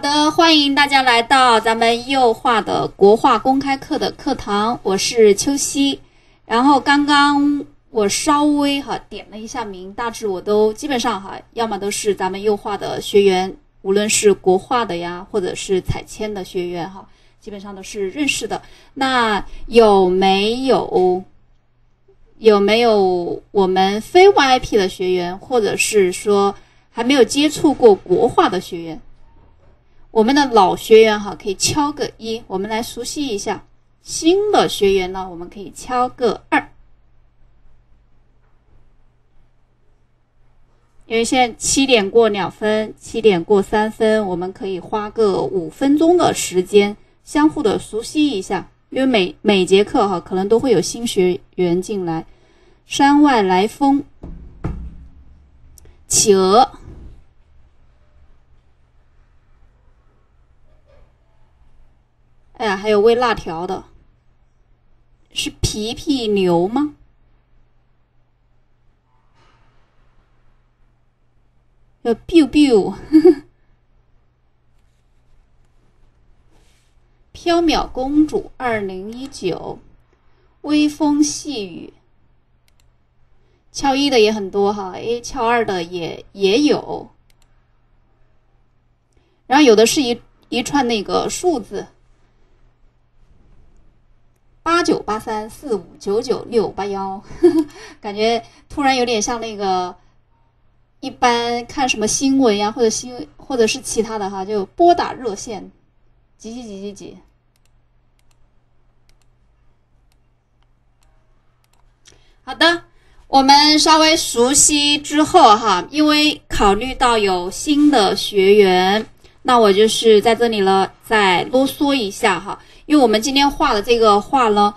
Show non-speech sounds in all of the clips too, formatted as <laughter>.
好的，欢迎大家来到咱们幼画的国画公开课的课堂，我是秋熙。然后刚刚我稍微哈点了一下名，大致我都基本上哈，要么都是咱们幼画的学员，无论是国画的呀，或者是彩铅的学员哈，基本上都是认识的。那有没有有没有我们非 VIP 的学员，或者是说还没有接触过国画的学员？我们的老学员哈，可以敲个一，我们来熟悉一下。新的学员呢，我们可以敲个二。因为现在七点过两分，七点过三分，我们可以花个五分钟的时间，相互的熟悉一下。因为每每节课哈，可能都会有新学员进来。山外来风，企鹅。哎呀，还有喂辣条的，是皮皮牛吗？叫 biu biu，<laughs> 缥缈公主二零一九，微风细雨，敲一的也很多哈，哎，敲二的也也有，然后有的是一一串那个数字。八九八三四五九九六八幺，<laughs> 感觉突然有点像那个一般看什么新闻呀，或者新或者是其他的哈，就拨打热线几几几几几。好的，我们稍微熟悉之后哈，因为考虑到有新的学员，那我就是在这里了，再啰嗦一下哈。因为我们今天画的这个画呢，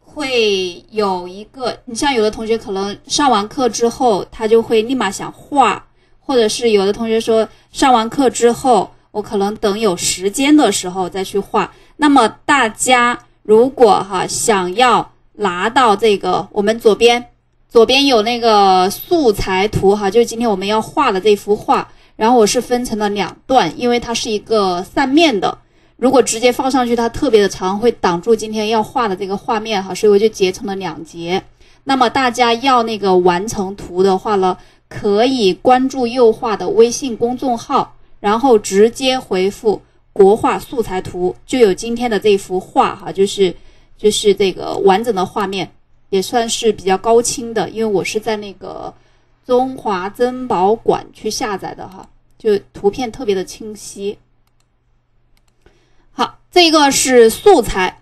会有一个，你像有的同学可能上完课之后，他就会立马想画，或者是有的同学说上完课之后，我可能等有时间的时候再去画。那么大家如果哈想要拿到这个，我们左边左边有那个素材图哈，就是今天我们要画的这幅画，然后我是分成了两段，因为它是一个扇面的。如果直接放上去，它特别的长，会挡住今天要画的这个画面哈，所以我就截成了两截。那么大家要那个完成图的话呢，可以关注右画的微信公众号，然后直接回复“国画素材图”，就有今天的这幅画哈，就是就是这个完整的画面，也算是比较高清的，因为我是在那个中华珍宝馆去下载的哈，就图片特别的清晰。这个是素材，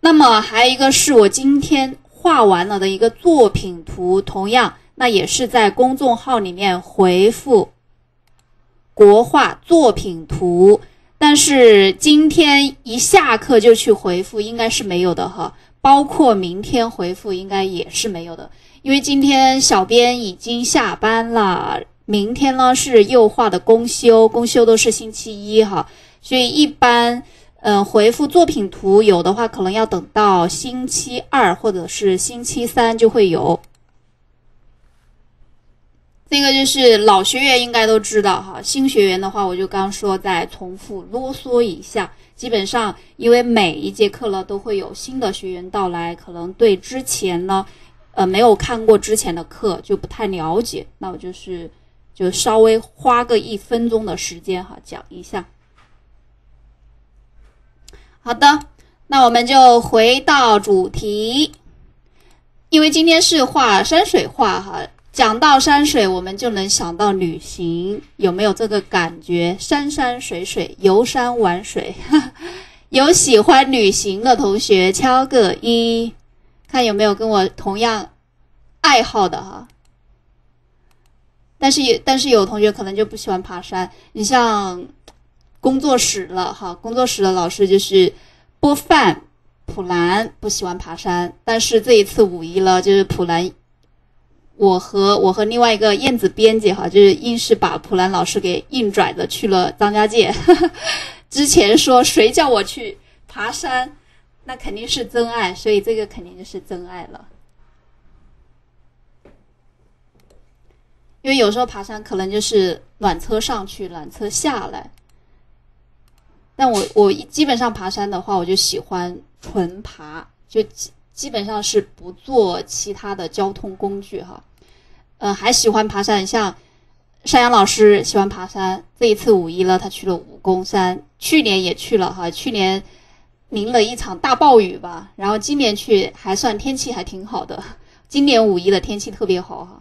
那么还有一个是我今天画完了的一个作品图，同样那也是在公众号里面回复“国画作品图”，但是今天一下课就去回复应该是没有的哈，包括明天回复应该也是没有的，因为今天小编已经下班了，明天呢是又画的公休，公休都是星期一哈，所以一般。嗯，回复作品图有的话，可能要等到星期二或者是星期三就会有。这个就是老学员应该都知道哈，新学员的话，我就刚说再重复啰嗦一下。基本上，因为每一节课呢都会有新的学员到来，可能对之前呢，呃，没有看过之前的课就不太了解，那我就是就稍微花个一分钟的时间哈，讲一下。好的，那我们就回到主题，因为今天是画山水画哈，讲到山水，我们就能想到旅行，有没有这个感觉？山山水水，游山玩水，<laughs> 有喜欢旅行的同学敲个一，看有没有跟我同样爱好的哈。但是有，但是有同学可能就不喜欢爬山，你像。工作室了哈，工作室的老师就是播范。普兰不喜欢爬山，但是这一次五一了，就是普兰，我和我和另外一个燕子编辑哈，就是硬是把普兰老师给硬拽的去了张家界。<laughs> 之前说谁叫我去爬山，那肯定是真爱，所以这个肯定就是真爱了。因为有时候爬山可能就是暖车上去，暖车下来。但我我基本上爬山的话，我就喜欢纯爬，就基基本上是不坐其他的交通工具哈。呃，还喜欢爬山，像山羊老师喜欢爬山，这一次五一了，他去了武功山，去年也去了哈，去年淋了一场大暴雨吧，然后今年去还算天气还挺好的，今年五一的天气特别好哈。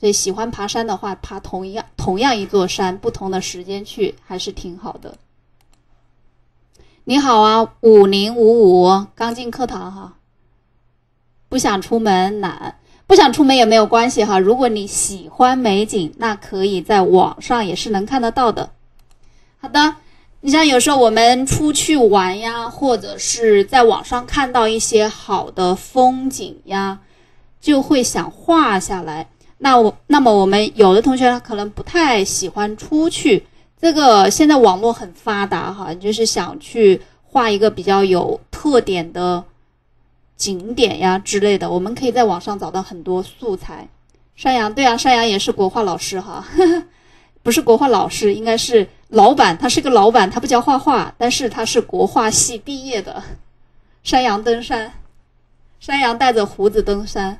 所以喜欢爬山的话，爬同一样同样一座山，不同的时间去还是挺好的。你好啊，五零五五，刚进课堂哈。不想出门难，不想出门也没有关系哈。如果你喜欢美景，那可以在网上也是能看得到的。好的，你像有时候我们出去玩呀，或者是在网上看到一些好的风景呀，就会想画下来。那我那么我们有的同学他可能不太喜欢出去，这个现在网络很发达哈，就是想去画一个比较有特点的景点呀之类的，我们可以在网上找到很多素材。山羊对啊，山羊也是国画老师哈，<laughs> 不是国画老师，应该是老板，他是个老板，他不教画画，但是他是国画系毕业的。山羊登山，山羊带着胡子登山。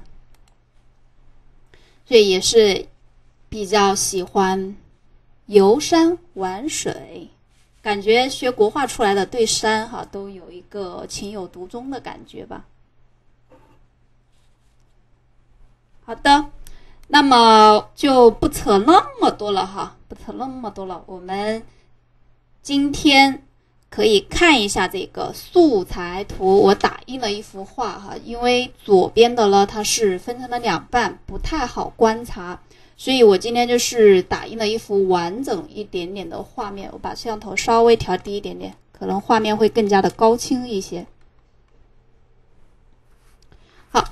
这也是比较喜欢游山玩水，感觉学国画出来的对山哈都有一个情有独钟的感觉吧。好的，那么就不扯那么多了哈，不扯那么多了，我们今天。可以看一下这个素材图，我打印了一幅画哈，因为左边的呢它是分成了两半，不太好观察，所以我今天就是打印了一幅完整一点点的画面。我把摄像头稍微调低一点点，可能画面会更加的高清一些。好，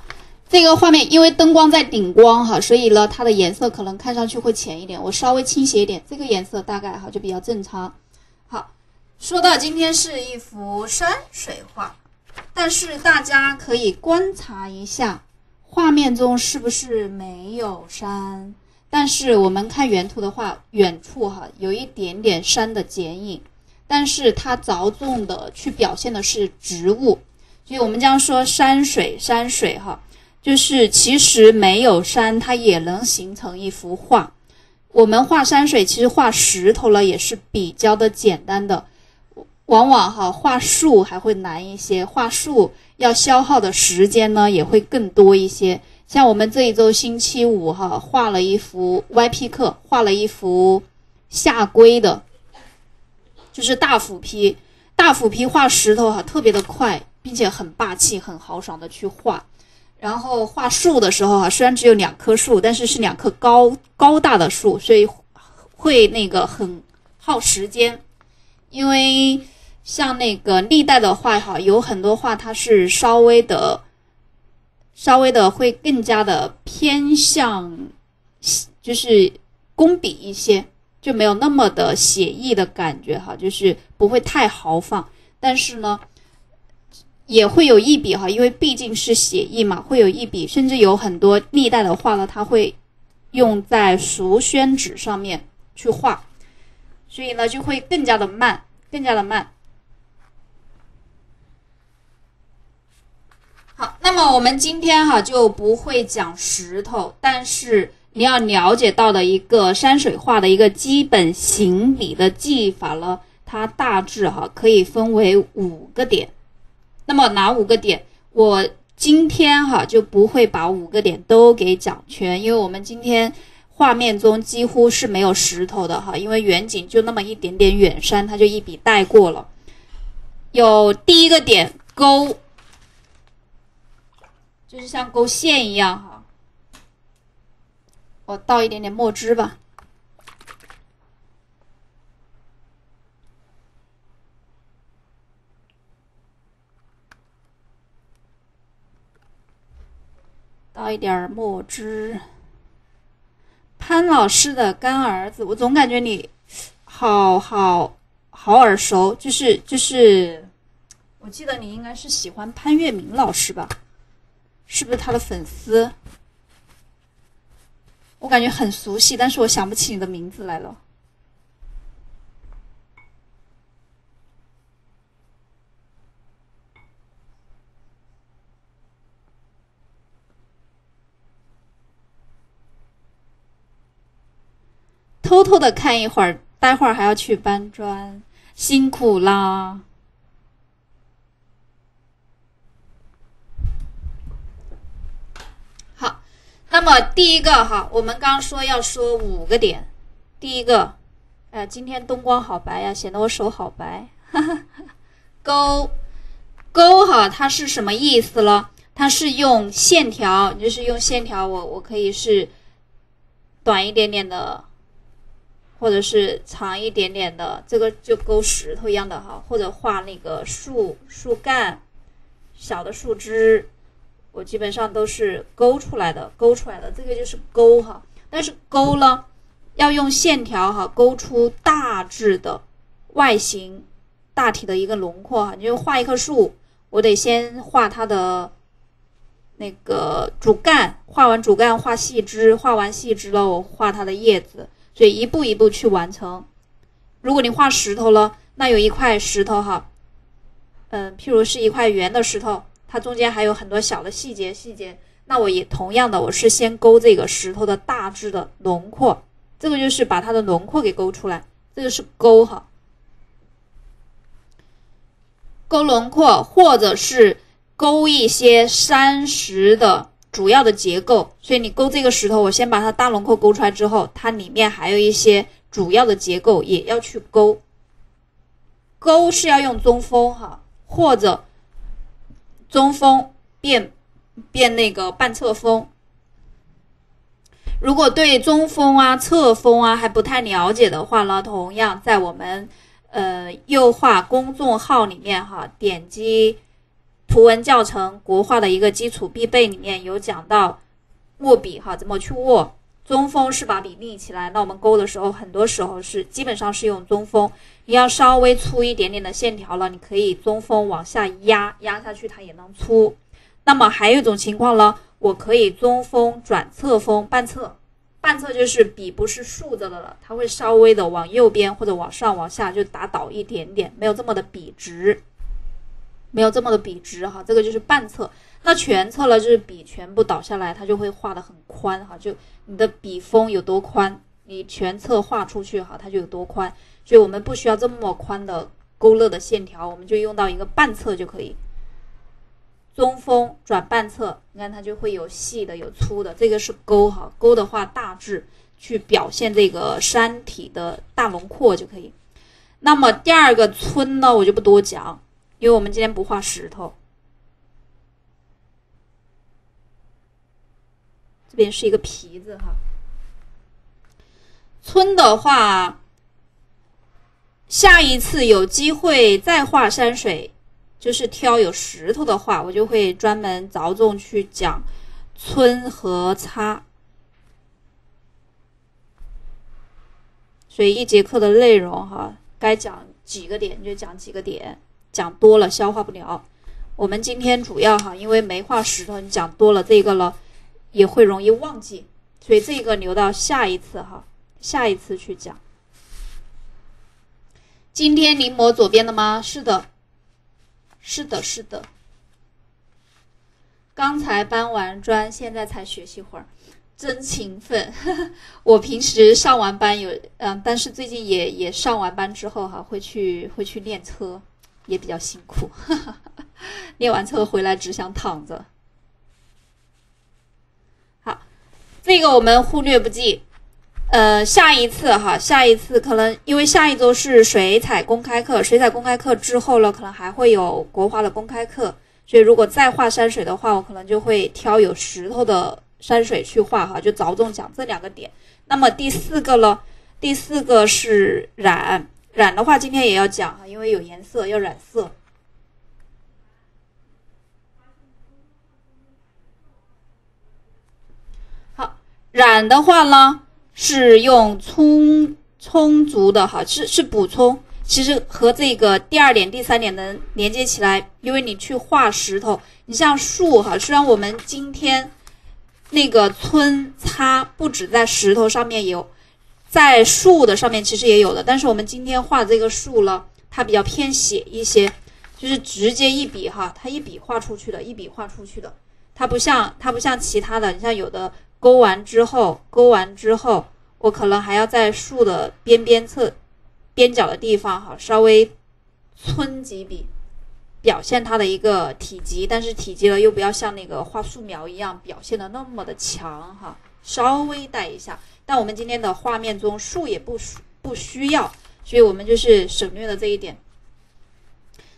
这个画面因为灯光在顶光哈，所以呢它的颜色可能看上去会浅一点，我稍微倾斜一点，这个颜色大概哈就比较正常。说到今天是一幅山水画，但是大家可以观察一下，画面中是不是没有山？但是我们看原图的话，远处哈有一点点山的剪影，但是它着重的去表现的是植物，所以我们将说山水山水哈，就是其实没有山，它也能形成一幅画。我们画山水，其实画石头了也是比较的简单的。往往哈画树还会难一些，画树要消耗的时间呢也会更多一些。像我们这一周星期五哈画了一幅 YP 课，画了一幅下龟的，就是大斧劈，大斧劈画石头哈特别的快，并且很霸气、很豪爽的去画。然后画树的时候哈，虽然只有两棵树，但是是两棵高高大的树，所以会那个很耗时间，因为。像那个历代的画哈，有很多画它是稍微的、稍微的会更加的偏向，就是工笔一些，就没有那么的写意的感觉哈，就是不会太豪放。但是呢，也会有一笔哈，因为毕竟是写意嘛，会有一笔，甚至有很多历代的画呢，它会用在熟宣纸上面去画，所以呢就会更加的慢，更加的慢。好，那么我们今天哈就不会讲石头，但是你要了解到的一个山水画的一个基本行笔的技法了，它大致哈可以分为五个点。那么哪五个点？我今天哈就不会把五个点都给讲全，因为我们今天画面中几乎是没有石头的哈，因为远景就那么一点点远山，它就一笔带过了。有第一个点勾。就是像勾线一样哈，我倒一点点墨汁吧，倒一点墨汁。潘老师的干儿子，我总感觉你好好好耳熟，就是就是，我记得你应该是喜欢潘粤明老师吧。是不是他的粉丝？我感觉很熟悉但是我想不起你的名字来了。偷偷的看一会儿待会儿还要去搬砖辛苦啦。那么第一个哈，我们刚说要说五个点。第一个，呃，今天灯光好白呀，显得我手好白。<laughs> 勾勾哈，它是什么意思了？它是用线条，就是用线条，我我可以是短一点点的。或者是长一点点的，这个就勾石头一样的哈，或者画那个树树干、小的树枝，我基本上都是勾出来的，勾出来的，这个就是勾哈。但是勾呢，要用线条哈，勾出大致的外形、大体的一个轮廓哈。你就画一棵树，我得先画它的那个主干，画完主干画细枝，画完细枝了，我画它的叶子。所以一步一步去完成。如果你画石头了，那有一块石头哈，嗯，譬如是一块圆的石头，它中间还有很多小的细节细节。那我也同样的，我是先勾这个石头的大致的轮廓，这个就是把它的轮廓给勾出来，这个是勾哈，勾轮廓或者是勾一些山石的。主要的结构，所以你勾这个石头，我先把它大轮廓勾出来之后，它里面还有一些主要的结构也要去勾。勾是要用中锋哈，或者中锋变变那个半侧锋。如果对中锋啊、侧锋啊还不太了解的话呢，同样在我们呃右画公众号里面哈，点击。图文教程国画的一个基础必备里面有讲到握笔哈，怎么去握中锋是把笔立起来，那我们勾的时候，很多时候是基本上是用中锋。你要稍微粗一点点的线条了，你可以中锋往下压，压下去它也能粗。那么还有一种情况呢，我可以中锋转侧锋，半侧，半侧就是笔不是竖着的了，它会稍微的往右边或者往上往下就打倒一点点，没有这么的笔直。没有这么的笔直哈，这个就是半侧。那全侧呢，就是笔全部倒下来，它就会画的很宽哈。就你的笔锋有多宽，你全侧画出去哈，它就有多宽。所以我们不需要这么宽的勾勒的线条，我们就用到一个半侧就可以。中锋转半侧，你看它就会有细的有粗的，这个是勾哈。勾的话，大致去表现这个山体的大轮廓就可以。那么第二个村呢，我就不多讲。因为我们今天不画石头，这边是一个皮子哈。村的话，下一次有机会再画山水，就是挑有石头的画，我就会专门着重去讲村和擦。所以一节课的内容哈，该讲几个点就讲几个点。讲多了消化不了，我们今天主要哈，因为没画石头，你讲多了这个了，也会容易忘记，所以这个留到下一次哈，下一次去讲。今天临摹左边的吗？是的，是的，是的。刚才搬完砖，现在才学习会儿，真勤奋。<laughs> 我平时上完班有嗯，但是最近也也上完班之后哈，会去会去练车。也比较辛苦，<laughs> 练完车回来只想躺着。好，这个我们忽略不计。呃，下一次哈，下一次可能因为下一周是水彩公开课，水彩公开课之后呢，可能还会有国画的公开课，所以如果再画山水的话，我可能就会挑有石头的山水去画哈，就着重讲这两个点。那么第四个呢？第四个是染。染的话，今天也要讲哈，因为有颜色要染色。好，染的话呢，是用充充足的哈，是是补充。其实和这个第二点、第三点能连接起来，因为你去画石头，你像树哈，虽然我们今天那个皴擦不止在石头上面有。在树的上面其实也有的，但是我们今天画这个树了，它比较偏写一些，就是直接一笔哈，它一笔画出去的，一笔画出去的，它不像它不像其他的，你像有的勾完之后，勾完之后我可能还要在树的边边侧、边角的地方哈，稍微皴几笔，表现它的一个体积，但是体积呢又不要像那个画素描一样表现的那么的强哈，稍微带一下。但我们今天的画面中树也不需不需要，所以我们就是省略了这一点。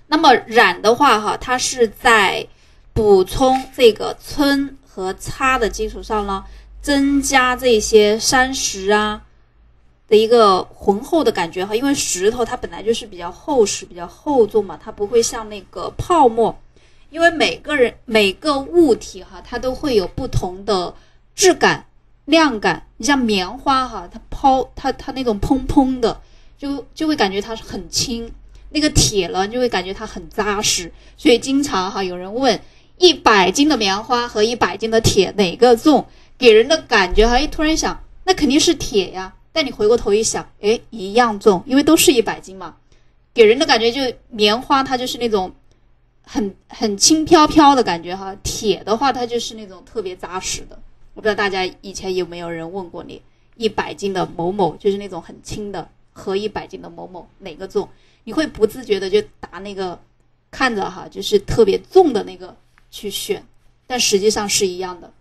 那么染的话哈，它是在补充这个皴和擦的基础上呢。增加这些山石啊的一个浑厚的感觉哈，因为石头它本来就是比较厚实、比较厚重嘛，它不会像那个泡沫。因为每个人每个物体哈，它都会有不同的质感、量感。你像棉花哈，它抛它它那种砰砰的，就就会感觉它是很轻；那个铁了，就会感觉它很扎实。所以经常哈，有人问一百斤的棉花和一百斤的铁哪个重？给人的感觉哈，一突然想，那肯定是铁呀。但你回过头一想，哎，一样重，因为都是一百斤嘛。给人的感觉就棉花它就是那种很很轻飘飘的感觉哈，铁的话它就是那种特别扎实的。我不知道大家以前有没有人问过你，一百斤的某某就是那种很轻的，和一百斤的某某哪个重？你会不自觉的就答那个看着哈就是特别重的那个去选，但实际上是一样的。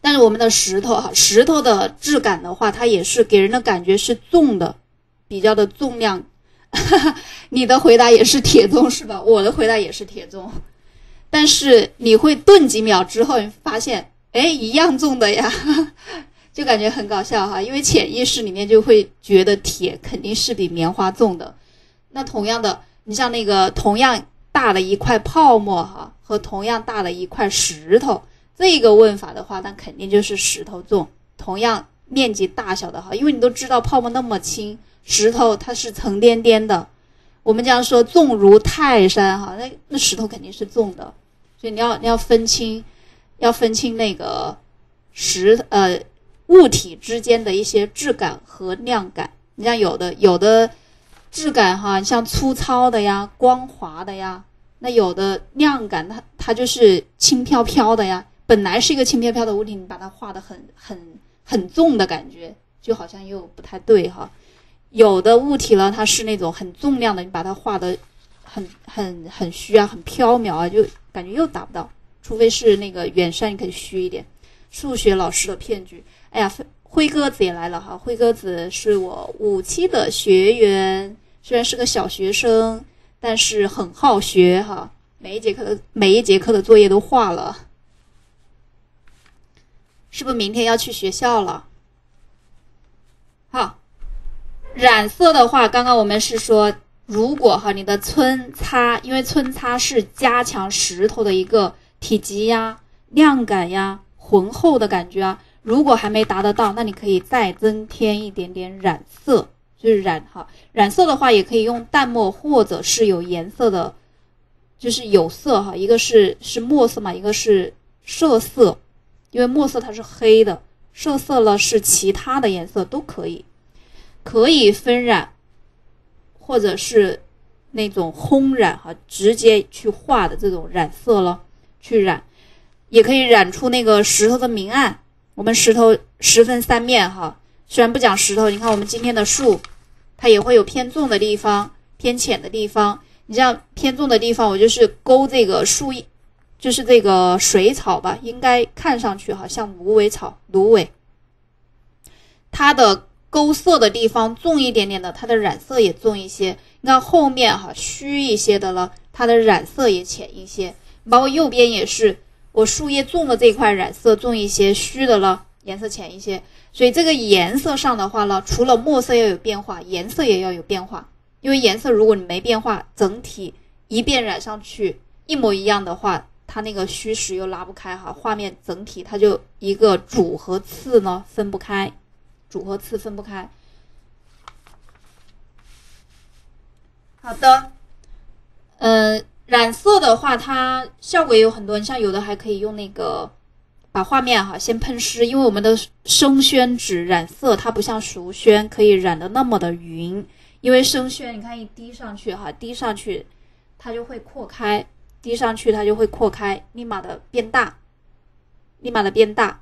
但是我们的石头哈，石头的质感的话，它也是给人的感觉是重的，比较的重量。<laughs> 你的回答也是铁重是吧？我的回答也是铁重，但是你会顿几秒之后，你发现，哎，一样重的呀，<laughs> 就感觉很搞笑哈，因为潜意识里面就会觉得铁肯定是比棉花重的。那同样的，你像那个同样大的一块泡沫哈，和同样大的一块石头。这个问法的话，那肯定就是石头重。同样面积大小的哈，因为你都知道泡沫那么轻，石头它是沉甸甸的。我们讲说重如泰山哈，那那石头肯定是重的。所以你要你要分清，要分清那个石呃物体之间的一些质感和量感。你像有的有的质感哈，像粗糙的呀、光滑的呀，那有的亮感它它就是轻飘飘的呀。本来是一个轻飘飘的物体，你把它画的很很很重的感觉，就好像又不太对哈。有的物体呢，它是那种很重量的，你把它画的很很很虚啊，很飘渺啊，就感觉又达不到。除非是那个远山，你可以虚一点。数学老师的骗局。哎呀，灰鸽子也来了哈。灰鸽子是我五期的学员，虽然是个小学生，但是很好学哈。每一节课的每一节课的作业都画了。是不是明天要去学校了？好，染色的话，刚刚我们是说，如果哈你的皴擦，因为皴擦是加强石头的一个体积呀、亮感呀、浑厚的感觉啊。如果还没达得到，那你可以再增添一点点染色，就是染哈。染色的话，也可以用淡墨或者是有颜色的，就是有色哈。一个是是墨色嘛，一个是色色。因为墨色它是黑的，色色了是其他的颜色都可以，可以分染，或者是那种烘染哈，直接去画的这种染色了，去染，也可以染出那个石头的明暗。我们石头十分三面哈，虽然不讲石头，你看我们今天的树，它也会有偏重的地方，偏浅的地方。你像偏重的地方，我就是勾这个树叶。就是这个水草吧，应该看上去好像芦苇草，芦苇。它的勾色的地方重一点点的，它的染色也重一些。你看后面哈虚一些的了，它的染色也浅一些。包括右边也是，我树叶重的这块染色重一些，虚的了颜色浅一些。所以这个颜色上的话呢，除了墨色要有变化，颜色也要有变化。因为颜色如果你没变化，整体一遍染上去一模一样的话。它那个虚实又拉不开哈，画面整体它就一个主和次呢分不开，主和次分不开。好的，嗯，染色的话，它效果也有很多，你像有的还可以用那个把画面哈先喷湿，因为我们的生宣纸染色它不像熟宣可以染的那么的匀，因为生宣你看一滴上去哈，滴上去它就会扩开。滴上去，它就会扩开，立马的变大，立马的变大。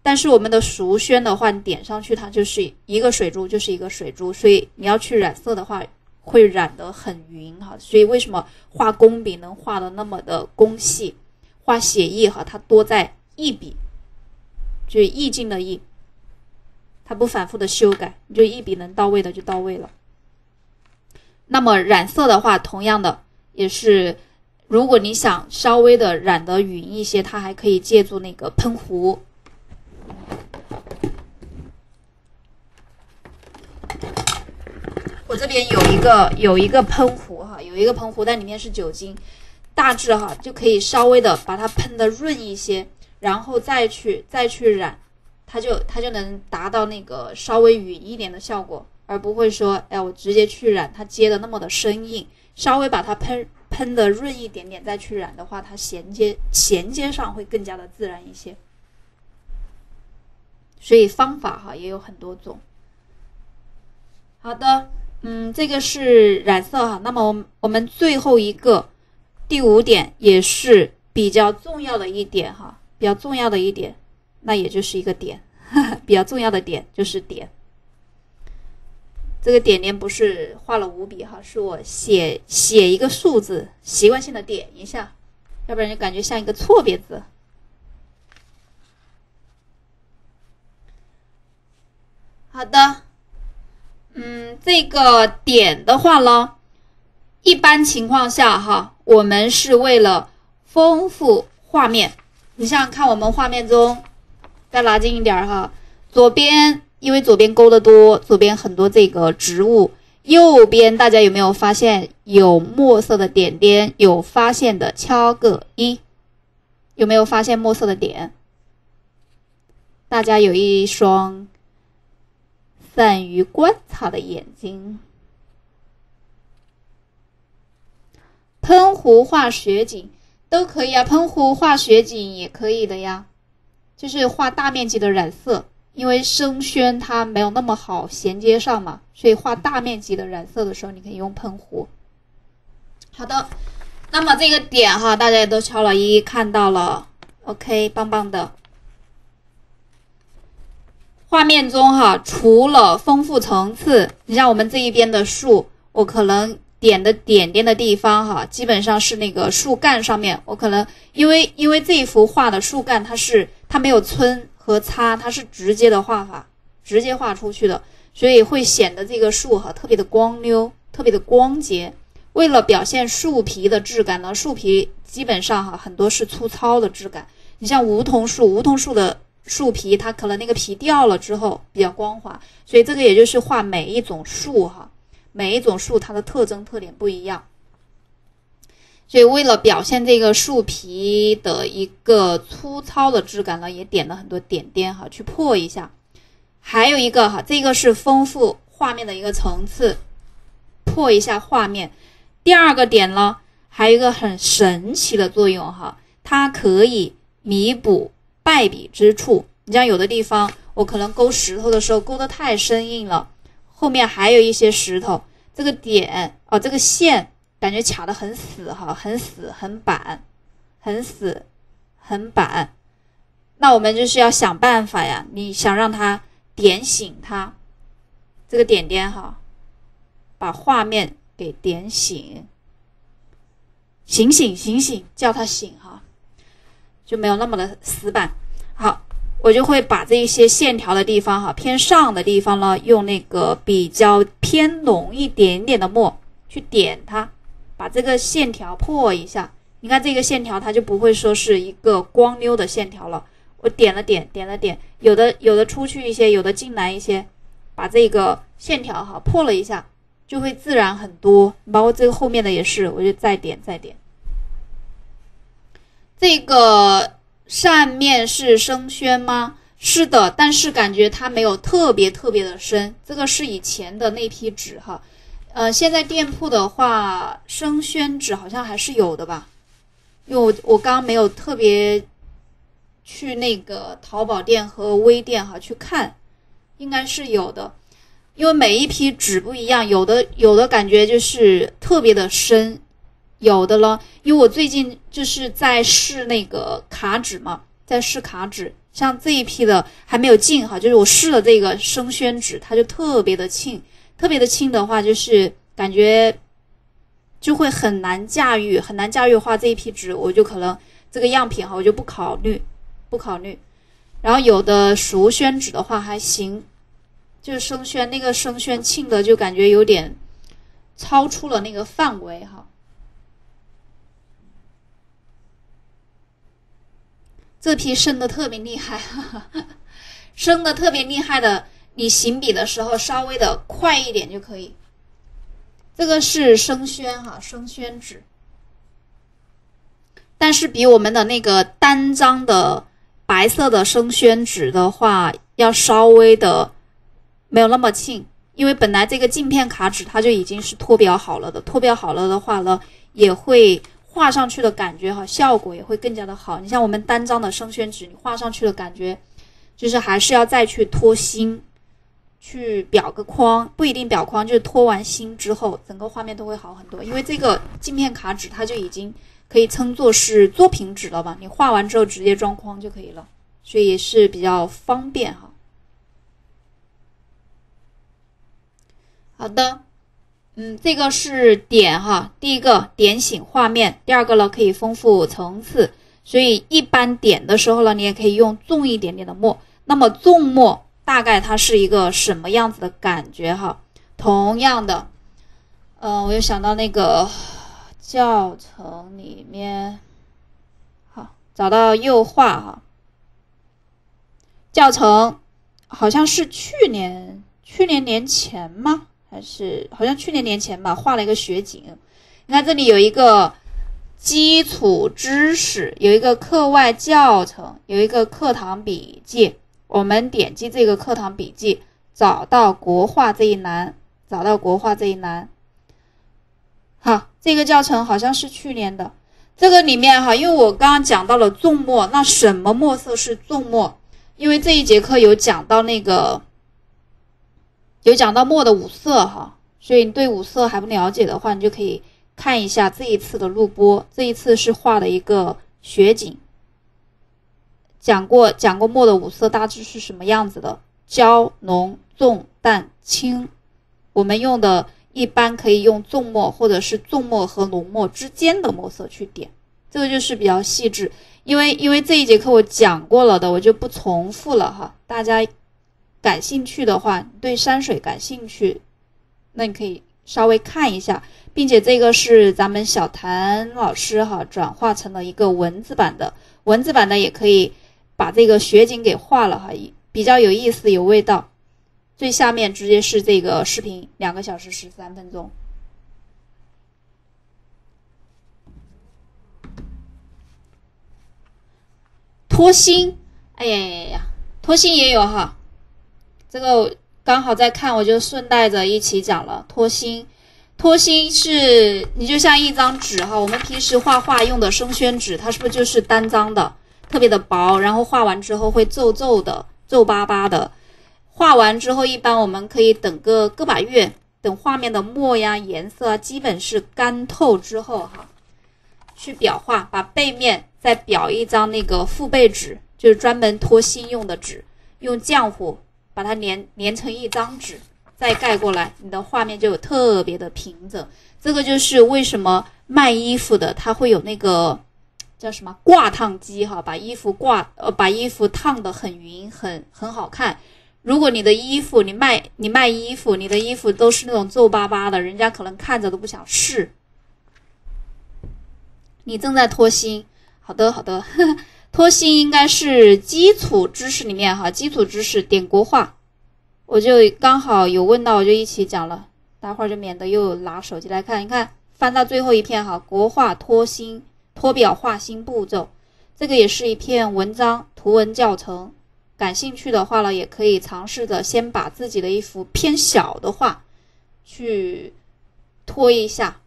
但是我们的熟宣的话，你点上去它就是一个水珠就是一个水珠，所以你要去染色的话，会染得很匀哈。所以为什么画工笔能画的那么的工细？画写意哈，它多在意笔，就意境的意，它不反复的修改，你就一笔能到位的就到位了。那么染色的话，同样的也是，如果你想稍微的染得匀一些，它还可以借助那个喷壶。我这边有一个有一个喷壶哈，有一个喷壶，但里面是酒精，大致哈就可以稍微的把它喷的润一些，然后再去再去染，它就它就能达到那个稍微匀一点的效果，而不会说哎我直接去染它接的那么的生硬，稍微把它喷喷的润一点点再去染的话，它衔接衔接上会更加的自然一些。所以方法哈也有很多种。好的，嗯，这个是染色哈。那么我我们最后一个第五点也是比较重要的一点哈，比较重要的一点，那也就是一个点，<laughs> 比较重要的点就是点。这个点点不是画了五笔哈，是我写写一个数字，习惯性的点一下，要不然就感觉像一个错别字。好的，嗯，这个点的话呢，一般情况下哈，我们是为了丰富画面。你想想看，我们画面中再拉近一点哈，左边因为左边勾的多，左边很多这个植物，右边大家有没有发现有墨色的点点？有发现的敲个一，有没有发现墨色的点？大家有一双。善于观察的眼睛，喷壶画雪景都可以啊，喷壶画雪景也可以的呀，就是画大面积的染色，因为生宣它没有那么好衔接上嘛，所以画大面积的染色的时候，你可以用喷壶。好的，那么这个点哈，大家也都敲了一看到了，OK，棒棒的。画面中哈，除了丰富层次，你像我们这一边的树，我可能点的点点的地方哈，基本上是那个树干上面，我可能因为因为这一幅画的树干它是它没有皴和擦，它是直接的画法，直接画出去的，所以会显得这个树哈特别的光溜，特别的光洁。为了表现树皮的质感呢，树皮基本上哈很多是粗糙的质感，你像梧桐树，梧桐树的。树皮它可能那个皮掉了之后比较光滑，所以这个也就是画每一种树哈，每一种树它的特征特点不一样。所以为了表现这个树皮的一个粗糙的质感呢，也点了很多点点哈，去破一下。还有一个哈，这个是丰富画面的一个层次，破一下画面。第二个点呢，还有一个很神奇的作用哈，它可以弥补。败笔之处，你像有的地方我可能勾石头的时候勾得太生硬了，后面还有一些石头，这个点哦，这个线感觉卡得很死哈，很死，很板，很死，很板。那我们就是要想办法呀，你想让它点醒它，这个点点哈，把画面给点醒，醒醒醒醒，叫它醒哈。就没有那么的死板。好，我就会把这一些线条的地方，哈，偏上的地方呢，用那个比较偏浓一点点的墨去点它，把这个线条破一下。你看这个线条，它就不会说是一个光溜的线条了。我点了点，点了点，有的有的出去一些，有的进来一些，把这个线条哈破了一下，就会自然很多。包括这个后面的也是，我就再点再点。这个上面是生宣吗？是的，但是感觉它没有特别特别的深。这个是以前的那批纸哈，呃，现在店铺的话，生宣纸好像还是有的吧？因为我我刚刚没有特别去那个淘宝店和微店哈去看，应该是有的。因为每一批纸不一样，有的有的感觉就是特别的深。有的了，因为我最近就是在试那个卡纸嘛，在试卡纸，像这一批的还没有浸哈，就是我试了这个生宣纸，它就特别的沁，特别的沁的话，就是感觉就会很难驾驭，很难驾驭的话，这一批纸我就可能这个样品哈，我就不考虑，不考虑。然后有的熟宣纸的话还行，就是生宣那个生宣沁的就感觉有点超出了那个范围哈。这批生的特别厉害，<laughs> 生的特别厉害的，你行笔的时候稍微的快一点就可以。这个是生宣哈，生宣纸，但是比我们的那个单张的白色的生宣纸的话，要稍微的没有那么沁，因为本来这个镜片卡纸它就已经是脱标好了的，脱标好了的话呢，也会。画上去的感觉哈，效果也会更加的好。你像我们单张的生宣纸，你画上去的感觉，就是还是要再去脱芯，去裱个框，不一定裱框，就是脱完芯之后，整个画面都会好很多。因为这个镜片卡纸，它就已经可以称作是作品纸了吧？你画完之后直接装框就可以了，所以也是比较方便哈。好的。嗯，这个是点哈，第一个点醒画面，第二个呢可以丰富层次，所以一般点的时候呢，你也可以用重一点点的墨。那么重墨大概它是一个什么样子的感觉哈？同样的，嗯，我又想到那个教程里面，好，找到右画哈，教程好像是去年去年年前吗？还是好像去年年前吧，画了一个雪景。你看这里有一个基础知识，有一个课外教程，有一个课堂笔记。我们点击这个课堂笔记，找到国画这一栏，找到国画这一栏。好，这个教程好像是去年的。这个里面哈，因为我刚刚讲到了重墨，那什么墨色是重墨？因为这一节课有讲到那个。有讲到墨的五色哈，所以你对五色还不了解的话，你就可以看一下这一次的录播。这一次是画的一个雪景，讲过讲过墨的五色大致是什么样子的：焦、浓、重、淡、轻。我们用的一般可以用重墨或者是重墨和浓墨之间的墨色去点，这个就是比较细致。因为因为这一节课我讲过了的，我就不重复了哈，大家。感兴趣的话，对山水感兴趣，那你可以稍微看一下，并且这个是咱们小谭老师哈转化成了一个文字版的，文字版的也可以把这个雪景给画了哈，比较有意思有味道。最下面直接是这个视频，两个小时十三分钟。托心，哎呀呀呀，托心也有哈。这个刚好在看，我就顺带着一起讲了。脱芯，脱芯是你就像一张纸哈，我们平时画画用的生宣纸，它是不是就是单张的，特别的薄，然后画完之后会皱皱的、皱巴巴的。画完之后，一般我们可以等个个把月，等画面的墨呀、颜色啊，基本是干透之后哈，去裱画，把背面再裱一张那个复背纸，就是专门脱芯用的纸，用浆糊。把它连连成一张纸，再盖过来，你的画面就特别的平整。这个就是为什么卖衣服的他会有那个叫什么挂烫机哈，把衣服挂呃把衣服烫的很匀，很很好看。如果你的衣服你卖你卖衣服，你的衣服都是那种皱巴巴的，人家可能看着都不想试。你正在脱芯，好的好的。<laughs> 脱芯应该是基础知识里面哈，基础知识点国画，我就刚好有问到，我就一起讲了，待会儿就免得又拿手机来看。你看，翻到最后一篇哈，国画脱芯、脱表画芯步骤，这个也是一篇文章图文教程。感兴趣的话呢，也可以尝试着先把自己的一幅偏小的画去脱一下。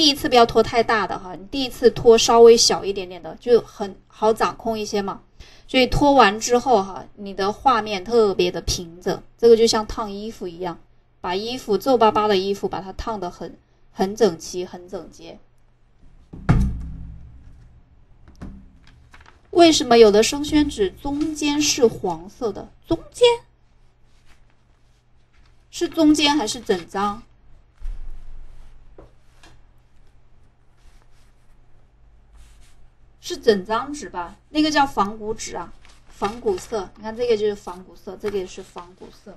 第一次不要拖太大的哈，你第一次拖稍微小一点点的就很好掌控一些嘛。所以拖完之后哈，你的画面特别的平整，这个就像烫衣服一样，把衣服皱巴巴的衣服把它烫得很很整齐、很整洁。为什么有的生宣纸中间是黄色的？中间是中间还是整张？是整张纸吧？那个叫仿古纸啊，仿古色。你看这个就是仿古色，这个也是仿古色。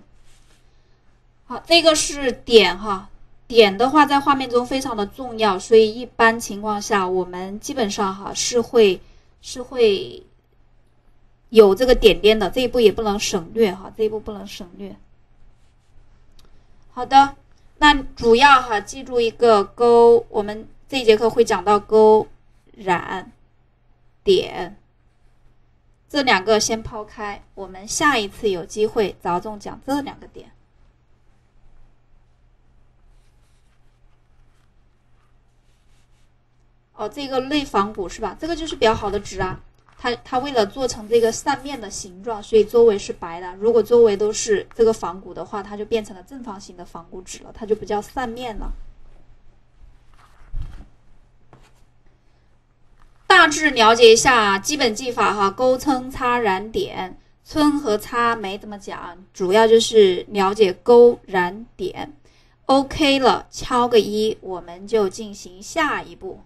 好，这个是点哈，点的话在画面中非常的重要，所以一般情况下我们基本上哈是会是会有这个点点的，这一步也不能省略哈，这一步不能省略。好的，那主要哈记住一个勾，我们这一节课会讲到勾染。点，这两个先抛开，我们下一次有机会着重讲这两个点。哦，这个类仿古是吧？这个就是比较好的纸啊，它它为了做成这个扇面的形状，所以周围是白的。如果周围都是这个仿古的话，它就变成了正方形的仿古纸了，它就不叫扇面了。大致了解一下基本技法哈，勾、皴、擦、染、点。皴和擦没怎么讲，主要就是了解勾、染、点。OK 了，敲个一，我们就进行下一步。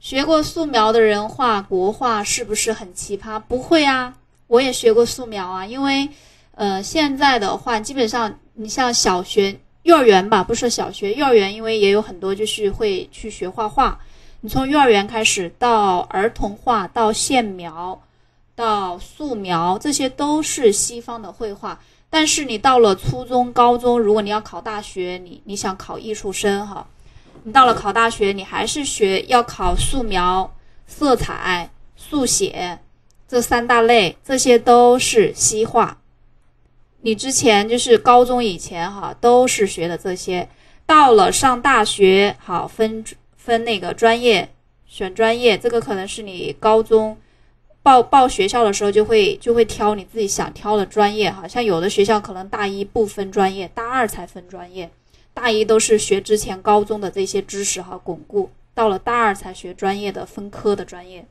学过素描的人画国画是不是很奇葩？不会啊，我也学过素描啊。因为，呃，现在的话，基本上你像小学。幼儿园吧，不是小学，幼儿园因为也有很多就是会去学画画。你从幼儿园开始到儿童画，到线描，到素描，这些都是西方的绘画。但是你到了初中、高中，如果你要考大学，你你想考艺术生哈，你到了考大学，你还是学要考素描、色彩、速写这三大类，这些都是西画。你之前就是高中以前哈，都是学的这些。到了上大学，好分分那个专业，选专业，这个可能是你高中报报学校的时候就会就会挑你自己想挑的专业哈。像有的学校可能大一不分专业，大二才分专业，大一都是学之前高中的这些知识哈，巩固，到了大二才学专业的分科的专业。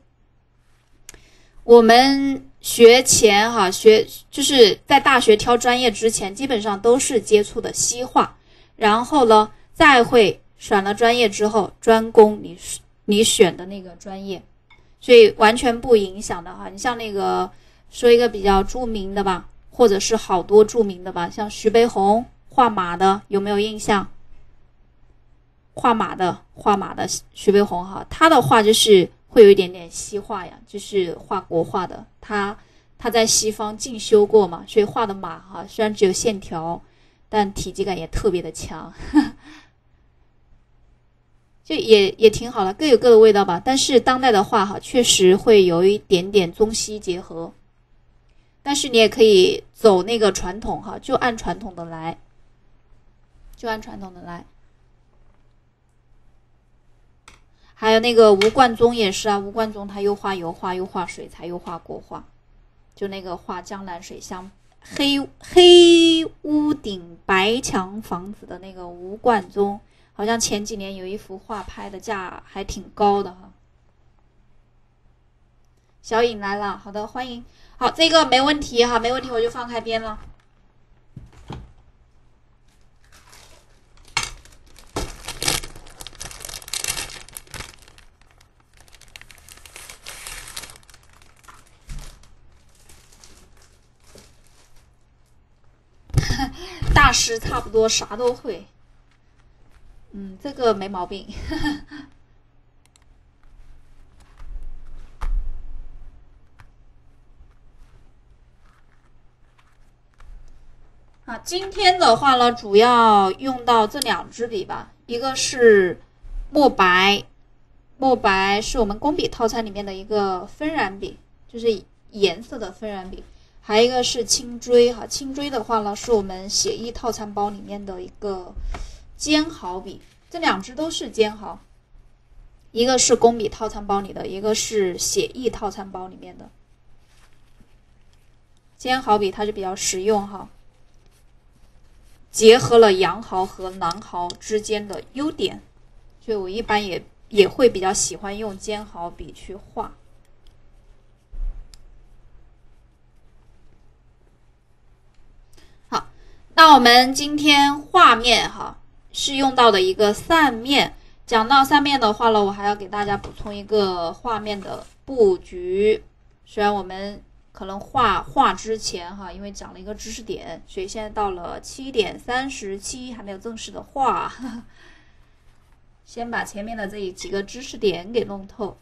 我们学前哈学就是在大学挑专业之前，基本上都是接触的西画，然后呢，再会选了专业之后专攻你你选的那个专业，所以完全不影响的哈。你像那个说一个比较著名的吧，或者是好多著名的吧，像徐悲鸿画马的有没有印象？画马的画马的徐悲鸿哈，他的画就是。会有一点点西画呀，就是画国画的。他他在西方进修过嘛，所以画的马哈，虽然只有线条，但体积感也特别的强，<laughs> 就也也挺好的，各有各的味道吧。但是当代的画哈，确实会有一点点中西结合。但是你也可以走那个传统哈，就按传统的来，就按传统的来。还有那个吴冠中也是啊，吴冠中他又画油画，又画水彩，又画国画，就那个画江南水乡，黑黑屋顶白墙房子的那个吴冠中，好像前几年有一幅画拍的价还挺高的哈。小颖来了，好的，欢迎，好，这个没问题哈，没问题，我就放开边了。大师差不多啥都会，嗯，这个没毛病。<laughs> 啊，今天的话呢，主要用到这两支笔吧，一个是墨白，墨白是我们工笔套餐里面的一个分染笔，就是颜色的分染笔。还有一个是青锥哈，青锥的话呢，是我们写意套餐包里面的一个尖毫笔，这两支都是尖毫，一个是工笔套餐包里的，一个是写意套餐包里面的尖毫笔，它就比较实用哈，结合了羊毫和狼毫之间的优点，所以我一般也。也会比较喜欢用尖毫笔去画。好，那我们今天画面哈是用到的一个扇面。讲到扇面的话了，我还要给大家补充一个画面的布局。虽然我们可能画画之前哈，因为讲了一个知识点，所以现在到了七点三十七还没有正式的画。<laughs> 先把前面的这几个知识点给弄透。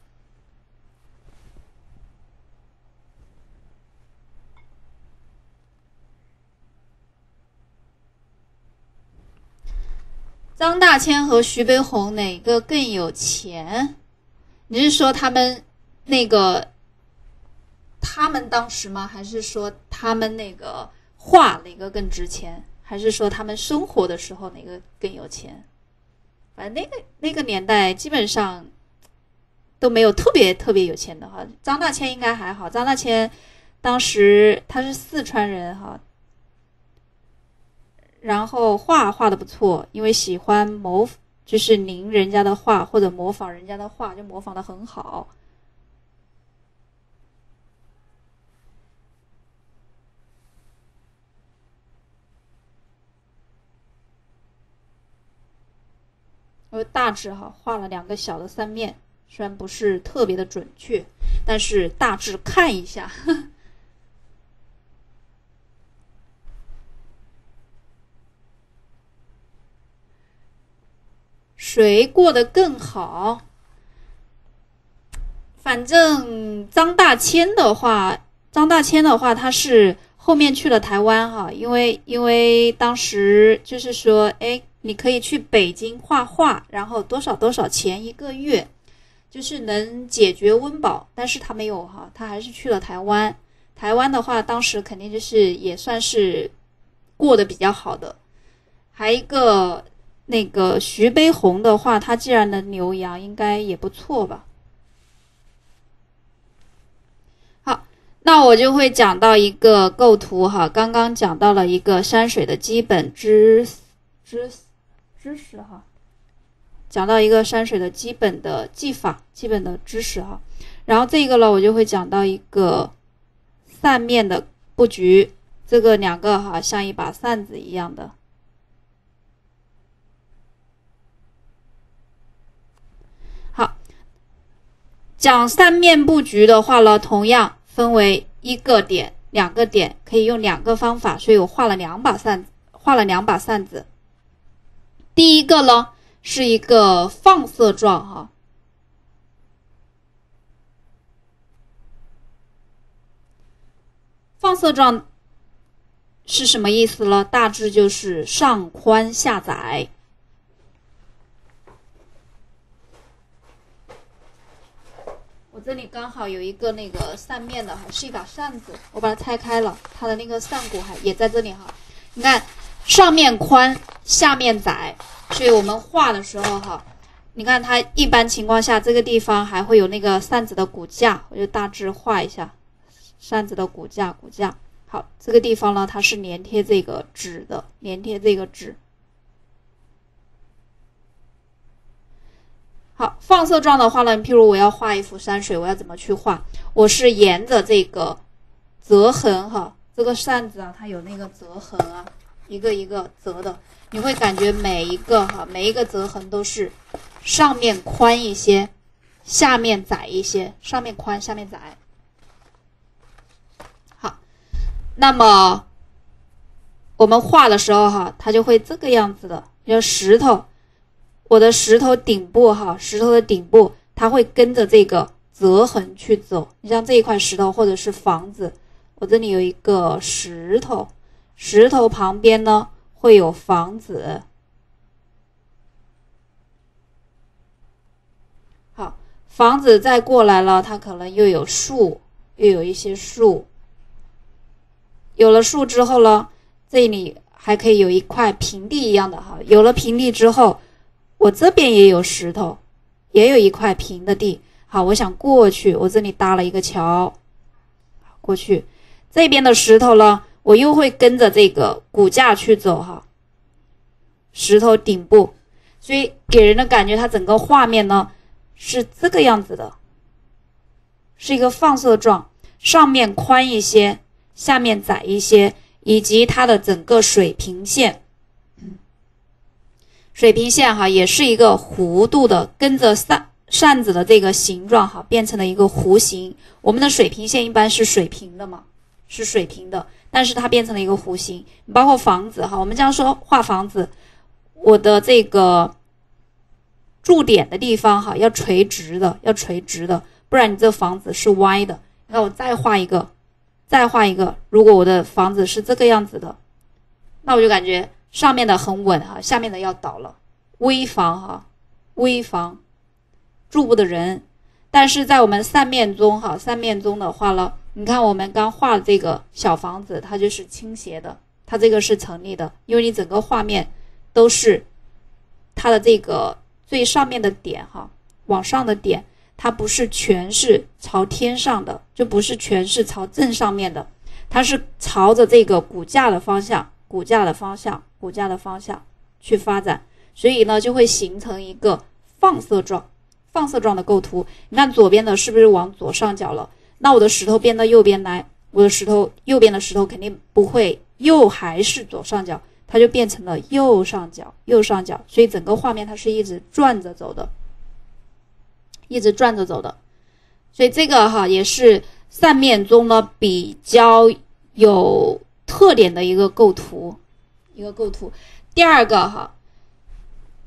张大千和徐悲鸿哪个更有钱？你是说他们那个他们当时吗？还是说他们那个画哪个更值钱？还是说他们生活的时候哪个更有钱？反正那个那个年代基本上都没有特别特别有钱的哈。张大千应该还好，张大千当时他是四川人哈，然后画画的不错，因为喜欢模就是临人家的画或者模仿人家的画，就模仿的很好。我大致哈画了两个小的三面，虽然不是特别的准确，但是大致看一下，谁过得更好？反正张大千的话，张大千的话，他是后面去了台湾哈，因为因为当时就是说，哎。你可以去北京画画，然后多少多少钱一个月，就是能解决温饱。但是他没有哈，他还是去了台湾。台湾的话，当时肯定就是也算是过得比较好的。还一个那个徐悲鸿的话，他既然能留洋，应该也不错吧。好，那我就会讲到一个构图哈。刚刚讲到了一个山水的基本知知。知识哈，讲到一个山水的基本的技法、基本的知识哈，然后这个呢，我就会讲到一个扇面的布局，这个两个哈像一把扇子一样的。好，讲扇面布局的话呢，同样分为一个点、两个点，可以用两个方法，所以我画了两把扇，画了两把扇子。第一个呢，是一个放射状哈，放射状是什么意思呢？大致就是上宽下窄。我这里刚好有一个那个扇面的哈，是一把扇子，我把它拆开了，它的那个扇骨还也在这里哈，你看。上面宽，下面窄，所以我们画的时候哈，你看它一般情况下这个地方还会有那个扇子的骨架，我就大致画一下扇子的骨架，骨架好，这个地方呢它是连贴这个纸的，连贴这个纸。好，放射状的话呢，譬如我要画一幅山水，我要怎么去画？我是沿着这个折痕哈，这个扇子啊，它有那个折痕啊。一个一个折的，你会感觉每一个哈，每一个折痕都是上面宽一些，下面窄一些，上面宽，下面窄。好，那么我们画的时候哈，它就会这个样子的。要石头，我的石头顶部哈，石头的顶部它会跟着这个折痕去走。你像这一块石头或者是房子，我这里有一个石头。石头旁边呢会有房子，好，房子再过来了，它可能又有树，又有一些树。有了树之后呢，这里还可以有一块平地一样的哈。有了平地之后，我这边也有石头，也有一块平的地。好，我想过去，我这里搭了一个桥，过去这边的石头呢。我又会跟着这个骨架去走哈，石头顶部，所以给人的感觉，它整个画面呢是这个样子的，是一个放射状，上面宽一些，下面窄一些，以及它的整个水平线，水平线哈也是一个弧度的，跟着扇扇子的这个形状哈变成了一个弧形。我们的水平线一般是水平的嘛，是水平的，但是它变成了一个弧形。包括房子哈，我们这样说画房子，我的这个。驻点的地方哈，要垂直的，要垂直的，不然你这房子是歪的。那我再画一个，再画一个。如果我的房子是这个样子的，那我就感觉上面的很稳哈，下面的要倒了。危房哈，危房，住不得人。但是在我们三面中哈，三面中的话呢，你看我们刚画的这个小房子，它就是倾斜的，它这个是成立的，因为你整个画面都是它的这个。最上面的点哈，往上的点，它不是全是朝天上的，就不是全是朝正上面的，它是朝着这个骨架的方向，骨架的方向，骨架的方向去发展，所以呢，就会形成一个放射状，放射状的构图。你看左边的是不是往左上角了？那我的石头变到右边来，我的石头右边的石头肯定不会又还是左上角。它就变成了右上角，右上角，所以整个画面它是一直转着走的，一直转着走的，所以这个哈也是扇面中呢比较有特点的一个构图，一个构图。第二个哈，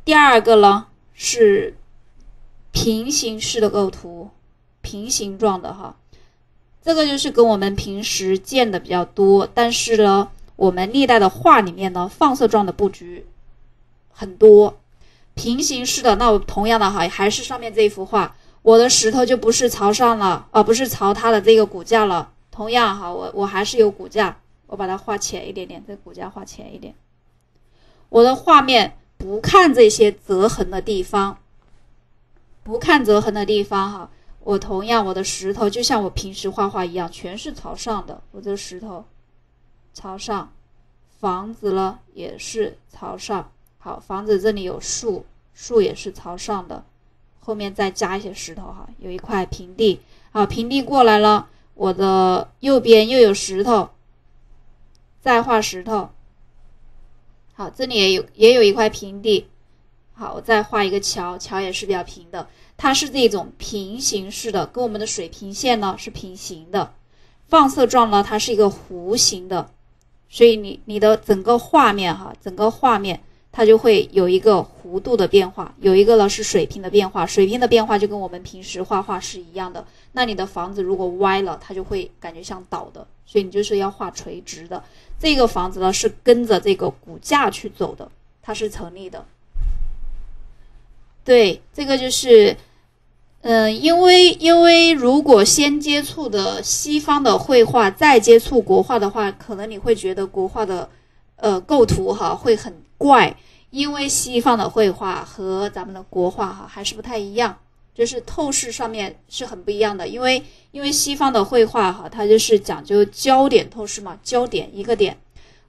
第二个呢是平行式的构图，平行状的哈，这个就是跟我们平时见的比较多，但是呢。我们历代的画里面呢，放射状的布局很多，平行式的。那我同样的哈，还是上面这一幅画，我的石头就不是朝上了，而不是朝它的这个骨架了。同样哈，我我还是有骨架，我把它画浅一点点，这骨架画浅一点。我的画面不看这些折痕的地方，不看折痕的地方哈，我同样我的石头就像我平时画画一样，全是朝上的。我这石头。朝上，房子呢也是朝上。好，房子这里有树，树也是朝上的。后面再加一些石头哈，有一块平地。好，平地过来了，我的右边又有石头，再画石头。好，这里也有也有一块平地。好，我再画一个桥，桥也是比较平的。它是这种平行式的，跟我们的水平线呢是平行的。放射状呢，它是一个弧形的。所以你你的整个画面哈，整个画面它就会有一个弧度的变化，有一个呢是水平的变化，水平的变化就跟我们平时画画是一样的。那你的房子如果歪了，它就会感觉像倒的，所以你就是要画垂直的。这个房子呢是跟着这个骨架去走的，它是成立的。对，这个就是。嗯，因为因为如果先接触的西方的绘画，再接触国画的话，可能你会觉得国画的，呃，构图哈会很怪，因为西方的绘画和咱们的国画哈还是不太一样，就是透视上面是很不一样的。因为因为西方的绘画哈，它就是讲究焦点透视嘛，焦点一个点，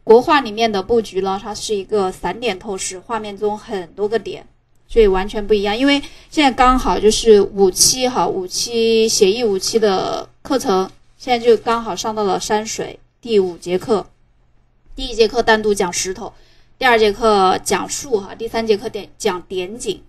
国画里面的布局呢，它是一个散点透视，画面中很多个点。所以完全不一样，因为现在刚好就是五期哈，五期写意五期的课程，现在就刚好上到了山水第五节课，第一节课单独讲石头，第二节课讲树哈，第三节课点讲点景，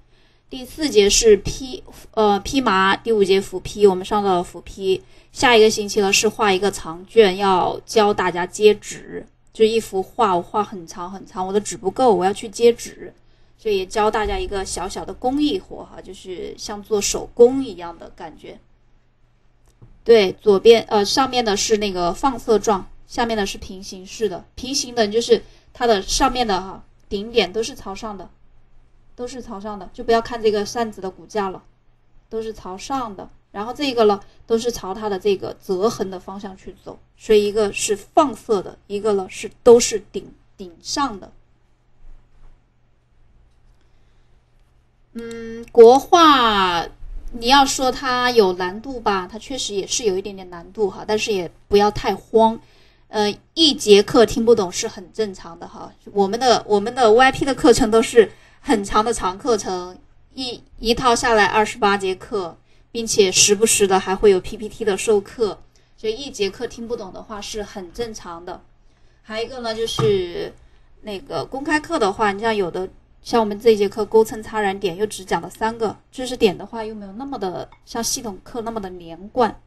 第四节是披呃披麻，第五节斧批，我们上到了斧批，下一个星期呢是画一个长卷，要教大家接纸，就一幅画我画很长很长，我的纸不够，我要去接纸。所以教大家一个小小的工艺活哈，就是像做手工一样的感觉。对，左边呃上面的是那个放射状，下面的是平行式的。平行的就是它的上面的哈顶点都是朝上的，都是朝上的，就不要看这个扇子的骨架了，都是朝上的。然后这个呢都是朝它的这个折痕的方向去走，所以一个是放射的，一个呢是都是顶顶上的。嗯，国画你要说它有难度吧，它确实也是有一点点难度哈，但是也不要太慌。呃，一节课听不懂是很正常的哈。我们的我们的 VIP 的课程都是很长的长课程，一一套下来二十八节课，并且时不时的还会有 PPT 的授课，所以一节课听不懂的话是很正常的。还有一个呢，就是那个公开课的话，你像有的像我们这节课勾蹭擦染点又只讲了三个知识点的话，又没有那么的像系统课那么的连贯。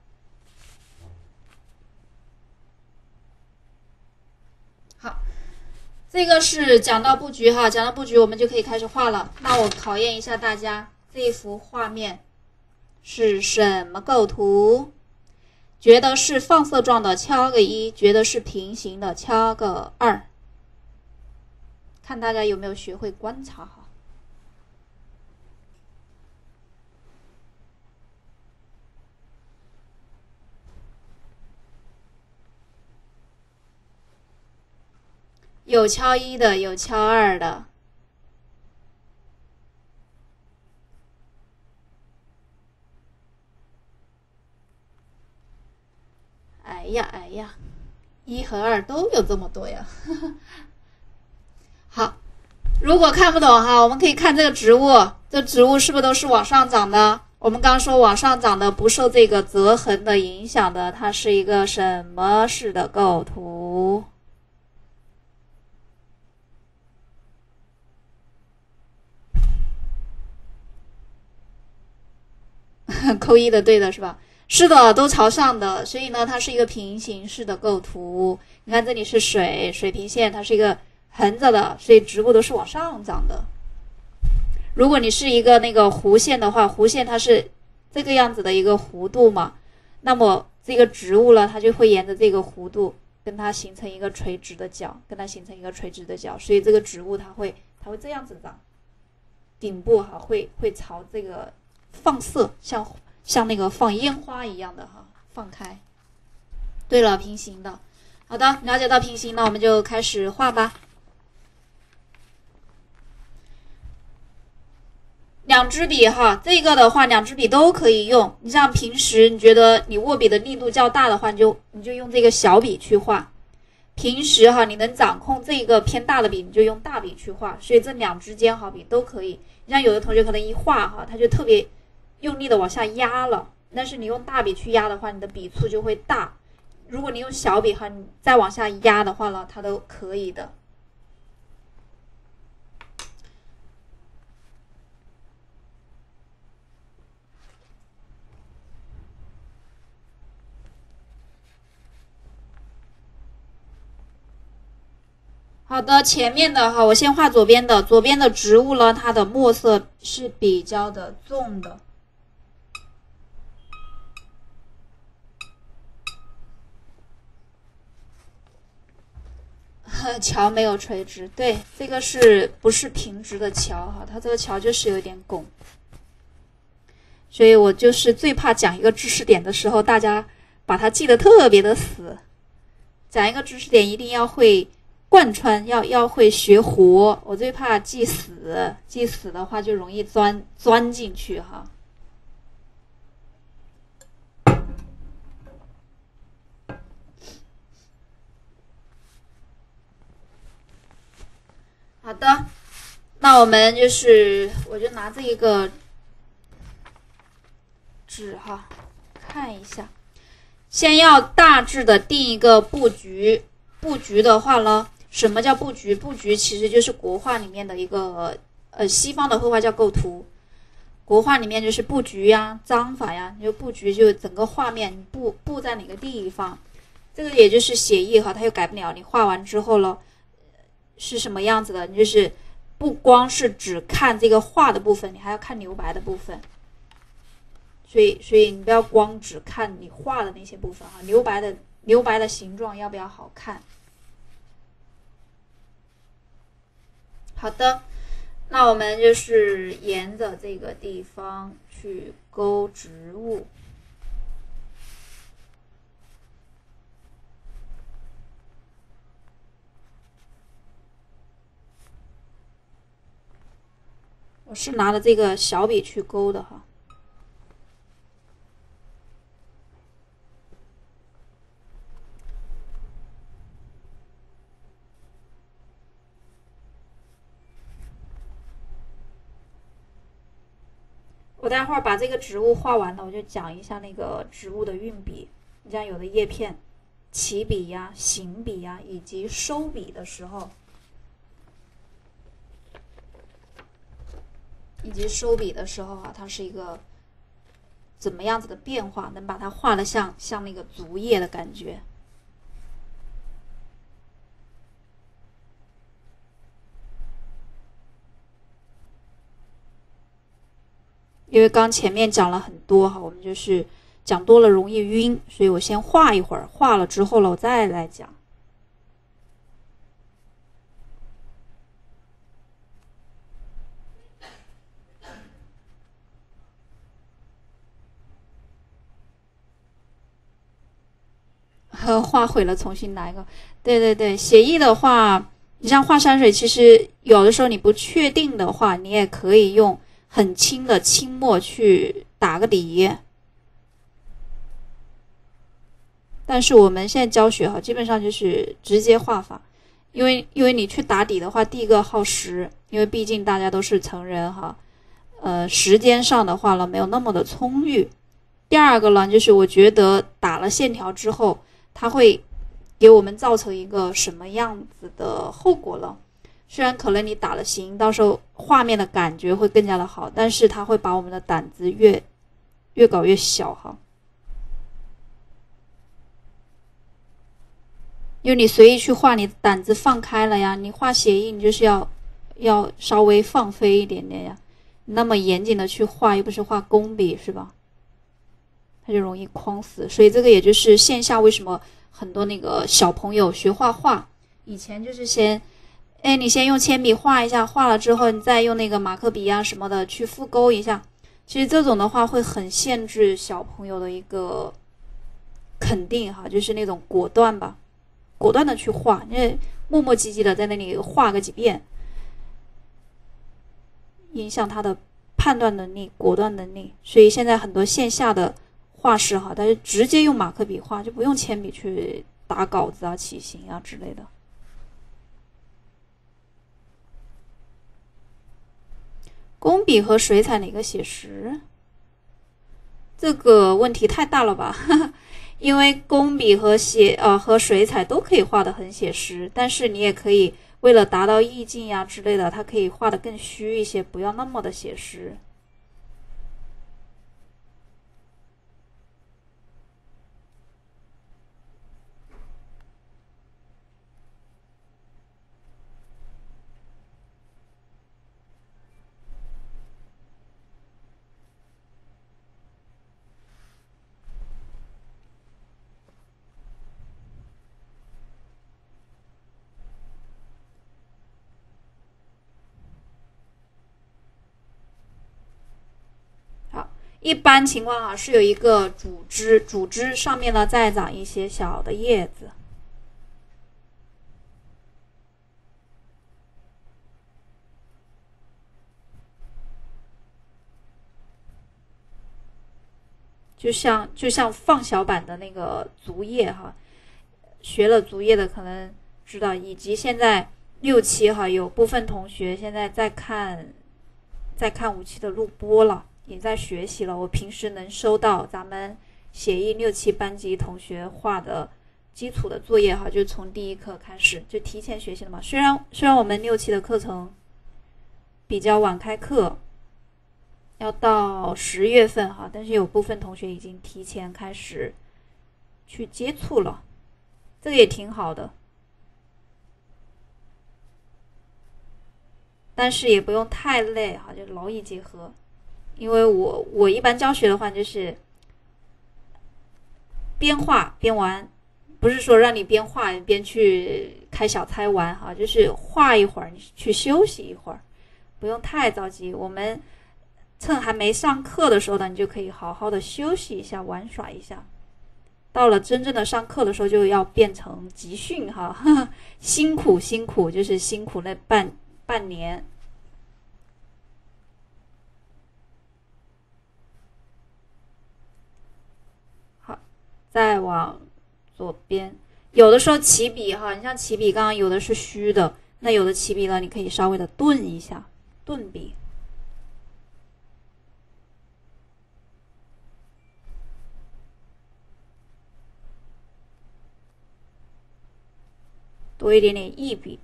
这个是讲到布局哈，讲到布局，我们就可以开始画了。那我考验一下大家，这幅画面是什么构图？觉得是放射状的，敲个一；觉得是平行的，敲个二。看大家有没有学会观察好。有敲一的，有敲二的。哎呀，哎呀，一和二都有这么多呀！<laughs> 好，如果看不懂哈，我们可以看这个植物，这植物是不是都是往上长的？我们刚说往上长的不受这个折痕的影响的，它是一个什么式的构图？<laughs> 扣一的对的是吧？是的，都朝上的，所以呢，它是一个平行式的构图。你看这里是水，水平线，它是一个横着的，所以植物都是往上长的。如果你是一个那个弧线的话，弧线它是这个样子的一个弧度嘛，那么这个植物呢，它就会沿着这个弧度跟它形成一个垂直的角，跟它形成一个垂直的角，所以这个植物它会它会这样子长，顶部哈会会朝这个。放色像像那个放烟花一样的哈，放开。对了，平行的。好的，了解到平行，那我们就开始画吧。两支笔哈，这个的话两支笔都可以用。你像平时你觉得你握笔的力度较大的话，你就你就用这个小笔去画。平时哈你能掌控这个偏大的笔，你就用大笔去画。所以这两支尖毫笔都可以。你像有的同学可能一画哈，他就特别。用力的往下压了，但是你用大笔去压的话，你的笔触就会大。如果你用小笔哈，你再往下压的话呢，它都可以的。好的，前面的哈，我先画左边的，左边的植物呢，它的墨色是比较的重的。<laughs> 桥没有垂直，对，这个是不是平直的桥哈？它这个桥就是有点拱，所以我就是最怕讲一个知识点的时候，大家把它记得特别的死。讲一个知识点一定要会贯穿，要要会学活。我最怕记死，记死的话就容易钻钻进去哈。好的，那我们就是，我就拿这一个纸哈，看一下，先要大致的定一个布局。布局的话呢，什么叫布局？布局其实就是国画里面的一个，呃，西方的绘画叫构图，国画里面就是布局呀、章法呀。就布局就整个画面你布布在哪个地方，这个也就是写意哈，它又改不了。你画完之后了。是什么样子的？你就是不光是只看这个画的部分，你还要看留白的部分。所以，所以你不要光只看你画的那些部分啊，留白的留白的形状要不要好看？好的，那我们就是沿着这个地方去勾植物。我是拿的这个小笔去勾的哈。我待会儿把这个植物画完了，我就讲一下那个植物的运笔。你像有的叶片起笔呀、行笔呀，以及收笔的时候，以及收笔的时候啊，它是一个怎么样子的变化？能把它画的像像那个竹叶的感觉。因为刚前面讲了很多哈，我们就是讲多了容易晕，所以我先画一会儿，画了之后了我再来讲。画毁了，重新来一个。对对对，写意的话，你像画山水，其实有的时候你不确定的话，你也可以用。很轻的轻墨去打个底，但是我们现在教学哈，基本上就是直接画法，因为因为你去打底的话，第一个耗时，因为毕竟大家都是成人哈，呃，时间上的话呢没有那么的充裕。第二个呢，就是我觉得打了线条之后，它会给我们造成一个什么样子的后果了？虽然可能你打了形，到时候画面的感觉会更加的好，但是它会把我们的胆子越越搞越小哈。因为你随意去画，你胆子放开了呀。你画写意，你就是要要稍微放飞一点点呀。那么严谨的去画，又不是画工笔是吧？它就容易框死。所以这个也就是线下为什么很多那个小朋友学画画，以前就是先。哎，你先用铅笔画一下，画了之后，你再用那个马克笔啊什么的去复勾一下。其实这种的话会很限制小朋友的一个肯定哈，就是那种果断吧，果断的去画，因为磨磨唧唧的在那里画个几遍，影响他的判断能力、果断能力。所以现在很多线下的画师哈，他就直接用马克笔画，就不用铅笔去打稿子啊、起形啊之类的。工笔和水彩哪个写实？这个问题太大了吧？<laughs> 因为工笔和写呃和水彩都可以画的很写实，但是你也可以为了达到意境呀之类的，它可以画的更虚一些，不要那么的写实。一般情况啊，是有一个主枝，主枝上面呢再长一些小的叶子，就像就像放小版的那个竹叶哈，学了竹叶的可能知道，以及现在六期哈有部分同学现在在看，在看五期的录播了。也在学习了。我平时能收到咱们写意六七班级同学画的基础的作业哈，就从第一课开始就提前学习了嘛。虽然虽然我们六期的课程比较晚开课，要到十月份哈，但是有部分同学已经提前开始去接触了，这个也挺好的。但是也不用太累哈，就劳逸结合。因为我我一般教学的话就是边画边玩，不是说让你边画边去开小差玩哈，就是画一会儿，你去休息一会儿，不用太着急。我们趁还没上课的时候呢，你就可以好好的休息一下，玩耍一下。到了真正的上课的时候，就要变成集训哈，<laughs> 辛苦辛苦，就是辛苦那半半年。再往左边，有的时候起笔哈，你像起笔刚刚有的是虚的，那有的起笔呢，你可以稍微的顿一下，顿笔。多一点点一笔。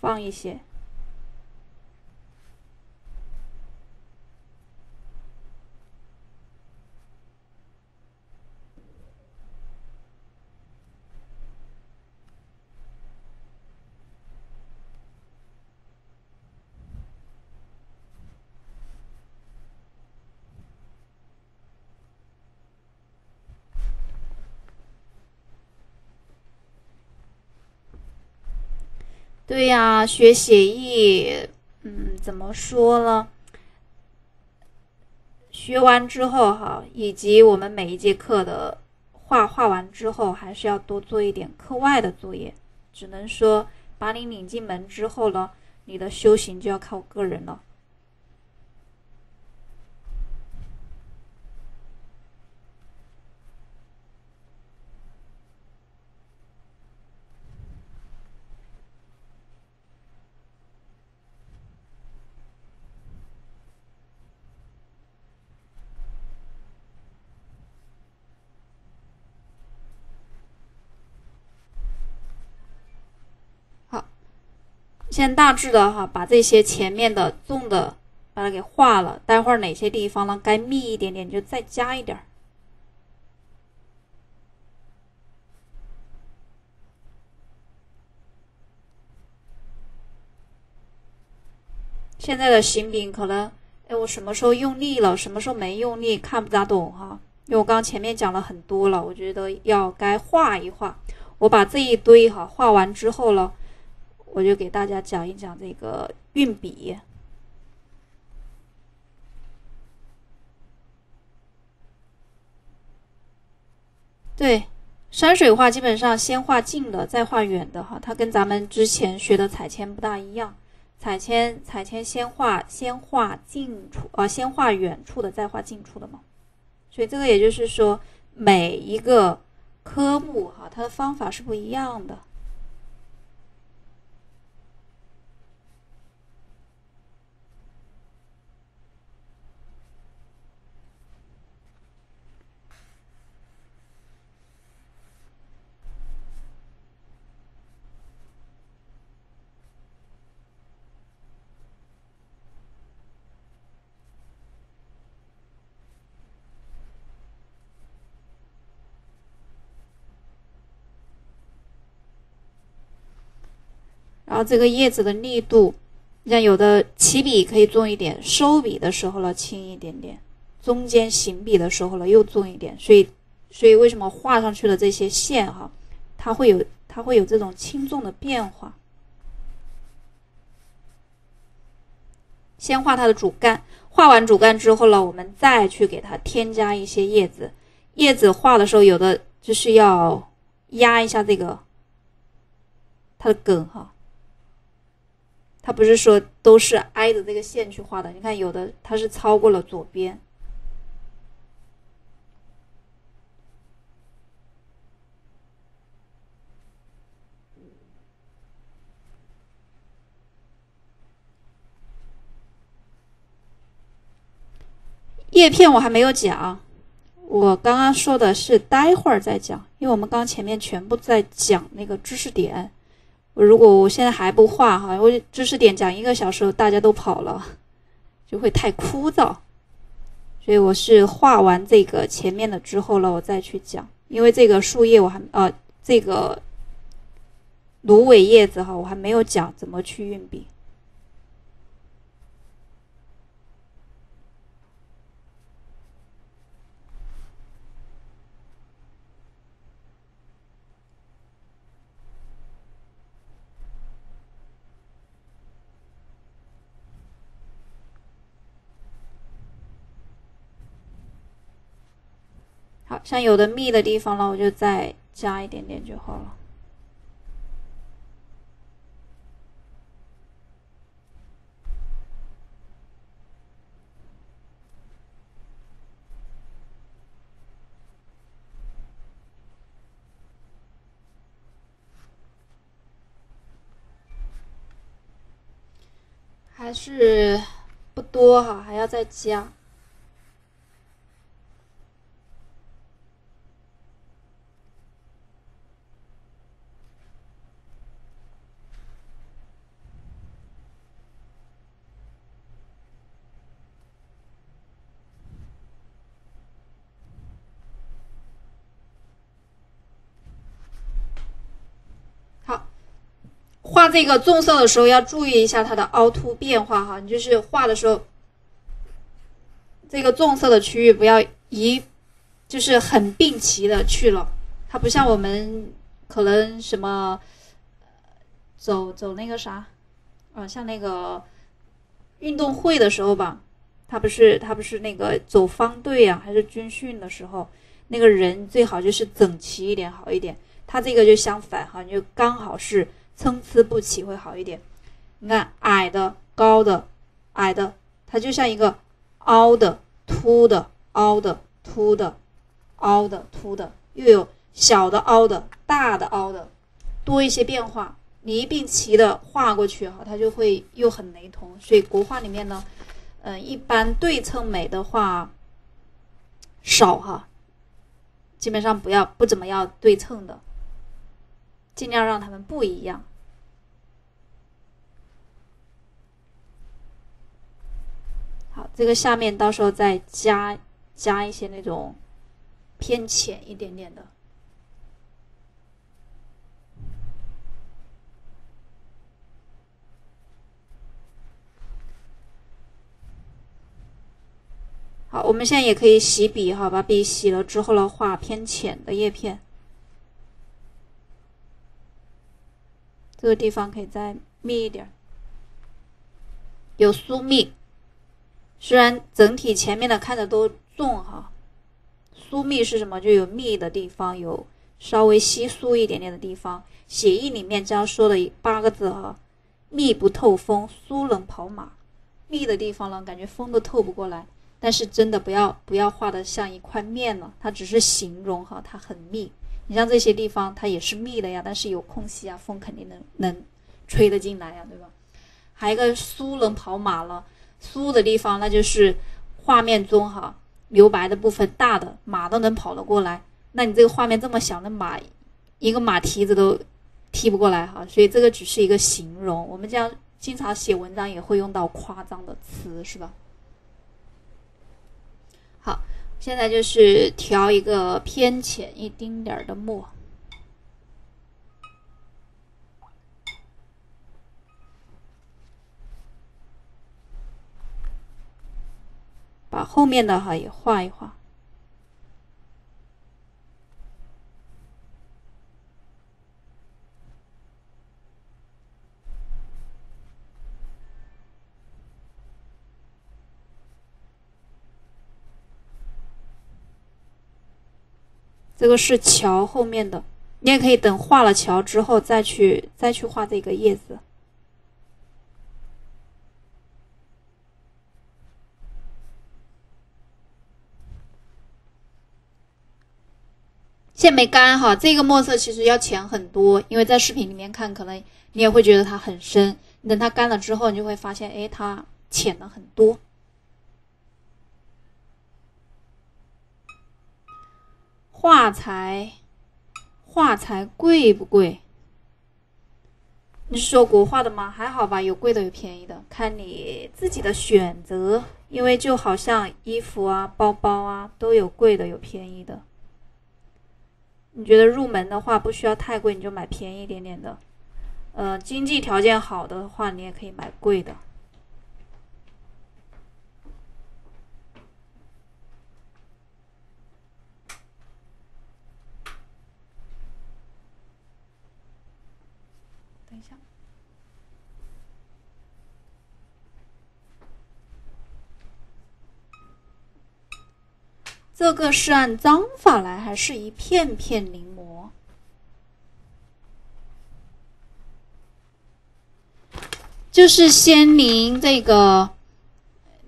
放一些。对呀，学写意，嗯，怎么说呢？学完之后哈，以及我们每一节课的画画完之后，还是要多做一点课外的作业。只能说，把你领进门之后呢，你的修行就要靠个人了。先大致的哈，把这些前面的重的把它给画了。待会儿哪些地方呢？该密一点点就再加一点儿。现在的行笔可能，哎，我什么时候用力了，什么时候没用力，看不咋懂哈。因为我刚前面讲了很多了，我觉得要该画一画。我把这一堆哈画完之后了。我就给大家讲一讲这个运笔。对，山水画基本上先画近的，再画远的哈。它跟咱们之前学的彩铅不大一样，彩铅彩铅先画先画近处啊，先画远处的，再画近处的嘛。所以这个也就是说，每一个科目哈，它的方法是不一样的。这个叶子的力度，像有的起笔可以重一点，收笔的时候呢轻一点点，中间行笔的时候呢又重一点。所以，所以为什么画上去的这些线哈，它会有它会有这种轻重的变化。先画它的主干，画完主干之后呢，我们再去给它添加一些叶子。叶子画的时候，有的就是要压一下这个它的梗哈。它不是说都是挨着这个线去画的，你看有的它是超过了左边。叶片我还没有讲，我刚刚说的是待会儿再讲，因为我们刚前面全部在讲那个知识点。我如果我现在还不画哈，我知识点讲一个小时，大家都跑了，就会太枯燥。所以我是画完这个前面的之后呢，我再去讲。因为这个树叶我还呃，这个芦苇叶子哈，我还没有讲怎么去运笔。像有的密的地方呢，我就再加一点点就好了。还是不多哈，还要再加。画这个重色的时候要注意一下它的凹凸变化哈，你就是画的时候，这个重色的区域不要一就是很并齐的去了，它不像我们可能什么走走那个啥，啊，像那个运动会的时候吧，他不是他不是那个走方队呀，还是军训的时候，那个人最好就是整齐一点好一点，他这个就相反哈，你就刚好是。参差不齐会好一点。你看，矮的、高的、矮的，它就像一个凹的、凸的、凹的、凸的、凹的、凸的，又有小的凹的、大的凹的，多一些变化。你一并齐的画过去哈，它就会又很雷同。所以国画里面呢，嗯，一般对称美的话少哈，基本上不要不怎么要对称的，尽量让它们不一样。好，这个下面到时候再加加一些那种偏浅一点点的。好，我们现在也可以洗笔哈，把笔洗了之后呢，画偏浅的叶片。这个地方可以再密一点，有疏密。虽然整体前面的看着都重哈，疏密是什么？就有密的地方，有稍微稀疏一点点的地方。写意里面这样说的八个字哈，密不透风，疏能跑马。密的地方呢，感觉风都透不过来。但是真的不要不要画的像一块面了，它只是形容哈，它很密。你像这些地方，它也是密的呀，但是有空隙啊，风肯定能能吹得进来呀，对吧？还有一个疏能跑马了。疏的地方，那就是画面中哈留白的部分大的马都能跑得过来。那你这个画面这么小，那马一个马蹄子都踢不过来哈。所以这个只是一个形容。我们这样经常写文章也会用到夸张的词，是吧？好，现在就是调一个偏浅一丁点儿的墨。把后面的哈也画一画，这个是桥后面的，你也可以等画了桥之后再去再去画这个叶子。线没干哈，这个墨色其实要浅很多，因为在视频里面看，可能你也会觉得它很深。等它干了之后，你就会发现，哎，它浅了很多。画材，画材贵不贵？你是说国画的吗？还好吧，有贵的有便宜的，看你自己的选择。因为就好像衣服啊、包包啊，都有贵的有便宜的。你觉得入门的话不需要太贵，你就买便宜一点点的。呃，经济条件好的话，你也可以买贵的。等一下。这个是按章法来，还是一片片临摹？就是先临这个，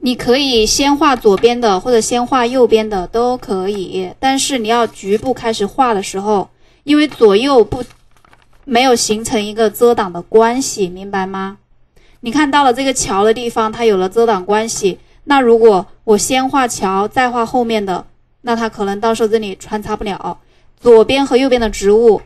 你可以先画左边的，或者先画右边的都可以。但是你要局部开始画的时候，因为左右不没有形成一个遮挡的关系，明白吗？你看到了这个桥的地方，它有了遮挡关系。那如果我先画桥，再画后面的。那它可能到时候这里穿插不了，左边和右边的植物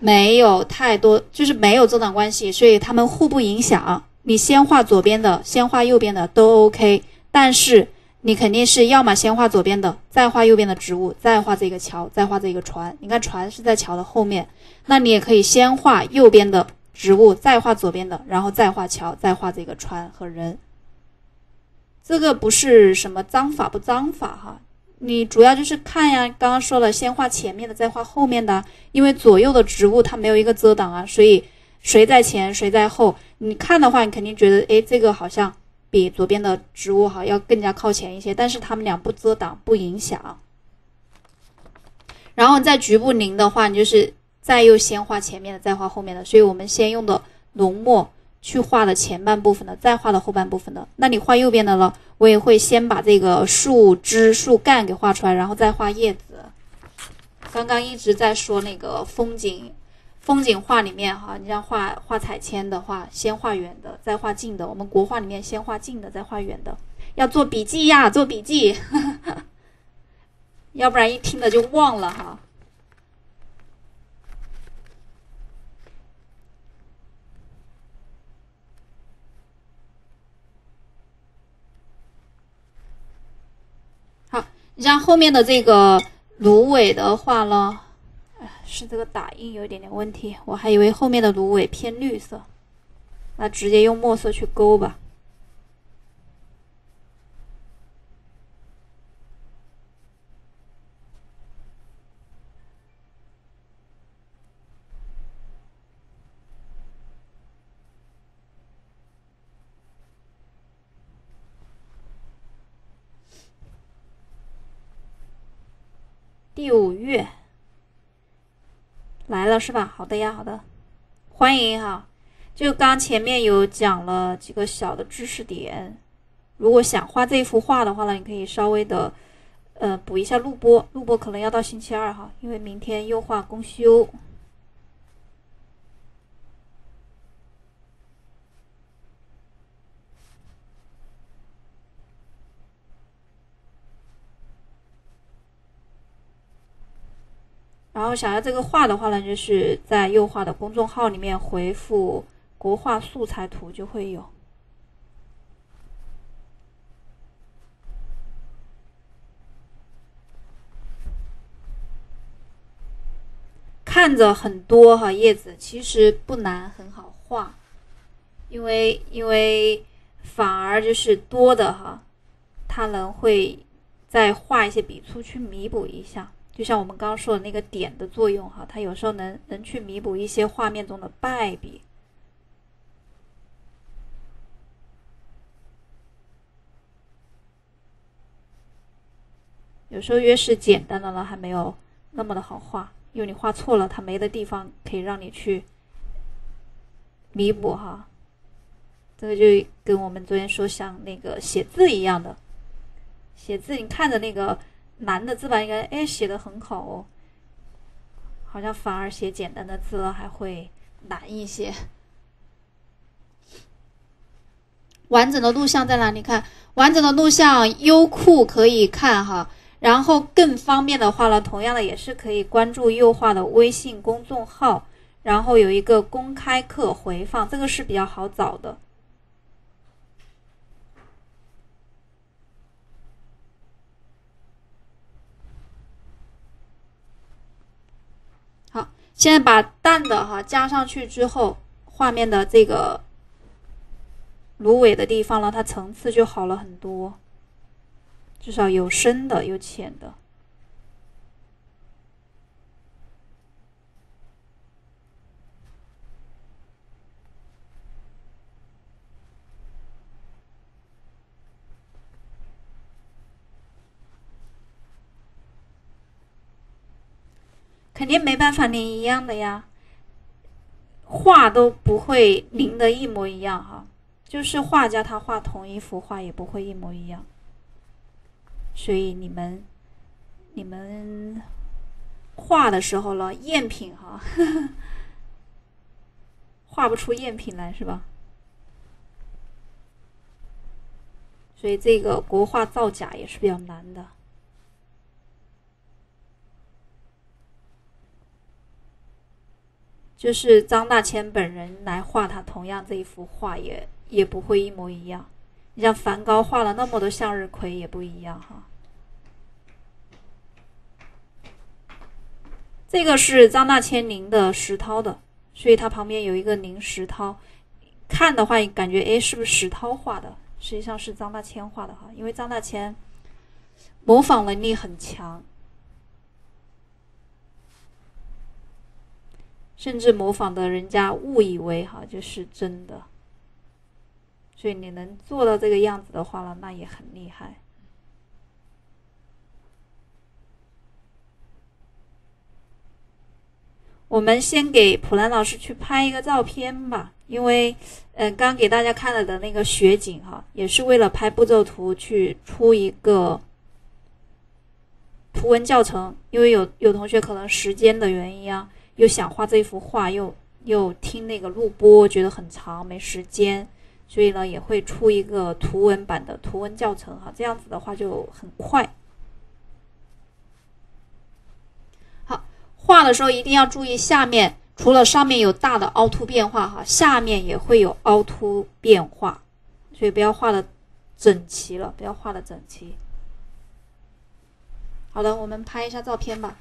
没有太多，就是没有遮挡关系，所以它们互不影响。你先画左边的，先画右边的都 OK，但是你肯定是要么先画左边的，再画右边的植物，再画这个桥，再画这个船。你看船是在桥的后面，那你也可以先画右边的植物，再画左边的，然后再画桥，再画这个船和人。这个不是什么章法不章法哈，你主要就是看呀。刚刚说了，先画前面的，再画后面的，因为左右的植物它没有一个遮挡啊，所以谁在前谁在后，你看的话，你肯定觉得，哎，这个好像比左边的植物哈要更加靠前一些，但是它们俩不遮挡不影响。然后在局部零的话，你就是再又先画前面的，再画后面的，所以我们先用的浓墨。去画的前半部分的，再画的后半部分的。那你画右边的了，我也会先把这个树枝、树干给画出来，然后再画叶子。刚刚一直在说那个风景，风景画里面哈，你像画画彩铅的话，先画远的，再画近的。我们国画里面先画近的，再画远的。要做笔记呀，做笔记，<laughs> 要不然一听的就忘了哈。你像后面的这个芦苇的话呢，是这个打印有一点点问题，我还以为后面的芦苇偏绿色，那直接用墨色去勾吧。九月来了是吧？好的呀，好的，欢迎哈。就刚前面有讲了几个小的知识点，如果想画这幅画的话呢，你可以稍微的呃补一下录播，录播可能要到星期二哈，因为明天又画公休。然后想要这个画的话呢，就是在右画的公众号里面回复“国画素材图”就会有。看着很多哈叶子，其实不难，很好画，因为因为反而就是多的哈，它能会再画一些笔触去弥补一下。就像我们刚刚说的那个点的作用哈，它有时候能能去弥补一些画面中的败笔。有时候越是简单的呢，还没有那么的好画，因为你画错了，它没的地方可以让你去弥补哈。这个就跟我们昨天说像那个写字一样的，写字你看着那个。难的字吧，应该哎写的很好哦，好像反而写简单的字了还会难一些。<laughs> 完整的录像在哪里看？完整的录像优酷可以看哈，然后更方便的话呢，同样的也是可以关注优化的微信公众号，然后有一个公开课回放，这个是比较好找的。现在把淡的哈加上去之后，画面的这个芦苇的地方呢，它层次就好了很多，至少有深的有浅的。肯定没办法连一样的呀，画都不会临的一模一样哈，就是画家他画同一幅画也不会一模一样，所以你们你们画的时候了赝品哈，<laughs> 画不出赝品来是吧？所以这个国画造假也是比较难的。就是张大千本人来画他，同样这一幅画也也不会一模一样。你像梵高画了那么多向日葵，也不一样哈。这个是张大千临的石涛的，所以它旁边有一个临石涛，看的话感觉哎是不是石涛画的？实际上是张大千画的哈，因为张大千模仿能力很强，甚至模仿的人家误以为哈就是真的，所以你能做到这个样子的话呢，那也很厉害。我们先给普兰老师去拍一个照片吧，因为，嗯，刚给大家看了的那个雪景哈，也是为了拍步骤图去出一个图文教程。因为有有同学可能时间的原因啊，又想画这幅画，又又听那个录播觉得很长没时间，所以呢也会出一个图文版的图文教程哈，这样子的话就很快。好画的时候一定要注意，下面除了上面有大的凹凸变化哈，下面也会有凹凸变化，所以不要画的整齐了，不要画的整齐。好的，我们拍一下照片吧。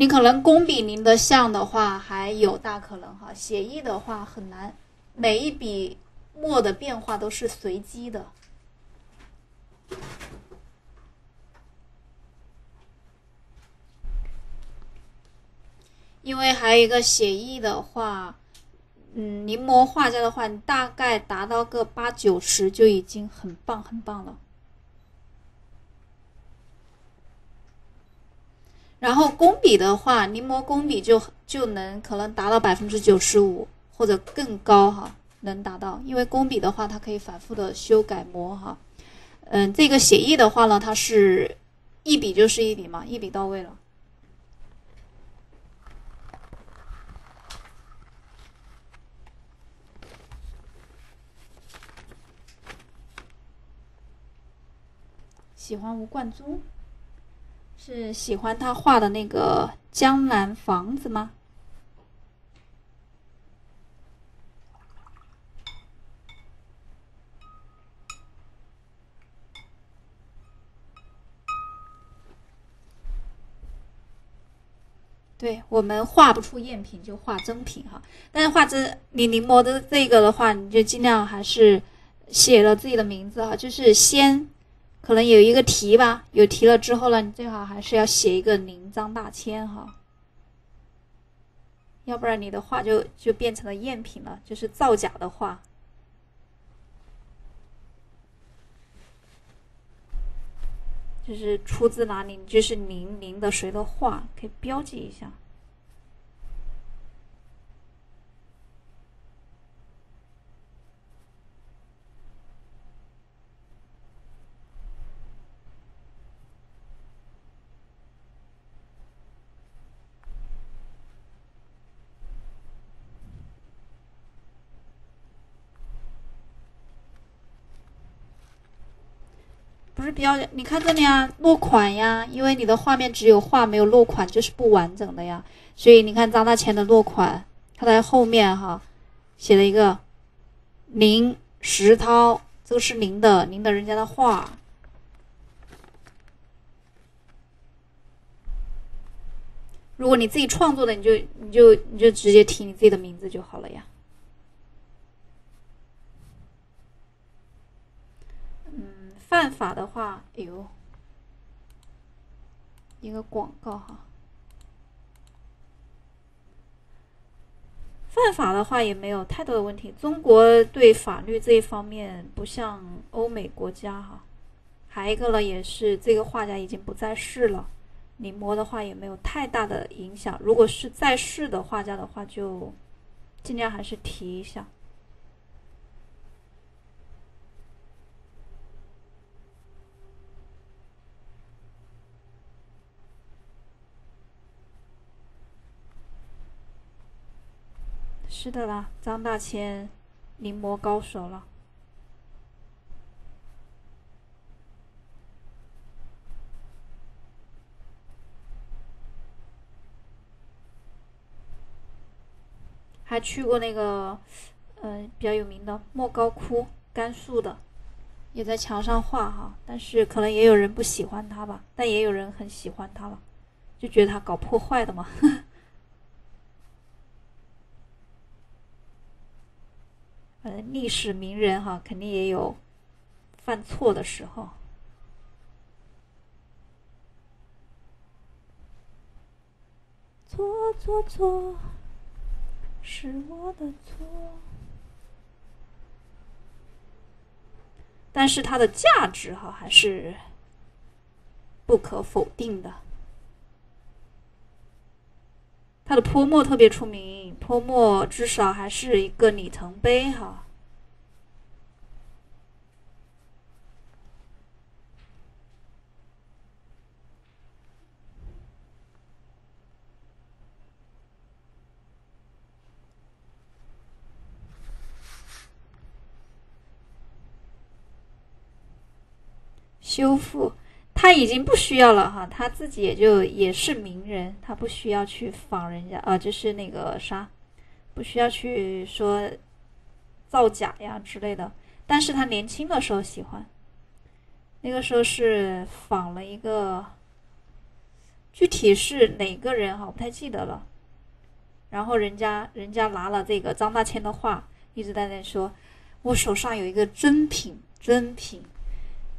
你可能工笔临的像的话还有大可能哈，写意的话很难，每一笔。墨的变化都是随机的，因为还有一个写意的话，嗯，临摹画家的话，你大概达到个八九十就已经很棒很棒了。然后工笔的话，临摹工笔就就能可能达到百分之九十五或者更高哈。能达到，因为工笔的话，它可以反复的修改磨哈。嗯，这个写意的话呢，它是一笔就是一笔嘛，一笔到位了。喜欢吴冠中，是喜欢他画的那个江南房子吗？对我们画不出赝品，就画真品哈。但是画这你临摹的这个的话，你就尽量还是写了自己的名字哈。就是先可能有一个题吧，有题了之后呢，你最好还是要写一个“临张大千”哈，要不然你的画就就变成了赝品了，就是造假的画。就是出自哪里？就是您您的谁的画，可以标记一下。不是标，你看这里啊，落款呀，因为你的画面只有画没有落款，就是不完整的呀。所以你看张大千的落款，他在后面哈写了一个“林石涛”，这个是您的，您的人家的画。如果你自己创作的，你就你就你就直接提你自己的名字就好了呀。犯法的话，哎呦，一个广告哈。犯法的话也没有太多的问题。中国对法律这一方面不像欧美国家哈。还一个呢，也是这个画家已经不在世了，临摹的话也没有太大的影响。如果是在世的画家的话，就尽量还是提一下。是的啦，张大千，临摹高手了。还去过那个，呃，比较有名的莫高窟，甘肃的。也在墙上画哈，但是可能也有人不喜欢他吧，但也有人很喜欢他了，就觉得他搞破坏的嘛。<laughs> 呃，历史名人哈，肯定也有犯错的时候。错错错，是我的错。但是它的价值哈还是不可否定的。它的泼墨特别出名，泼墨至少还是一个里程碑哈。修复，他已经不需要了哈，他自己也就也是名人，他不需要去仿人家啊，就是那个啥，不需要去说造假呀之类的。但是他年轻的时候喜欢，那个时候是仿了一个，具体是哪个人哈，我不太记得了。然后人家人家拿了这个张大千的画，一直在那说，我手上有一个真品，真品。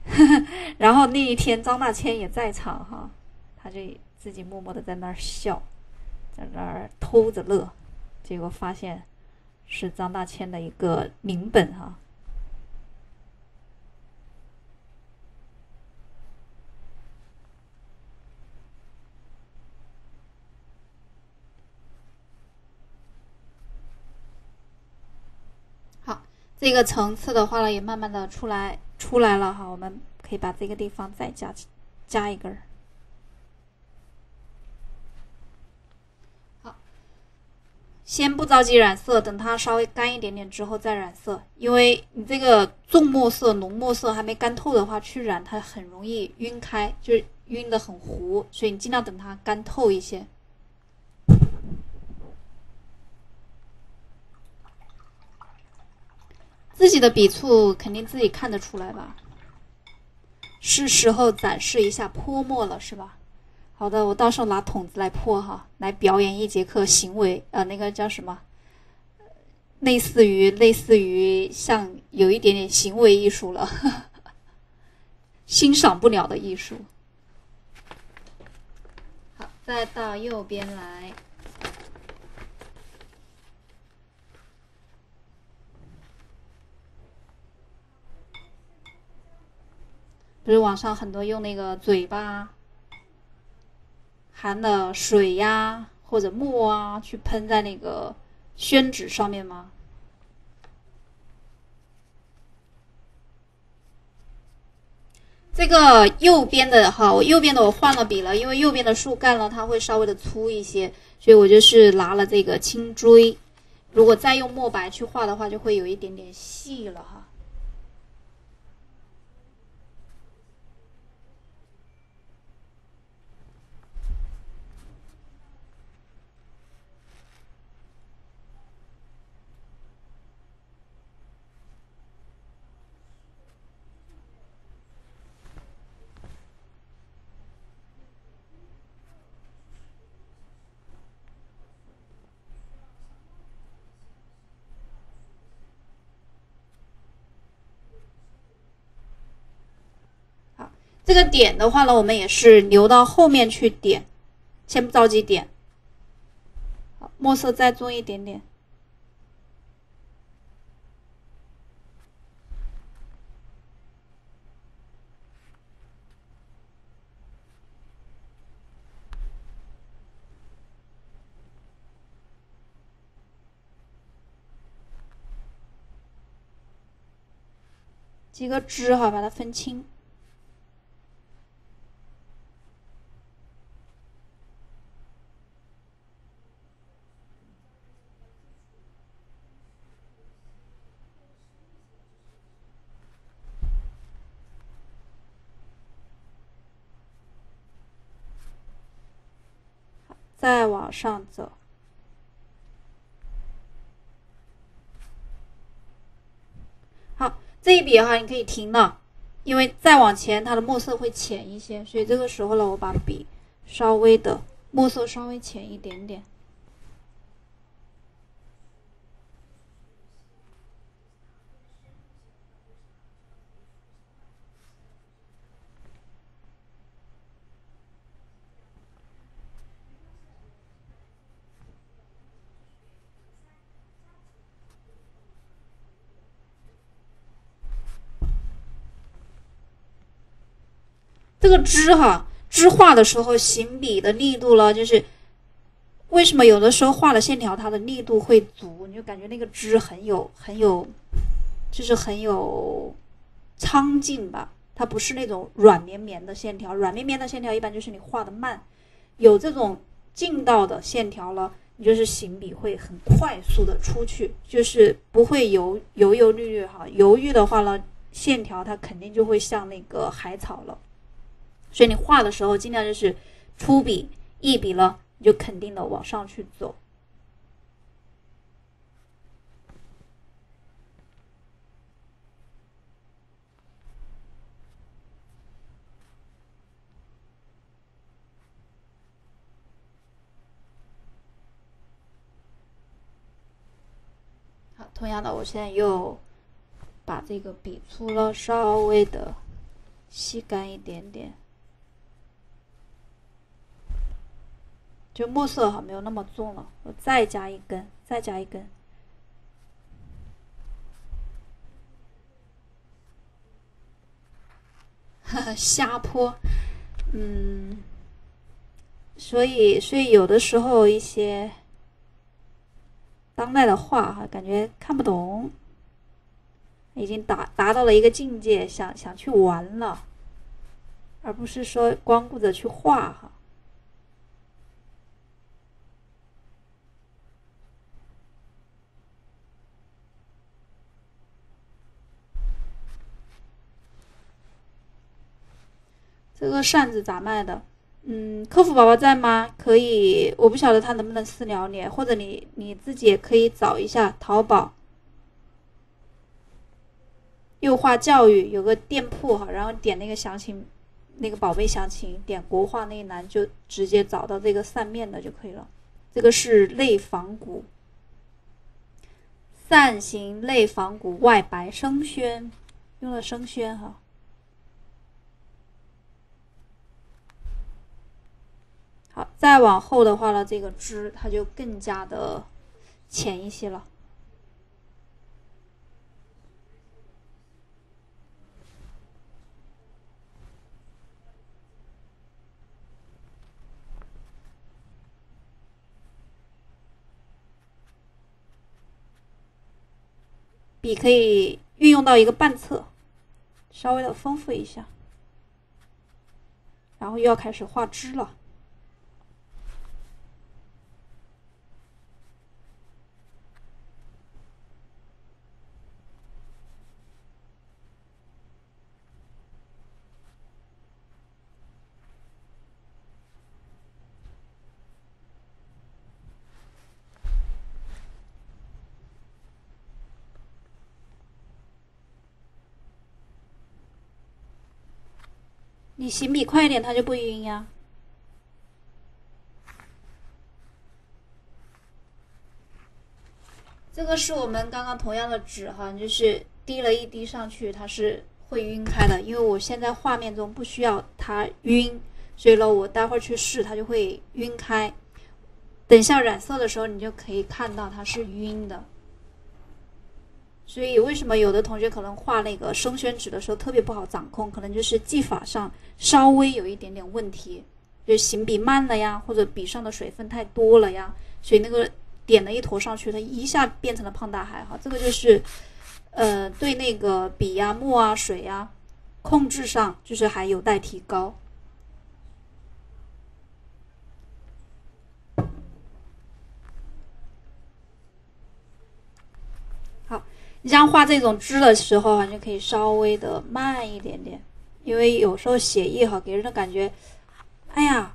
<laughs> 然后那一天，张大千也在场哈，他就自己默默的在那儿笑，在那儿偷着乐，结果发现是张大千的一个名本哈。好，这个层次的话呢，也慢慢的出来。出来了哈，我们可以把这个地方再加加一根儿。好，先不着急染色，等它稍微干一点点之后再染色，因为你这个重墨色、浓墨色还没干透的话，去染它很容易晕开，就是晕的很糊，所以你尽量等它干透一些。自己的笔触肯定自己看得出来吧？是时候展示一下泼墨了，是吧？好的，我到时候拿桶子来泼哈，来表演一节课行为，呃，那个叫什么？类似于类似于像有一点点行为艺术了，<laughs> 欣赏不了的艺术。好，再到右边来。不是网上很多用那个嘴巴含的水呀或者墨啊去喷在那个宣纸上面吗？这个右边的哈，我右边的我换了笔了，因为右边的树干呢它会稍微的粗一些，所以我就是拿了这个青锥。如果再用墨白去画的话，就会有一点点细了哈。这个点的话呢，我们也是留到后面去点，先不着急点。墨色再重一点点，几个枝哈，把它分清。再往上走，好，这一笔哈，你可以停了。因为再往前它的墨色会浅一些，所以这个时候呢，我把笔稍微的墨色稍微浅一点点。这个枝哈枝画的时候，行笔的力度了，就是为什么有的时候画的线条它的力度会足，你就感觉那个枝很有很有，就是很有苍劲吧。它不是那种软绵绵的线条，软绵绵的线条一般就是你画的慢，有这种劲道的线条了，你就是行笔会很快速的出去，就是不会犹犹犹豫豫哈。犹豫的话呢，线条它肯定就会像那个海草了。所以你画的时候，尽量就是出笔一笔了，你就肯定的往上去走。好，同样的，我现在又把这个笔触了稍微的吸干一点点。就墨色哈没有那么重了，我再加一根，再加一根，<laughs> 下坡，嗯，所以所以有的时候一些当代的画哈，感觉看不懂，已经达达到了一个境界，想想去玩了，而不是说光顾着去画哈。这个扇子咋卖的？嗯，客服宝宝在吗？可以，我不晓得他能不能私聊你，或者你你自己也可以找一下淘宝。幼画教育有个店铺哈，然后点那个详情，那个宝贝详情，点国画那一栏就直接找到这个扇面的就可以了。这个是类仿古，扇形类仿古外白生宣，用了生宣哈。再往后的话呢，这个枝它就更加的浅一些了。笔可以运用到一个半侧，稍微的丰富一下，然后又要开始画枝了。你行笔快一点，它就不晕呀。这个是我们刚刚同样的纸哈，就是滴了一滴上去，它是会晕开的。因为我现在画面中不需要它晕，所以呢，我待会儿去试它就会晕开。等下染色的时候，你就可以看到它是晕的。所以，为什么有的同学可能画那个生宣纸的时候特别不好掌控？可能就是技法上稍微有一点点问题，就行笔慢了呀，或者笔上的水分太多了呀，所以那个点了一坨上去，它一下变成了胖大海哈。这个就是，呃，对那个笔呀、墨啊、水呀控制上，就是还有待提高。你像画这种枝的时候啊，就可以稍微的慢一点点，因为有时候写意哈，给人的感觉，哎呀，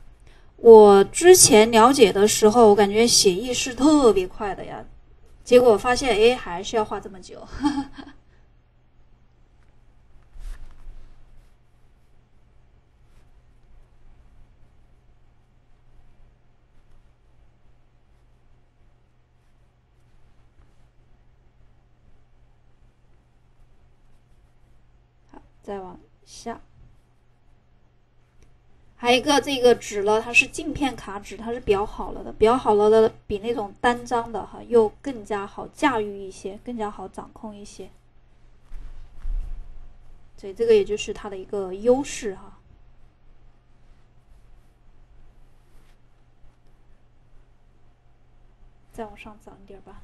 我之前了解的时候，我感觉写意是特别快的呀，结果发现，哎，还是要画这么久。再往下。还有一个这个纸呢，它是镜片卡纸，它是裱好了的，裱好了的比那种单张的哈又更加好驾驭一些，更加好掌控一些。所以这个也就是它的一个优势哈。再往上涨一点吧。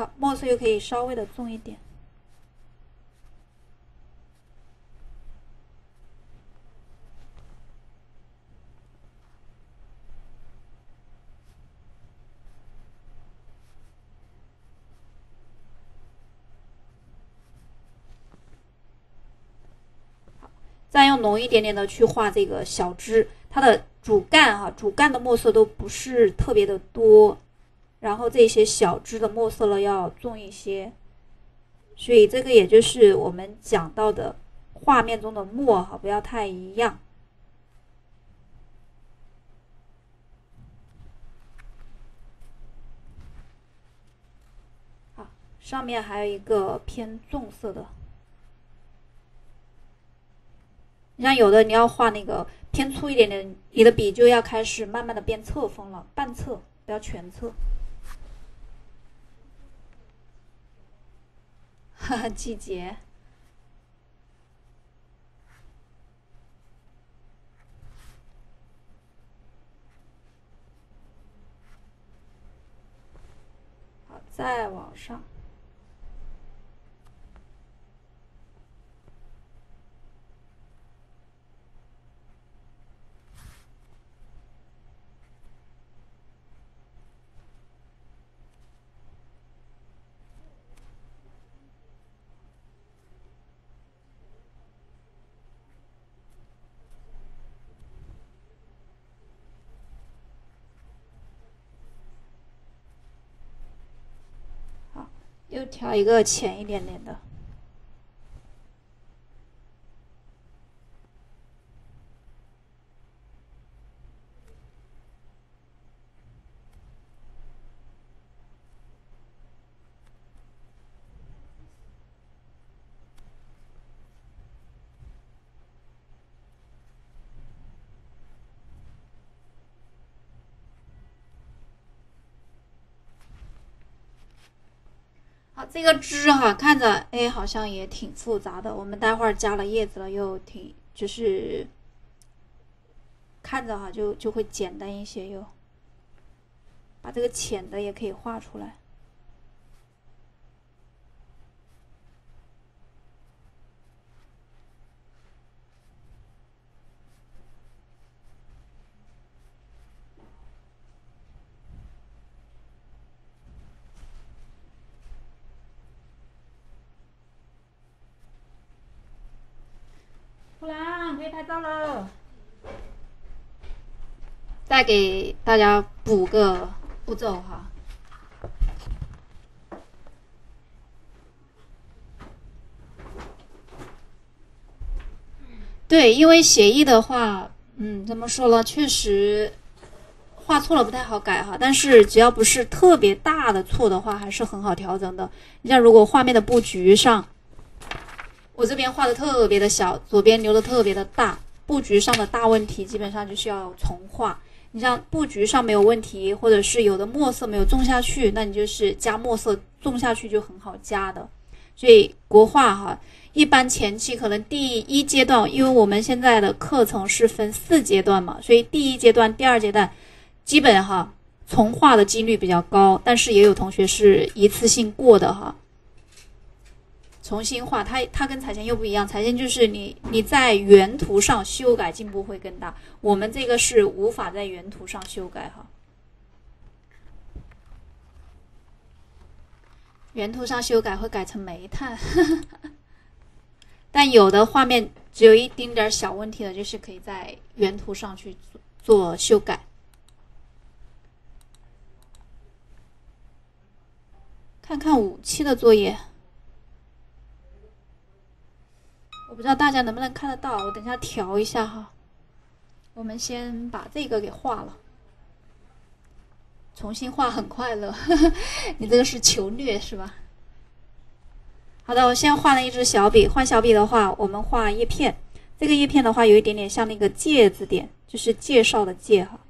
好，墨色又可以稍微的重一点。再用浓一点点的去画这个小枝，它的主干哈，主干的墨色都不是特别的多。然后这些小支的墨色呢要重一些，所以这个也就是我们讲到的画面中的墨哈，不要太一样。好，上面还有一个偏重色的，你像有的你要画那个偏粗一点点，你的笔就要开始慢慢的变侧锋了，半侧不要全侧。哈 <laughs> 哈季节，好，再往上。就调一个浅一点点的。这个枝哈，看着哎，好像也挺复杂的。我们待会儿加了叶子了，又挺就是看着哈，就就会简单一些。哟把这个浅的也可以画出来。可以拍照了，再给大家补个步骤哈。对，因为协议的话，嗯，怎么说呢？确实画错了不太好改哈，但是只要不是特别大的错的话，还是很好调整的。你像如果画面的布局上。我这边画的特别的小，左边留的特别的大，布局上的大问题基本上就需要重画。你像布局上没有问题，或者是有的墨色没有种下去，那你就是加墨色种下去就很好加的。所以国画哈，一般前期可能第一阶段，因为我们现在的课程是分四阶段嘛，所以第一阶段、第二阶段基本哈重画的几率比较高，但是也有同学是一次性过的哈。重新画，它它跟彩铅又不一样，彩铅就是你你在原图上修改进步会更大，我们这个是无法在原图上修改哈。原图上修改会改成煤炭，<laughs> 但有的画面只有一丁点小问题的，就是可以在原图上去做修改。看看五期的作业。我不知道大家能不能看得到，我等下调一下哈。我们先把这个给画了，重新画很快乐。<laughs> 你这个是求虐是吧？好的，我先画了一支小笔。换小笔的话，我们画叶片。这个叶片的话，有一点点像那个介字点，就是介绍的介哈。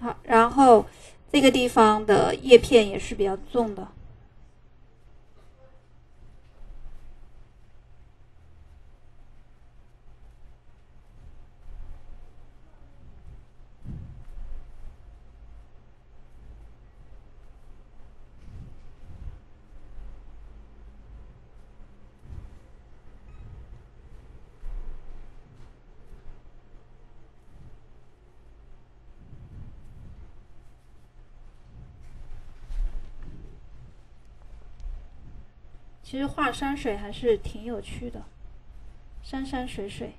好，然然后这个地方的叶片也是比较重的。其实画山水还是挺有趣的，山山水水，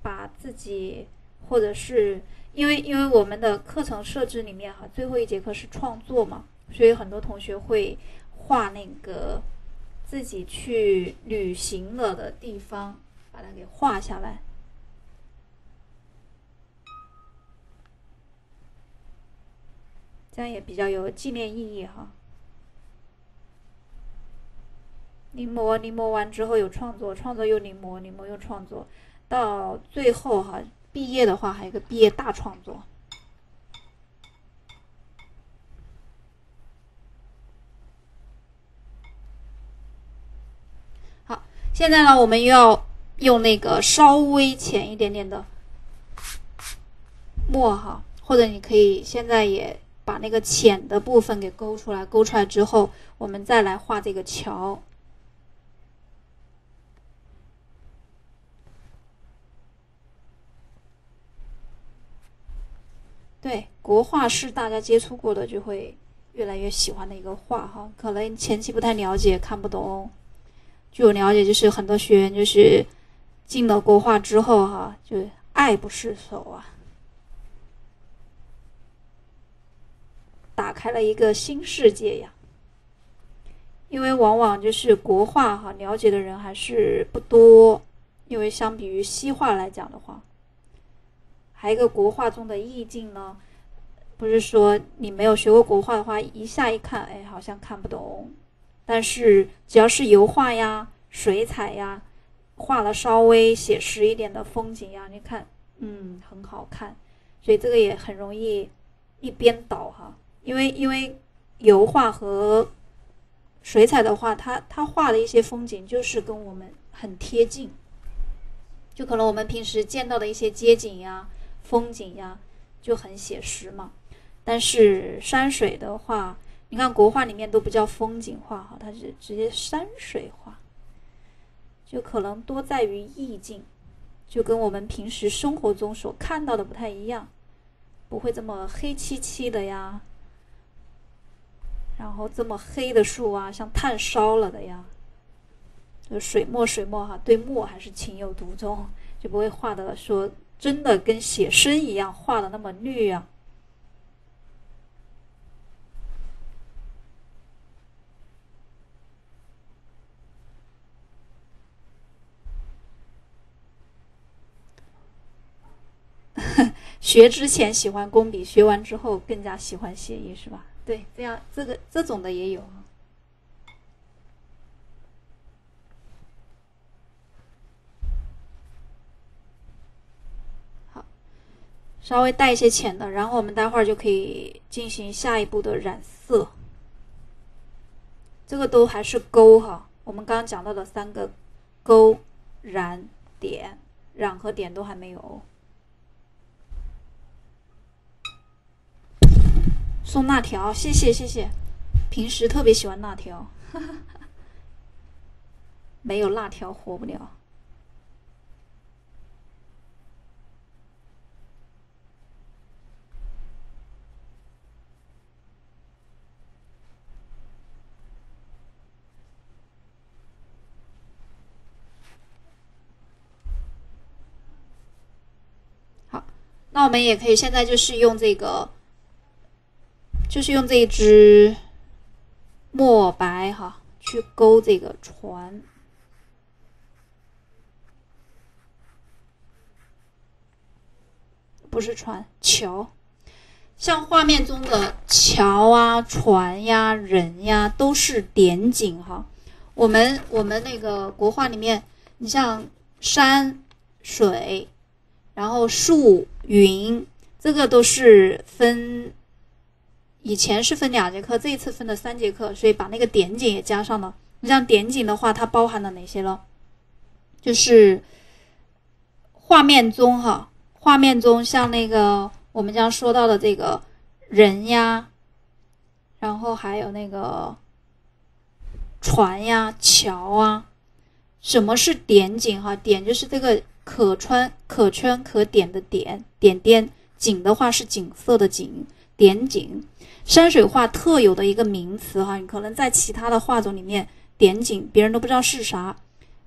把自己或者是因为因为我们的课程设置里面哈，最后一节课是创作嘛，所以很多同学会画那个自己去旅行了的地方，把它给画下来，这样也比较有纪念意义哈。临摹，临摹完之后有创作，创作又临摹，临摹又创作，到最后哈，毕业的话还有个毕业大创作。好，现在呢，我们又要用那个稍微浅一点点的墨哈，或者你可以现在也把那个浅的部分给勾出来，勾出来之后，我们再来画这个桥。对，国画是大家接触过的，就会越来越喜欢的一个画哈。可能前期不太了解，看不懂。据我了解，就是很多学员就是进了国画之后哈，就爱不释手啊，打开了一个新世界呀。因为往往就是国画哈，了解的人还是不多。因为相比于西画来讲的话。还有一个国画中的意境呢，不是说你没有学过国画的话，一下一看，哎，好像看不懂。但是只要是油画呀、水彩呀，画了稍微写实一点的风景呀，你看，嗯，很好看。所以这个也很容易一边倒哈，因为因为油画和水彩的话，它它画的一些风景就是跟我们很贴近，就可能我们平时见到的一些街景呀。风景呀，就很写实嘛。但是山水的话，你看国画里面都不叫风景画哈，它是直接山水画，就可能多在于意境，就跟我们平时生活中所看到的不太一样，不会这么黑漆漆的呀，然后这么黑的树啊，像炭烧了的呀，就水墨水墨哈，对墨还是情有独钟，就不会画的说。真的跟写生一样画的那么绿啊！<laughs> 学之前喜欢工笔，学完之后更加喜欢写意，是吧？对，这样这个这种的也有。稍微带一些浅的，然后我们待会儿就可以进行下一步的染色。这个都还是勾哈，我们刚刚讲到的三个勾、染、点，染和点都还没有。送辣条，谢谢谢谢，平时特别喜欢辣条，<laughs> 没有辣条活不了。那我们也可以现在就是用这个，就是用这一支墨白哈去勾这个船，不是船桥。像画面中的桥啊、船呀、人呀，都是点景哈。我们我们那个国画里面，你像山水，然后树云，这个都是分。以前是分两节课，这一次分了三节课，所以把那个点景也加上了。你像点景的话，它包含了哪些了？就是画面中哈，画面中像那个。我们将说到的这个人呀，然后还有那个船呀、桥啊，什么是点景？哈，点就是这个可穿、可圈、可点的点，点点景的话是景色的景，点景。山水画特有的一个名词哈，你可能在其他的画种里面，点景别人都不知道是啥。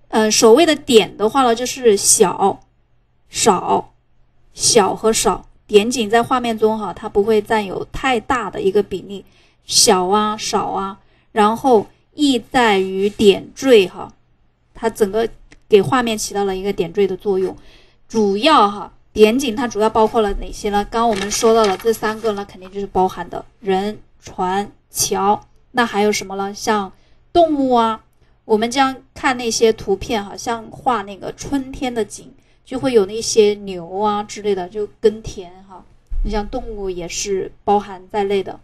呃，所谓的点的话呢，就是小、少、小和少。点景在画面中哈，它不会占有太大的一个比例，小啊少啊，然后意在于点缀哈，它整个给画面起到了一个点缀的作用。主要哈点景它主要包括了哪些呢？刚刚我们说到了这三个呢，肯定就是包含的人、船、桥。那还有什么呢？像动物啊，我们将看那些图片哈，像画那个春天的景。就会有那些牛啊之类的，就耕田哈。你像动物也是包含在内的，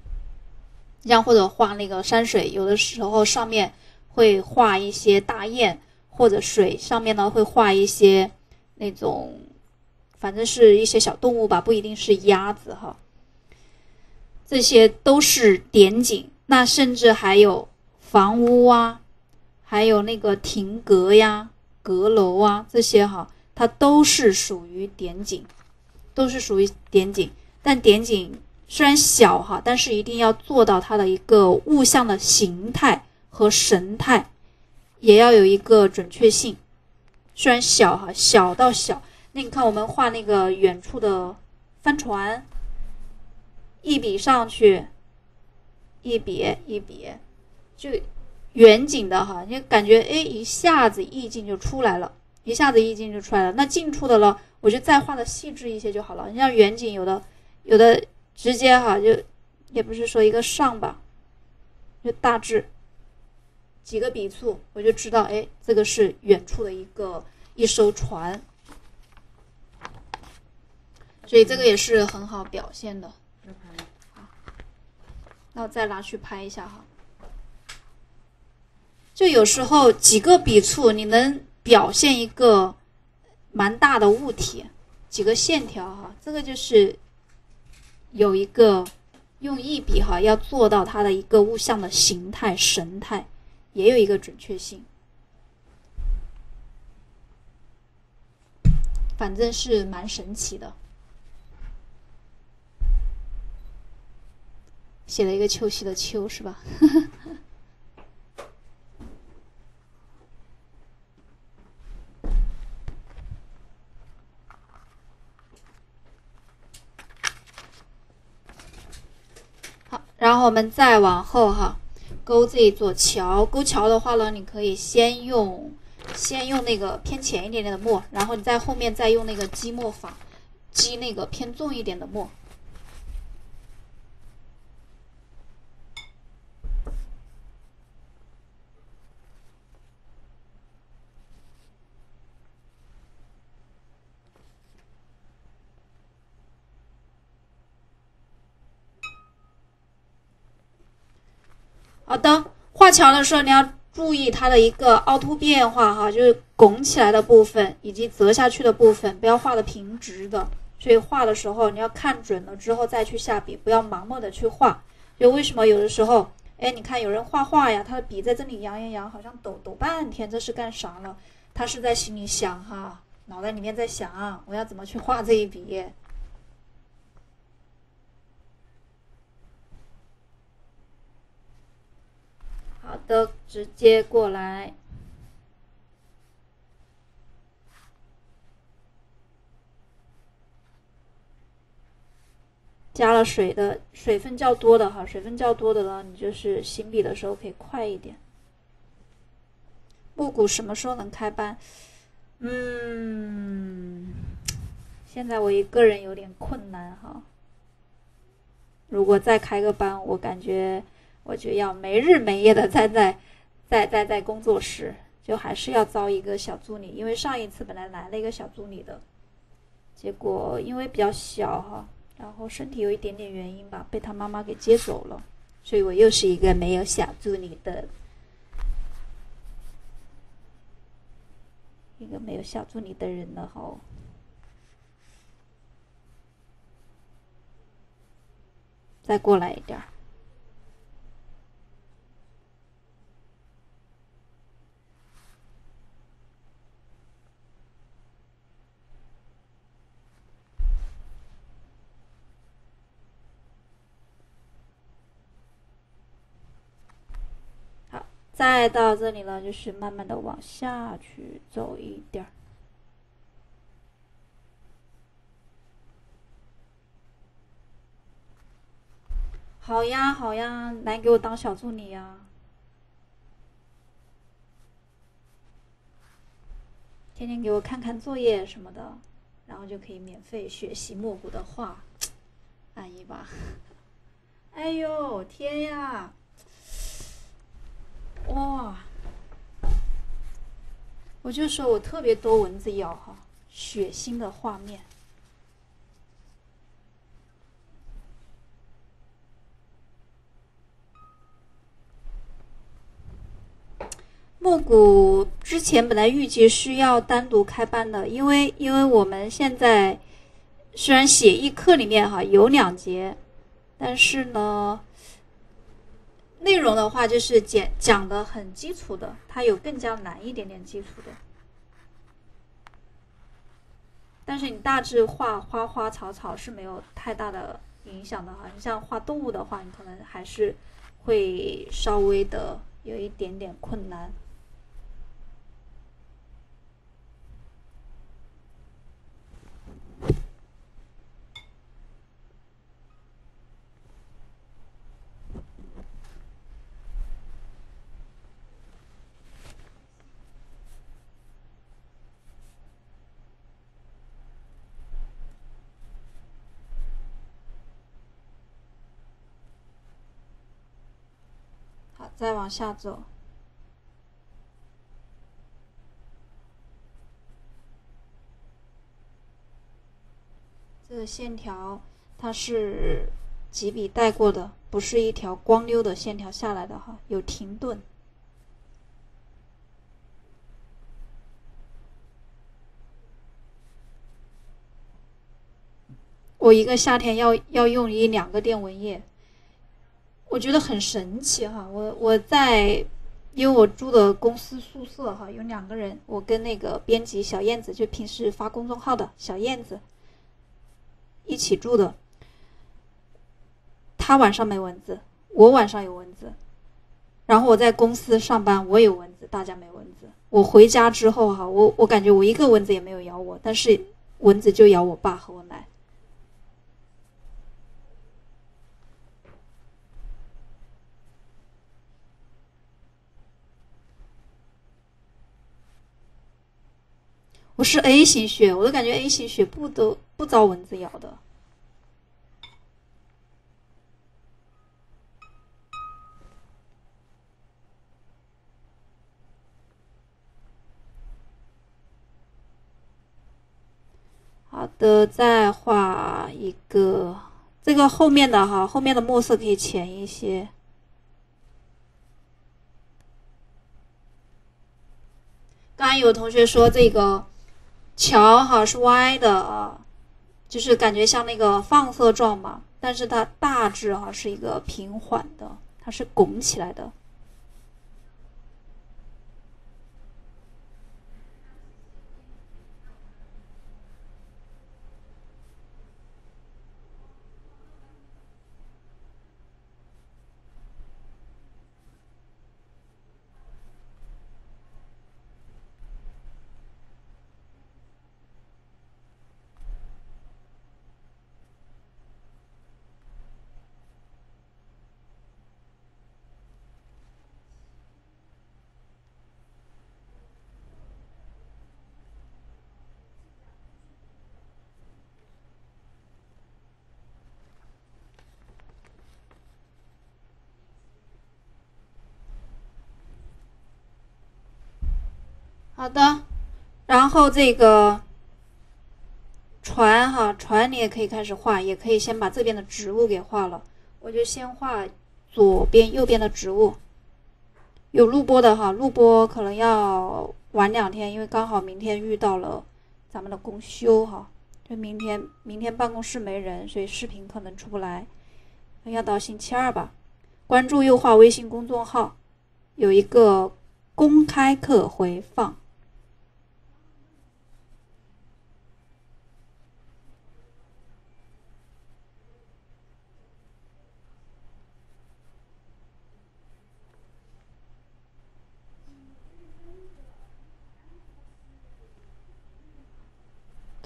像或者画那个山水，有的时候上面会画一些大雁，或者水上面呢会画一些那种，反正是一些小动物吧，不一定是鸭子哈。这些都是点景，那甚至还有房屋啊，还有那个亭阁呀、阁楼啊这些哈。它都是属于点景，都是属于点景。但点景虽然小哈，但是一定要做到它的一个物象的形态和神态，也要有一个准确性。虽然小哈，小到小。那你看我们画那个远处的帆船，一笔上去，一笔一笔，就远景的哈，你感觉哎，一下子意境就出来了。一下子意境就出来了。那近处的了，我就再画的细致一些就好了。你像远景，有的有的直接哈，就也不是说一个上吧，就大致几个笔触，我就知道，哎，这个是远处的一个一艘船。所以这个也是很好表现的。好，那我再拿去拍一下哈。就有时候几个笔触，你能。表现一个蛮大的物体，几个线条哈，这个就是有一个用一笔哈，要做到它的一个物象的形态神态，也有一个准确性，反正是蛮神奇的。写了一个秋夕的秋，是吧？<laughs> 好然后我们再往后哈，勾这一座桥。勾桥的话呢，你可以先用，先用那个偏浅一点点的墨，然后你在后面再用那个积墨法，积那个偏重一点的墨。好的，画桥的时候你要注意它的一个凹凸变化哈，就是拱起来的部分以及折下去的部分，不要画的平直的。所以画的时候你要看准了之后再去下笔，不要盲目的去画。就为什么有的时候，哎，你看有人画画呀，他的笔在这里扬扬扬，好像抖抖半天，这是干啥了？他是在心里想哈，脑袋里面在想，我要怎么去画这一笔。好的，直接过来。加了水的水分较多的哈，水分较多的呢，你就是行笔的时候可以快一点。木谷什么时候能开班？嗯，现在我一个人有点困难哈。如果再开个班，我感觉我就要没日没夜的在在在在在工作室，就还是要招一个小助理，因为上一次本来来了一个小助理的，结果因为比较小哈。然后身体有一点点原因吧，被他妈妈给接走了，所以我又是一个没有小助理的，一个没有小助理的人了哈。再过来一点儿。再到这里了，就是慢慢的往下去走一点儿。好呀，好呀，来给我当小助理呀！天天给我看看作业什么的，然后就可以免费学习蘑菇的话，安逸吧？<laughs> 哎呦，天呀！哇！我就说我特别多蚊子咬哈，血腥的画面。木谷之前本来预计是要单独开班的，因为因为我们现在虽然写意课里面哈有两节，但是呢。内容的话，就是讲讲的很基础的，它有更加难一点点基础的。但是你大致画花花草草是没有太大的影响的哈。你像画动物的话，你可能还是会稍微的有一点点困难。再往下走，这个线条它是几笔带过的，不是一条光溜的线条下来的哈，有停顿。我一个夏天要要用一两个电蚊液。我觉得很神奇哈，我我在，因为我住的公司宿舍哈，有两个人，我跟那个编辑小燕子，就平时发公众号的小燕子一起住的。他晚上没蚊子，我晚上有蚊子，然后我在公司上班，我有蚊子，大家没蚊子。我回家之后哈，我我感觉我一个蚊子也没有咬我，但是蚊子就咬我爸和我奶。我是 A 型血，我都感觉 A 型血不都不遭蚊子咬的。好的，再画一个，这个后面的哈，后面的墨色可以浅一些。刚刚有同学说这个。桥哈是歪的啊，就是感觉像那个放射状嘛，但是它大致哈是一个平缓的，它是拱起来的。好的，然后这个船哈，船你也可以开始画，也可以先把这边的植物给画了。我就先画左边、右边的植物。有录播的哈，录播可能要晚两天，因为刚好明天遇到了咱们的公休哈，就明天明天办公室没人，所以视频可能出不来，要到星期二吧。关注优化微信公众号，有一个公开课回放。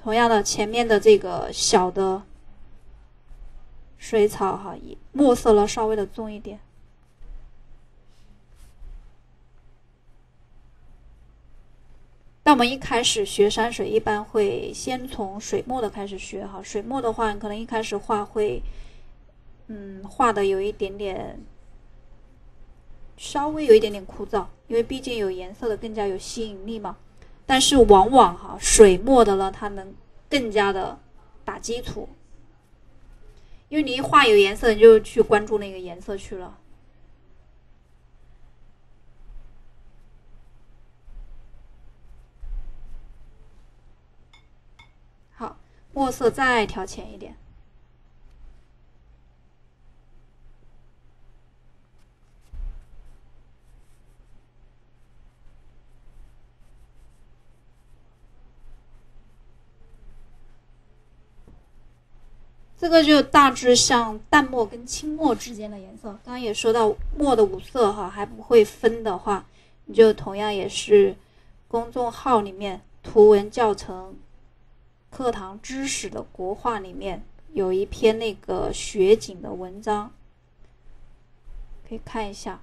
同样的，前面的这个小的水草哈，墨色呢稍微的重一点。那我们一开始学山水，一般会先从水墨的开始学哈。水墨的话，可能一开始画会，嗯，画的有一点点，稍微有一点点枯燥，因为毕竟有颜色的更加有吸引力嘛。但是往往哈水墨的呢，它能更加的打基础，因为你一画有颜色，你就去关注那个颜色去了。好，墨色再调浅一点。个就大致像淡墨跟清墨之间的颜色。刚刚也说到墨的五色哈，还不会分的话，你就同样也是公众号里面图文教程课堂知识的国画里面有一篇那个雪景的文章，可以看一下。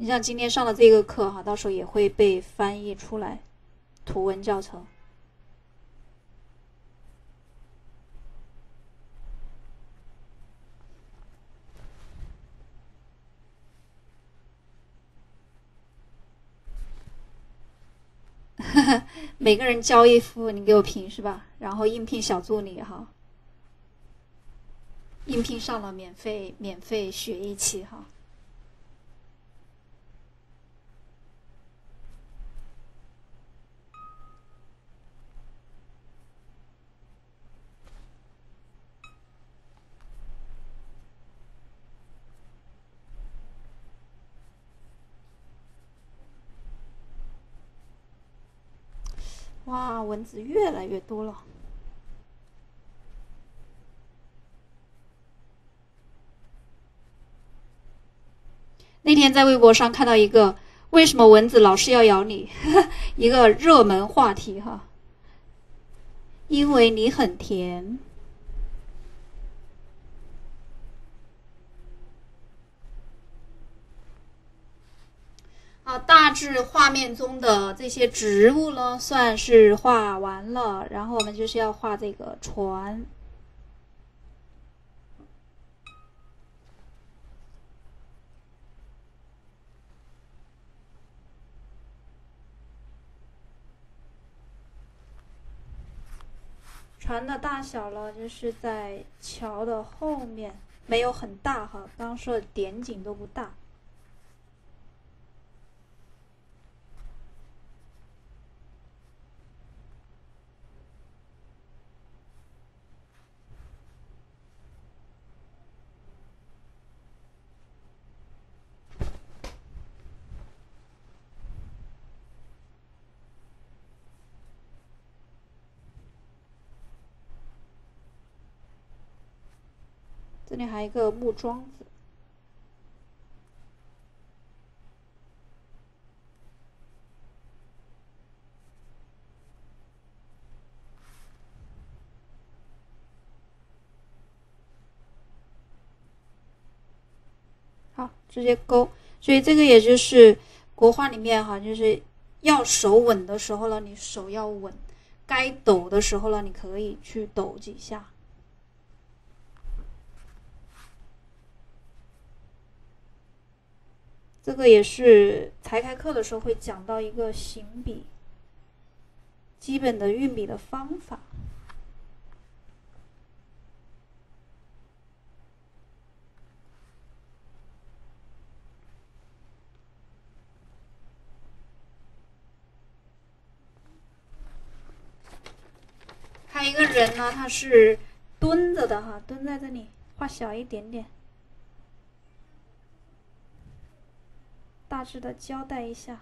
你像今天上的这个课哈，到时候也会被翻译出来。图文教程，<laughs> 每个人交一幅，你给我评是吧？然后应聘小助理哈，应聘上了免费免费学一期哈。哇，蚊子越来越多了。那天在微博上看到一个“为什么蚊子老是要咬你” <laughs> 一个热门话题哈，因为你很甜。啊，大致画面中的这些植物呢，算是画完了。然后我们就是要画这个船。船的大小呢，就是在桥的后面，没有很大哈。刚刚说的点景都不大。那还有一个木桩子。好，直接勾。所以这个也就是国画里面哈，就是要手稳的时候呢，你手要稳；该抖的时候呢，你可以去抖几下。这个也是才开课的时候会讲到一个行笔基本的运笔的方法。还有一个人呢，他是蹲着的哈，蹲在这里，画小一点点。大致的交代一下。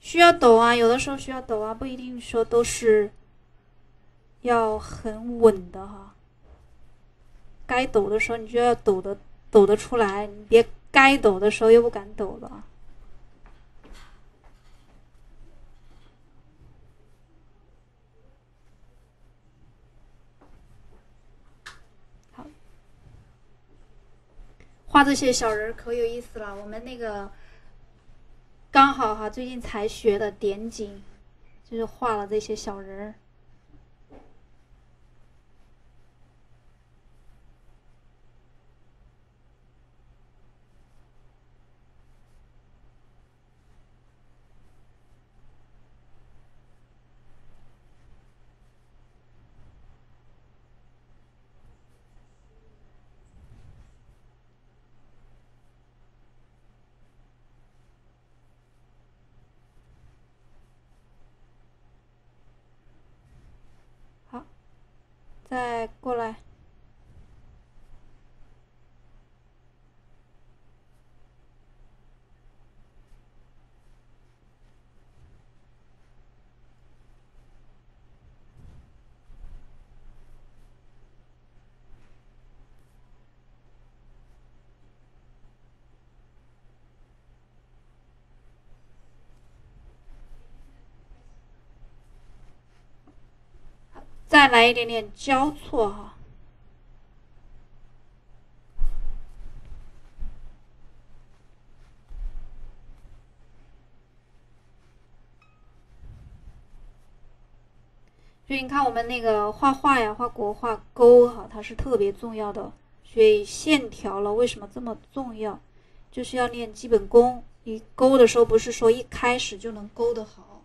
需要抖啊，有的时候需要抖啊，不一定说都是要很稳的哈。该抖的时候，你就要抖的抖得出来，你别该抖的时候又不敢抖了。画这些小人可有意思了。我们那个刚好哈，最近才学的点景，就是画了这些小人儿。再过来。再来一点点交错哈，所以你看我们那个画画呀，画国画勾哈，它是特别重要的。所以线条了为什么这么重要？就是要练基本功。你勾的时候不是说一开始就能勾得好。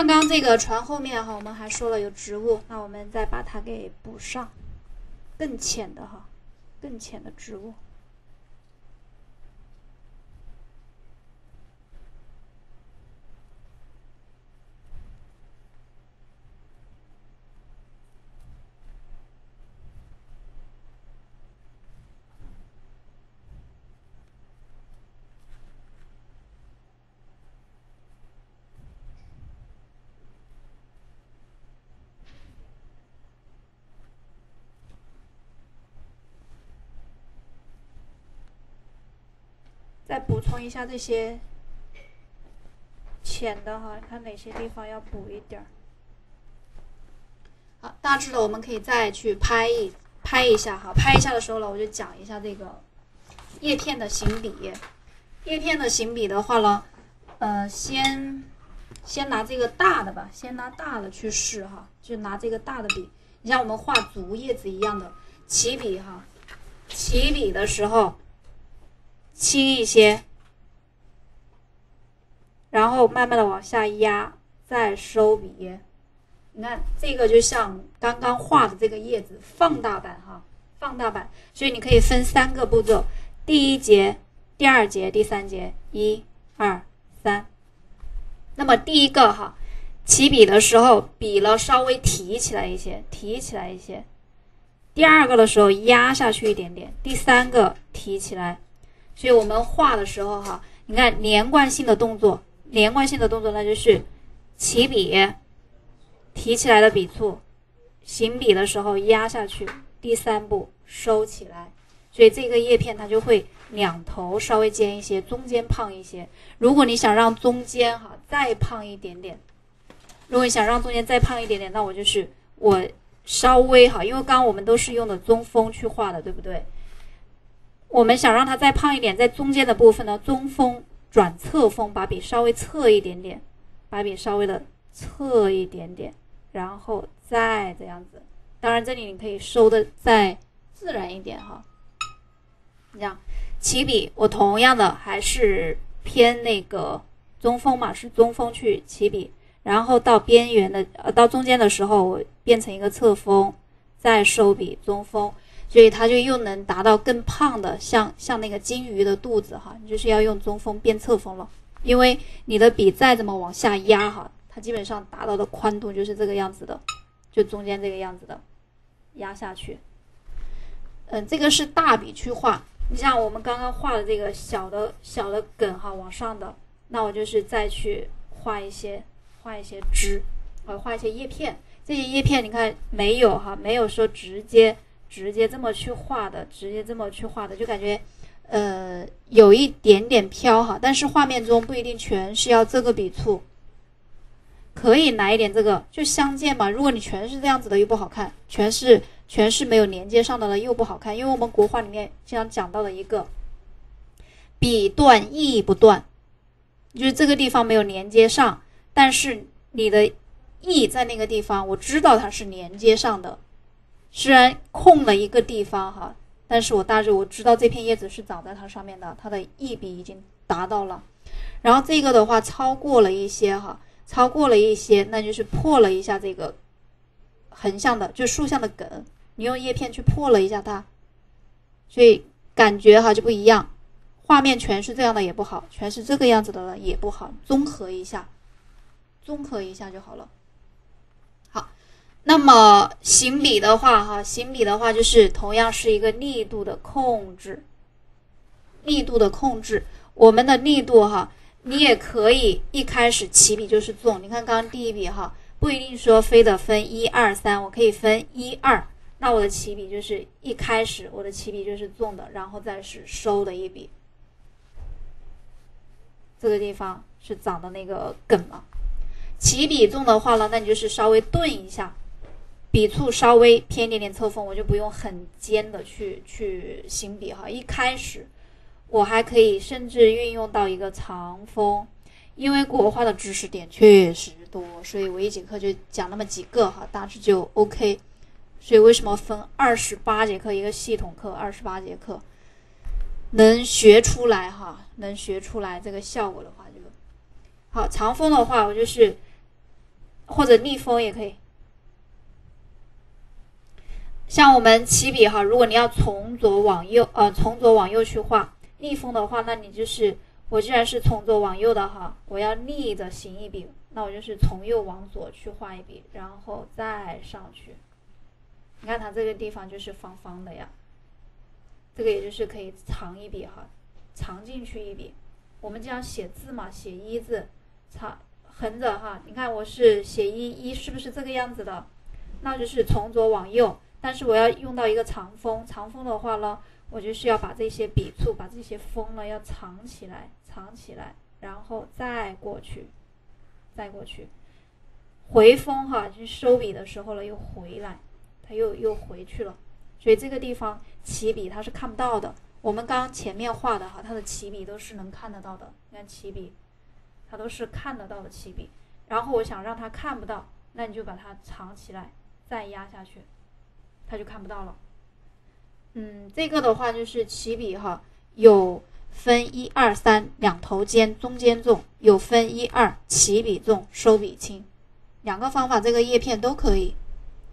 刚刚这个船后面哈，我们还说了有植物，那我们再把它给补上，更浅的哈，更浅的植物。再补充一下这些浅的哈，看哪些地方要补一点儿。好，大致的我们可以再去拍一拍一下哈，拍一下的时候呢，我就讲一下这个叶片的行笔。叶片的行笔的话呢，呃，先先拿这个大的吧，先拿大的去试哈，就拿这个大的笔。你像我们画竹叶子一样的起笔哈，起笔的时候。轻一些，然后慢慢的往下压，再收笔。你看这个就像刚刚画的这个叶子放大版哈，放大版。所以你可以分三个步骤：第一节、第二节、第三节，一、二、三。那么第一个哈，起笔的时候，笔呢稍微提起来一些，提起来一些。第二个的时候压下去一点点，第三个提起来。所以我们画的时候哈，你看连贯性的动作，连贯性的动作那就是起笔，提起来的笔触，行笔的时候压下去，第三步收起来。所以这个叶片它就会两头稍微尖一些，中间胖一些。如果你想让中间哈再胖一点点，如果你想让中间再胖一点点，那我就是我稍微哈，因为刚刚我们都是用的中锋去画的，对不对？我们想让它再胖一点，在中间的部分呢，中锋转侧锋，把笔稍微侧一点点，把笔稍微的侧一点点，然后再这样子。当然，这里你可以收的再自然一点哈。这样起笔，我同样的还是偏那个中锋嘛，是中锋去起笔，然后到边缘的呃到中间的时候，我变成一个侧锋，再收笔中锋。所以它就又能达到更胖的，像像那个金鱼的肚子哈，你就是要用中锋变侧锋了。因为你的笔再怎么往下压哈，它基本上达到的宽度就是这个样子的，就中间这个样子的压下去。嗯，这个是大笔去画。你像我们刚刚画的这个小的小的梗哈，往上的，那我就是再去画一些画一些枝，呃，画一些叶片。这些叶片你看没有哈，没有说直接。直接这么去画的，直接这么去画的，就感觉，呃，有一点点飘哈。但是画面中不一定全是要这个笔触，可以来一点这个，就相间嘛。如果你全是这样子的，又不好看；全是全是没有连接上的了，又不好看。因为我们国画里面经常讲到的一个，笔断意不断，就是这个地方没有连接上，但是你的意在那个地方，我知道它是连接上的。虽然空了一个地方哈，但是我大致我知道这片叶子是长在它上面的，它的一笔已经达到了。然后这个的话超过了一些哈，超过了一些，那就是破了一下这个横向的，就竖向的梗，你用叶片去破了一下它，所以感觉哈就不一样。画面全是这样的也不好，全是这个样子的也不好，综合一下，综合一下就好了。那么行笔的话，哈，行笔的话就是同样是一个力度的控制，力度的控制。我们的力度哈，你也可以一开始起笔就是纵。你看刚刚第一笔哈，不一定说非得分一二三，我可以分一二。那我的起笔就是一开始我的起笔就是纵的，然后再是收的一笔。这个地方是长的那个梗了。起笔纵的话呢，那你就是稍微顿一下。笔触稍微偏一点点侧锋，我就不用很尖的去去行笔哈。一开始我还可以甚至运用到一个长锋，因为国画的知识点确实多，所以我一节课就讲那么几个哈，大致就 OK。所以为什么分二十八节课一个系统课，二十八节课能学出来哈，能学出来这个效果的话就好。长锋的话，我就是或者逆锋也可以。像我们起笔哈，如果你要从左往右，呃，从左往右去画逆锋的话，那你就是我既然是从左往右的哈，我要逆着行一笔，那我就是从右往左去画一笔，然后再上去。你看它这个地方就是方方的呀，这个也就是可以藏一笔哈，藏进去一笔。我们经常写字嘛，写一字，藏横着哈。你看我是写一一，是不是这个样子的？那就是从左往右。但是我要用到一个藏锋，藏锋的话呢，我就是要把这些笔触，把这些锋呢要藏起来，藏起来，然后再过去，再过去，回锋哈，就收笔的时候了又回来，它又又回去了，所以这个地方起笔它是看不到的。我们刚前面画的哈，它的起笔都是能看得到的，你看起笔，它都是看得到的起笔。然后我想让它看不到，那你就把它藏起来，再压下去。它就看不到了。嗯，这个的话就是起笔哈，有分一二三两头尖，中间重；有分一二起笔重，收笔轻。两个方法，这个叶片都可以。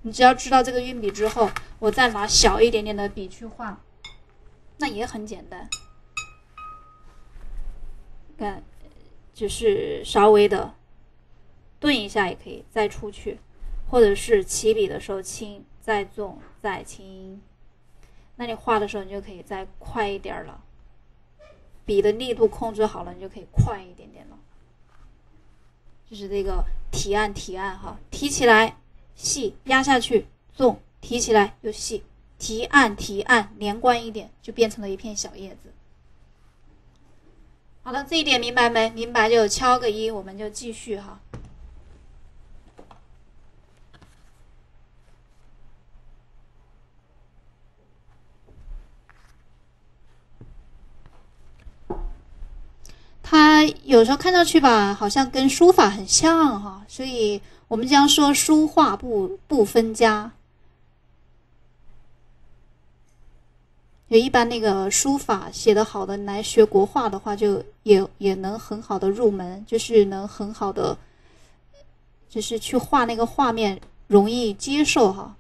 你只要知道这个运笔之后，我再拿小一点点的笔去画，那也很简单。看，就是稍微的顿一下也可以，再出去，或者是起笔的时候轻。再重再轻。那你画的时候，你就可以再快一点了。笔的力度控制好了，你就可以快一点点了。就是这个提按提按哈，提起来细，压下去重，提起来又细，提按提按连贯一点，就变成了一片小叶子。好的，这一点明白没？明白就敲个一，我们就继续哈。它有时候看上去吧，好像跟书法很像哈，所以我们将说书画不不分家。就一般那个书法写得好的来学国画的话，就也也能很好的入门，就是能很好的，就是去画那个画面容易接受哈。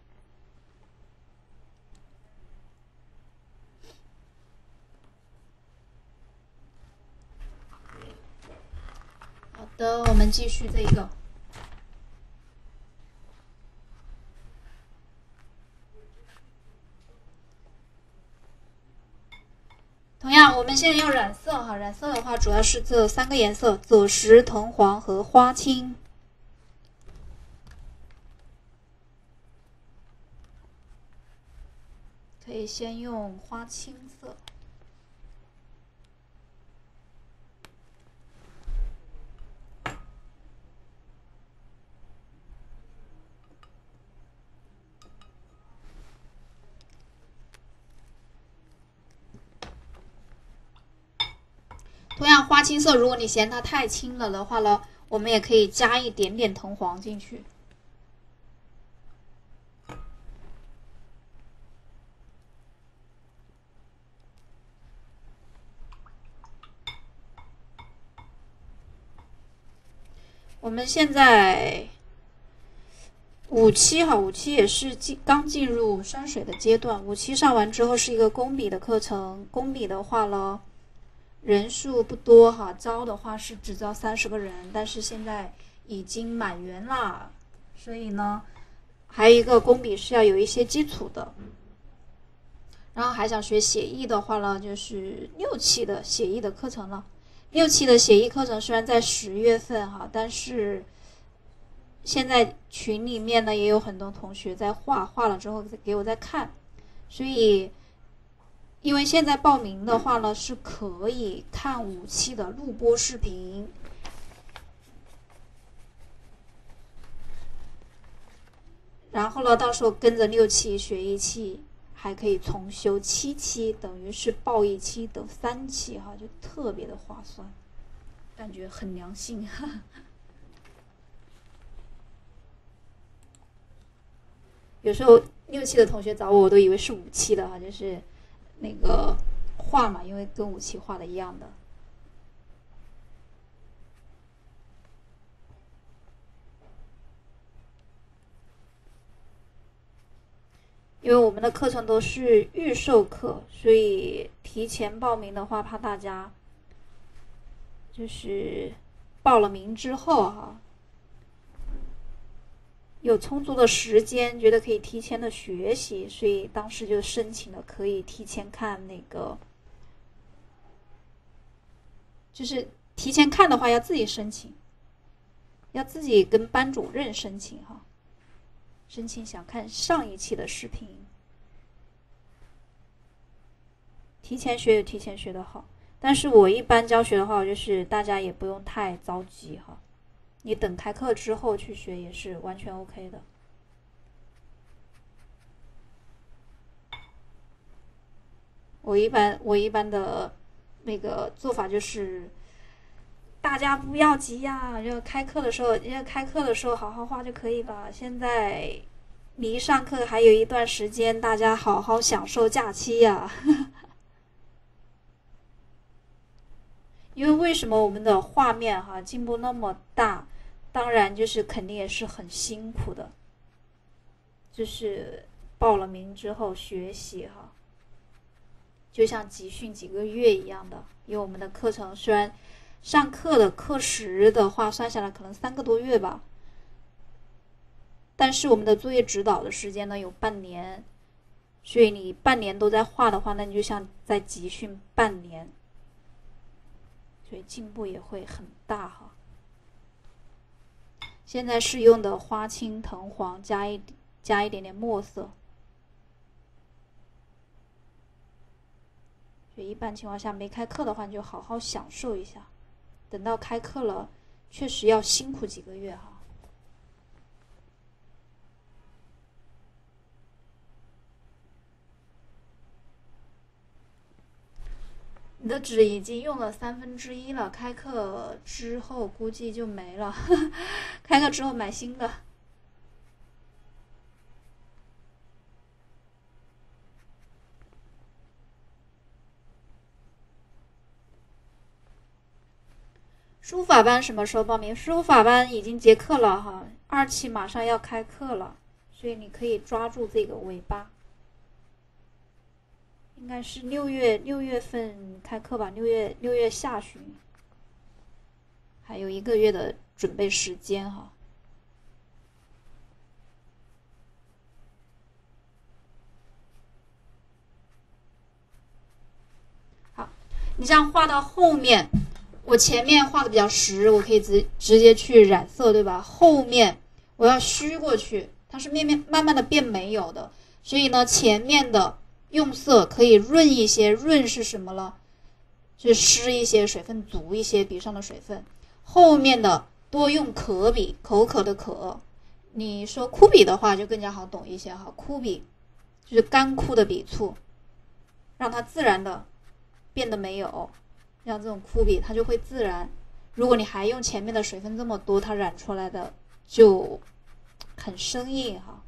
的，我们继续这一个。同样，我们现在用染色哈，染色的话主要是这三个颜色：赭石、藤黄和花青。可以先用花青色。同样，花青色，如果你嫌它太轻了的话呢，我们也可以加一点点藤黄进去。我们现在五期哈，五期也是进刚进入山水的阶段。五期上完之后是一个工笔的课程，工笔的话呢。人数不多哈，招的话是只招三十个人，但是现在已经满员了，所以呢，还有一个工笔是要有一些基础的。然后还想学写意的话呢，就是六期的写意的课程了。六期的写意课程虽然在十月份哈，但是现在群里面呢也有很多同学在画画了之后给我在看，所以。因为现在报名的话呢，是可以看五期的录播视频，然后呢，到时候跟着六期学一期，还可以重修七期，等于是报一期得三期哈，就特别的划算，感觉很良心哈。<laughs> 有时候六期的同学找我，我都以为是五期的哈，就是。那个画嘛，因为跟武器画的一样的，因为我们的课程都是预授课，所以提前报名的话，怕大家就是报了名之后哈。有充足的时间，觉得可以提前的学习，所以当时就申请了，可以提前看那个，就是提前看的话要自己申请，要自己跟班主任申请哈，申请想看上一期的视频，提前学有提前学的好，但是我一般教学的话，就是大家也不用太着急哈。你等开课之后去学也是完全 OK 的。我一般我一般的那个做法就是，大家不要急呀，就开课的时候，因为开课的时候好好画就可以了。现在离上课还有一段时间，大家好好享受假期呀。<laughs> 因为为什么我们的画面哈进步那么大？当然，就是肯定也是很辛苦的，就是报了名之后学习哈，就像集训几个月一样的。因为我们的课程虽然上课的课时的话算下来可能三个多月吧，但是我们的作业指导的时间呢有半年，所以你半年都在画的话，那你就像在集训半年，所以进步也会很大哈。现在是用的花青藤黄加一加一点点墨色，所以一般情况下没开课的话，你就好好享受一下，等到开课了，确实要辛苦几个月哈。你的纸已经用了三分之一了，开课之后估计就没了。<laughs> 开课之后买新的。书法班什么时候报名？书法班已经结课了哈，二期马上要开课了，所以你可以抓住这个尾巴。应该是六月六月份开课吧，六月六月下旬，还有一个月的准备时间哈。好，你这样画到后面，我前面画的比较实，我可以直直接去染色，对吧？后面我要虚过去，它是面面慢慢的变没有的，所以呢，前面的。用色可以润一些，润是什么了？是湿一些，水分足一些，笔上的水分。后面的多用可笔，口渴的渴。你说枯笔的话就更加好懂一些哈，枯笔就是干枯的笔触，让它自然的变得没有。像这种枯笔，它就会自然。如果你还用前面的水分这么多，它染出来的就很生硬哈。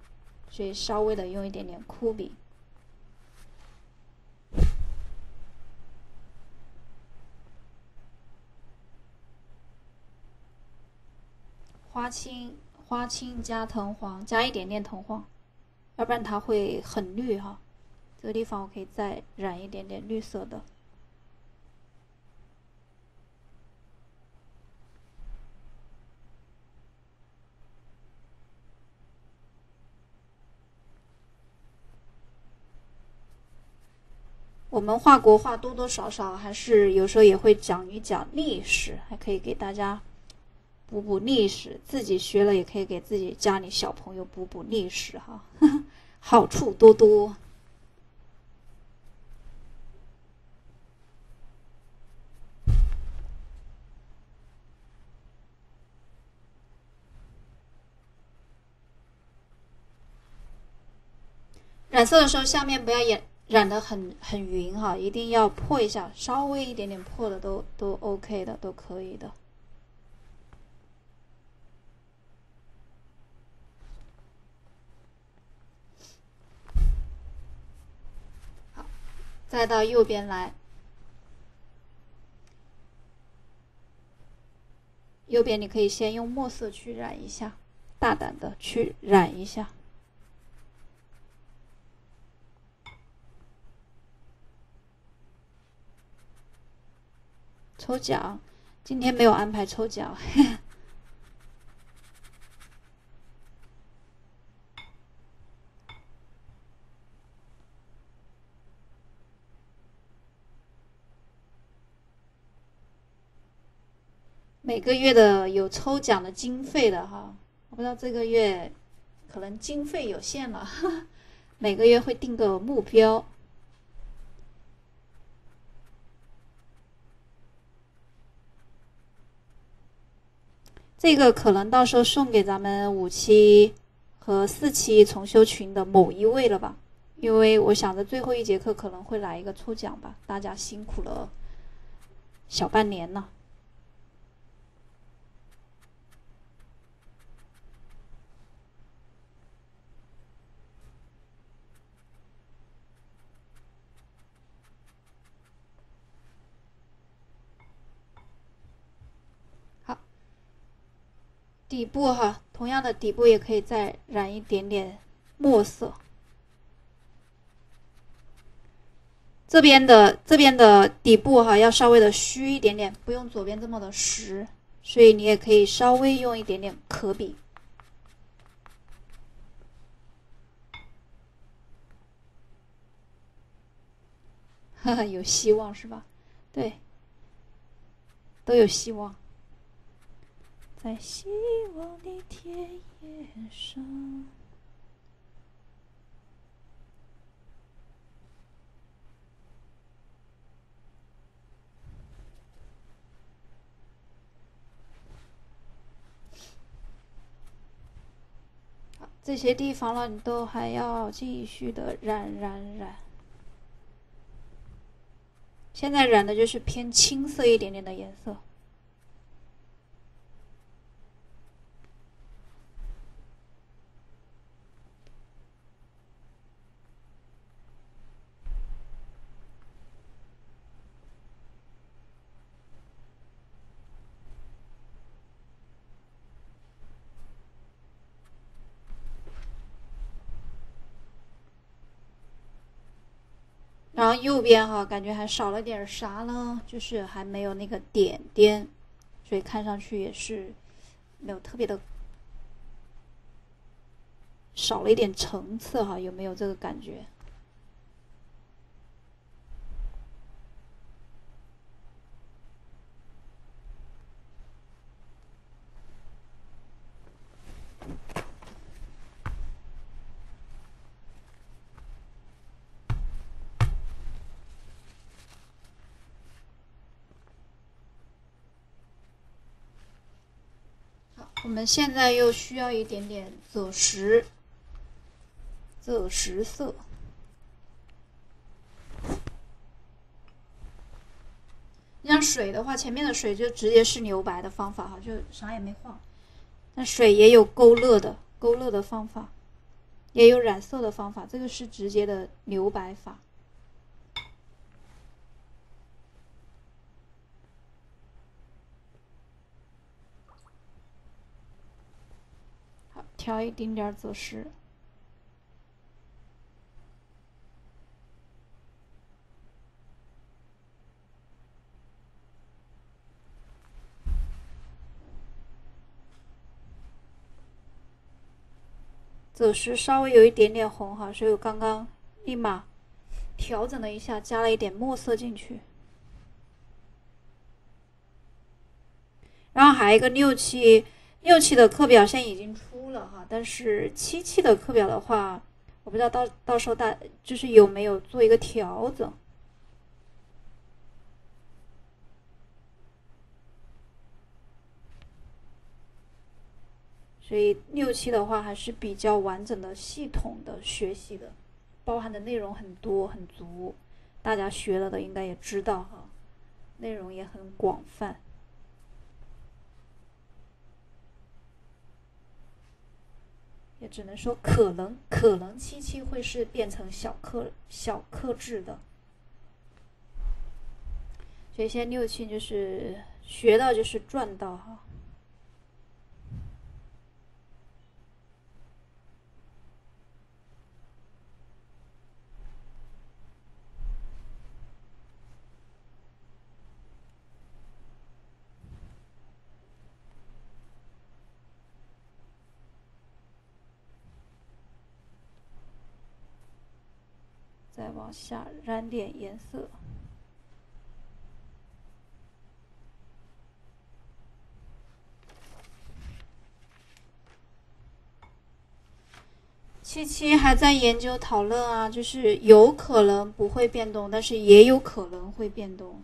所以稍微的用一点点枯笔。花青，花青加藤黄，加一点点藤黄，要不然它会很绿哈。这个地方我可以再染一点点绿色的。我们画国画多多少少还是有时候也会讲一讲历史，还可以给大家。补补历史，自己学了也可以给自己家里小朋友补补历史哈，<laughs> 好处多多。染色的时候，下面不要染染的很很匀哈，一定要破一下，稍微一点点破的都都 OK 的，都可以的。再到右边来，右边你可以先用墨色去染一下，大胆的去染一下。抽奖，今天没有安排抽奖。<laughs> 每个月的有抽奖的经费的哈，我不知道这个月可能经费有限了，<laughs> 每个月会定个目标。这个可能到时候送给咱们五期和四期重修群的某一位了吧，因为我想着最后一节课可能会来一个抽奖吧，大家辛苦了小半年了。底部哈同样的底部也可以再染一点点墨色。这边的这边的底部哈要稍微的虚一点点不用左边这么的实所以你也可以稍微用一点点可比。哈 <laughs> 哈有希望是吧？对都有希望。在希望的田野上。这些地方了，你都还要继续的染染染。现在染的就是偏青色一点点的颜色。然后右边哈，感觉还少了点啥呢？就是还没有那个点点，所以看上去也是没有特别的少了一点层次哈，有没有这个感觉？我们现在又需要一点点赭石，赭石色。像水的话，前面的水就直接是留白的方法哈，就啥也没画。那水也有勾勒的，勾勒的方法，也有染色的方法，这个是直接的留白法。调一丁点儿赭石，赭石稍微有一点点红哈，所以我刚刚立马调整了一下，加了一点墨色进去。然后还有一个六七六期的课表现在已经出。了哈，但是七期的课表的话，我不知道到到时候大就是有没有做一个调整，所以六期的话还是比较完整的、系统的学习的，包含的内容很多很足，大家学了的应该也知道哈，内容也很广泛。也只能说可能，可能七七会是变成小克小克制的，所以现在六七就是学到就是赚到哈。再往下染点颜色，七七还在研究讨论啊，就是有可能不会变动，但是也有可能会变动，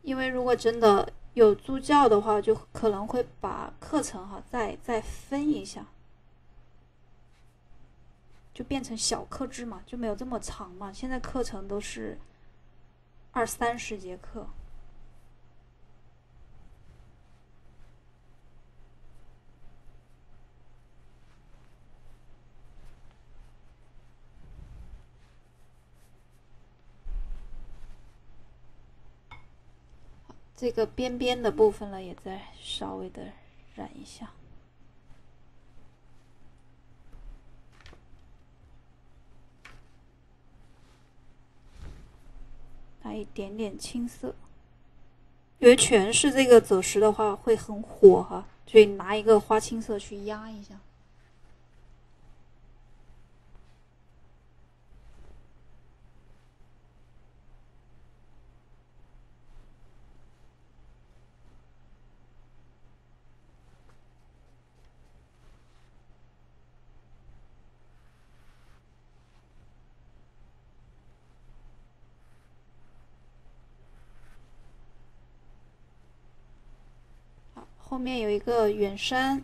因为如果真的有助教的话，就可能会把课程哈再再分一下。就变成小课制嘛，就没有这么长嘛。现在课程都是二三十节课，这个边边的部分呢，也再稍微的染一下。来一点点青色，因为全是这个赭石的话会很火哈，所以拿一个花青色去压一下。后面有一个远山，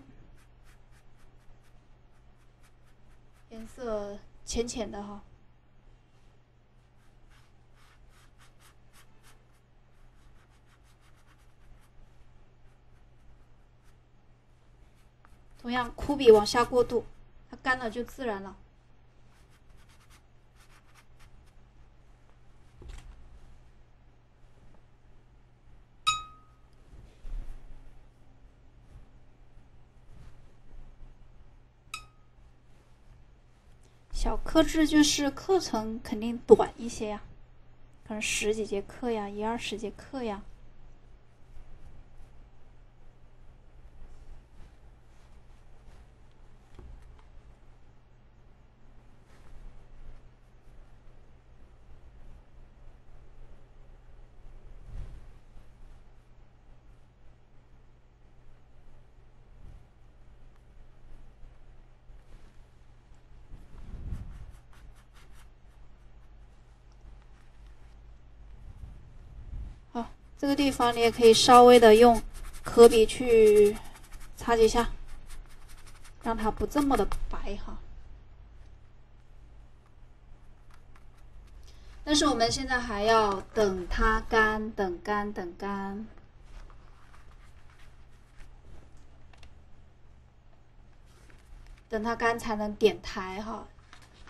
颜色浅浅的哈。同样，枯笔往下过渡，它干了就自然了。小课制就是课程肯定短一些呀，可能十几节课呀，一二十节课呀。这个地方你也可以稍微的用可笔去擦几下，让它不这么的白哈。但是我们现在还要等它干，等干，等干，等它干才能点台哈。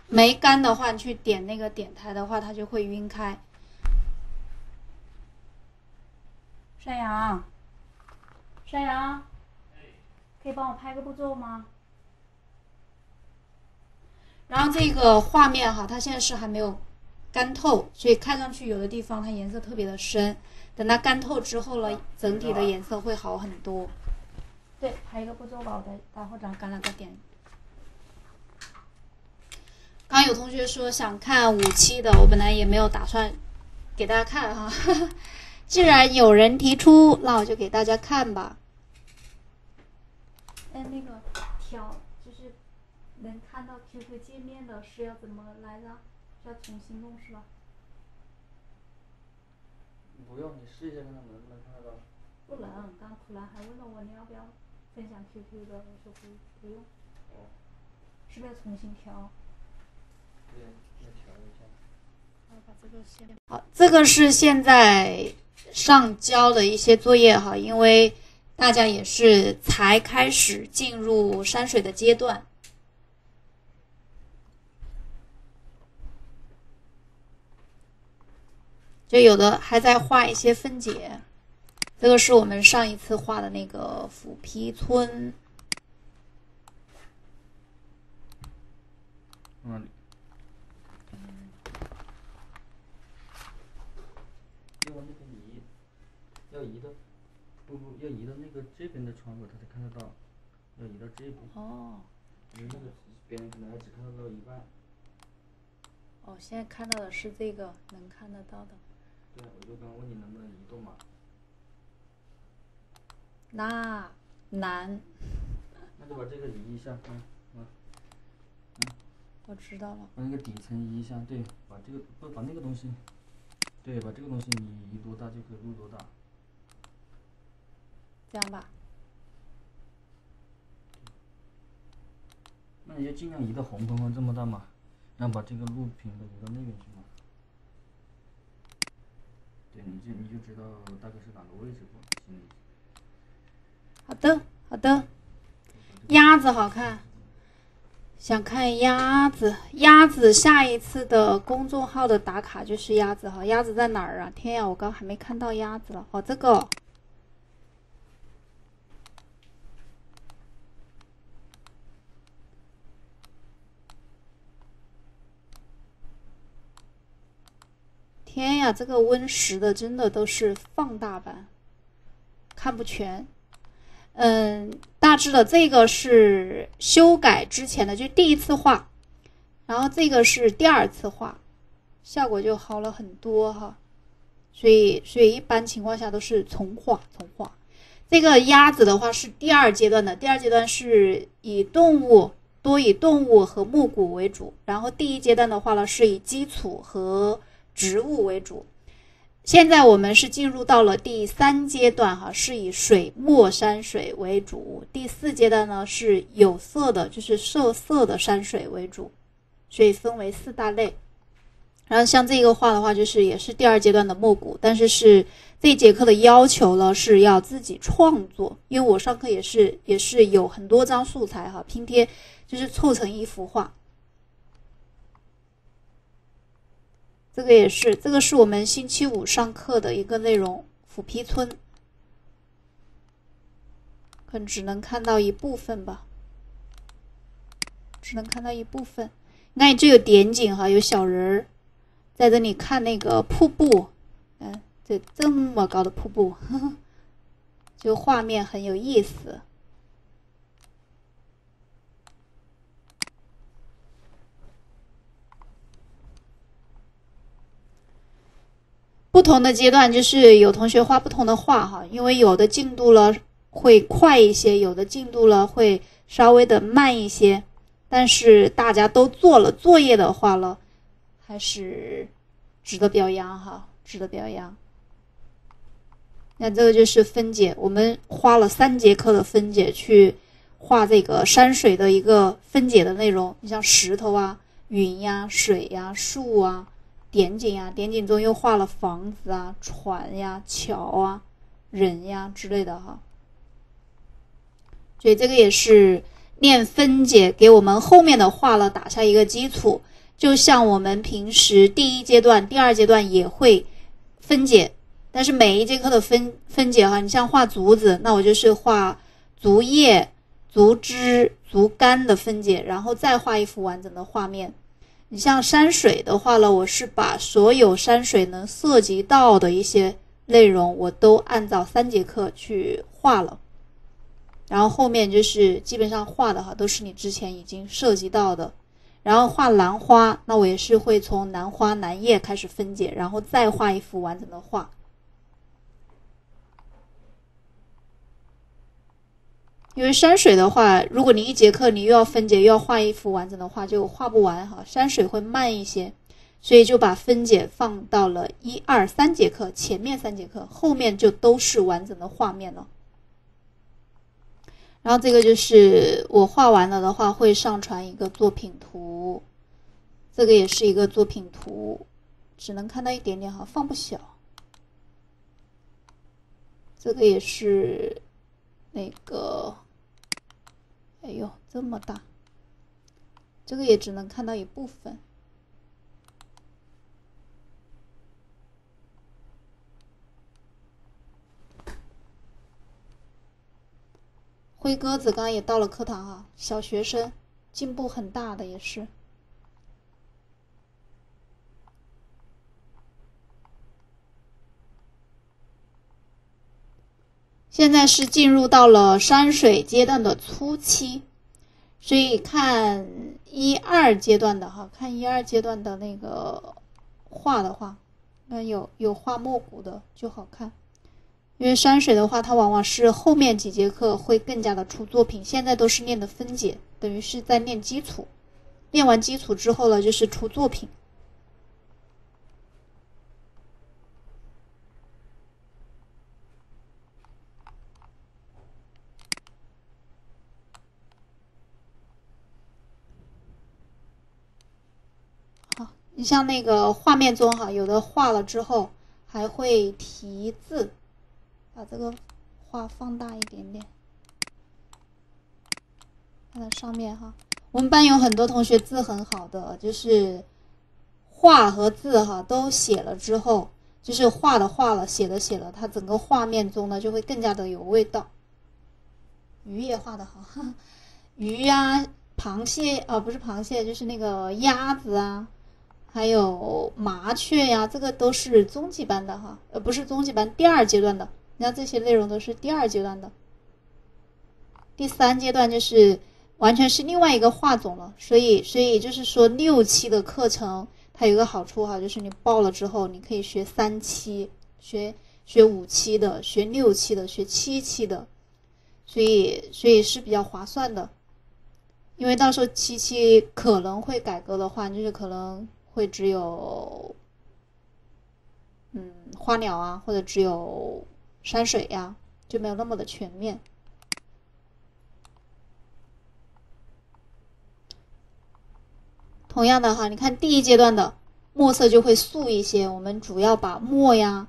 没干的话，你去点那个点台的话，它就会晕开。山羊，山羊，可以帮我拍个步骤吗？然后这个画面哈，它现在是还没有干透，所以看上去有的地方它颜色特别的深。等它干透之后了，整体的颜色会好很多。对，拍一个步骤吧，我再待会儿等干了再点。刚有同学说想看五期的，我本来也没有打算给大家看哈。既然有人提出，那我就给大家看吧。哎，那个调就是能看到 QQ 界面的是要怎么来着？要重新弄是吧？不用，你试一下看看能不能看得到。不能，刚突然还问了我你要不要分享 QQ 的，我说不不用。哦。是不是要重新调？对，再调一下。好，把这个先。好，这个是现在。上交的一些作业哈，因为大家也是才开始进入山水的阶段，就有的还在画一些分解。这个是我们上一次画的那个斧劈村。嗯。要移到，不不，要移到那个这边的窗口，他才看得到。要移到这边。哦。因为那个别人可能还只看得到一半。哦，现在看到的是这个，能看得到的。对，我就刚问你能不能移动嘛。那难。<laughs> 那就把这个移一下，嗯嗯嗯。我知道了。把那个底层移一下，对，把这个不把那个东西，对，把这个东西你移多大就可以录多大。这样吧，那你就尽量移到红框框这么大嘛，然后把这个录屏的移到那边去嘛。对，你就你就知道大概是哪个位置不？心里。好的，好的。鸭子好看，想看鸭子。鸭子下一次的公众号的打卡就是鸭子哈，鸭子在哪儿啊？天呀，我刚还没看到鸭子了。哦，这个。天呀，这个 Win 十的真的都是放大版，看不全。嗯，大致的这个是修改之前的，就第一次画，然后这个是第二次画，效果就好了很多哈。所以，所以一般情况下都是重画重画。这个鸭子的话是第二阶段的，第二阶段是以动物多以动物和木骨为主，然后第一阶段的话呢是以基础和植物为主，现在我们是进入到了第三阶段哈，是以水墨山水为主。第四阶段呢是有色的，就是色色的山水为主，所以分为四大类。然后像这个画的话，就是也是第二阶段的墨谷，但是是这节课的要求呢是要自己创作，因为我上课也是也是有很多张素材哈，拼贴就是凑成一幅画。这个也是，这个是我们星期五上课的一个内容。虎皮村，可能只能看到一部分吧，只能看到一部分。那这有点景哈，有小人儿在这里看那个瀑布，嗯，这这么高的瀑布，呵 <laughs> 呵就画面很有意思。不同的阶段就是有同学画不同的画哈，因为有的进度了会快一些，有的进度了会稍微的慢一些。但是大家都做了作业的话了，还是值得表扬哈，值得表扬。那这个就是分解，我们花了三节课的分解去画这个山水的一个分解的内容。你像石头啊、云呀、水呀、树啊。点景啊，点景中又画了房子啊、船呀、桥啊、人呀之类的哈，所以这个也是练分解，给我们后面的画了打下一个基础。就像我们平时第一阶段、第二阶段也会分解，但是每一节课的分分解哈，你像画竹子，那我就是画竹叶、竹枝、竹竿的分解，然后再画一幅完整的画面。你像山水的话呢，我是把所有山水能涉及到的一些内容，我都按照三节课去画了。然后后面就是基本上画的哈，都是你之前已经涉及到的。然后画兰花，那我也是会从兰花兰叶开始分解，然后再画一幅完整的画。因为山水的话，如果你一节课你又要分解又要画一幅完整的画，就画不完哈。山水会慢一些，所以就把分解放到了一二三节课前面三节课，后面就都是完整的画面了。然后这个就是我画完了的话，会上传一个作品图，这个也是一个作品图，只能看到一点点哈，放不小。这个也是那个。哎呦，这么大，这个也只能看到一部分。灰鸽子刚刚也到了课堂啊，小学生进步很大的也是。现在是进入到了山水阶段的初期，所以看一二阶段的哈，看一二阶段的那个画的话，那有有画墨谷的就好看，因为山水的话，它往往是后面几节课会更加的出作品，现在都是练的分解，等于是在练基础，练完基础之后呢，就是出作品。你像那个画面中哈，有的画了之后还会题字，把这个画放大一点点，看在上面哈。我们班有很多同学字很好的，就是画和字哈都写了之后，就是画的画了，写的写了，它整个画面中呢就会更加的有味道。鱼也画的好，<laughs> 鱼呀，螃蟹啊，不是螃蟹，就是那个鸭子啊。还有麻雀呀，这个都是中级班的哈，呃，不是中级班，第二阶段的。你看这些内容都是第二阶段的，第三阶段就是完全是另外一个画种了。所以，所以就是说六期的课程它有个好处哈，就是你报了之后，你可以学三期，学学五期的，学六期的，学七期的，所以所以是比较划算的。因为到时候七期可能会改革的话，就是可能。会只有，嗯，花鸟啊，或者只有山水呀，就没有那么的全面。同样的哈，你看第一阶段的墨色就会素一些，我们主要把墨呀、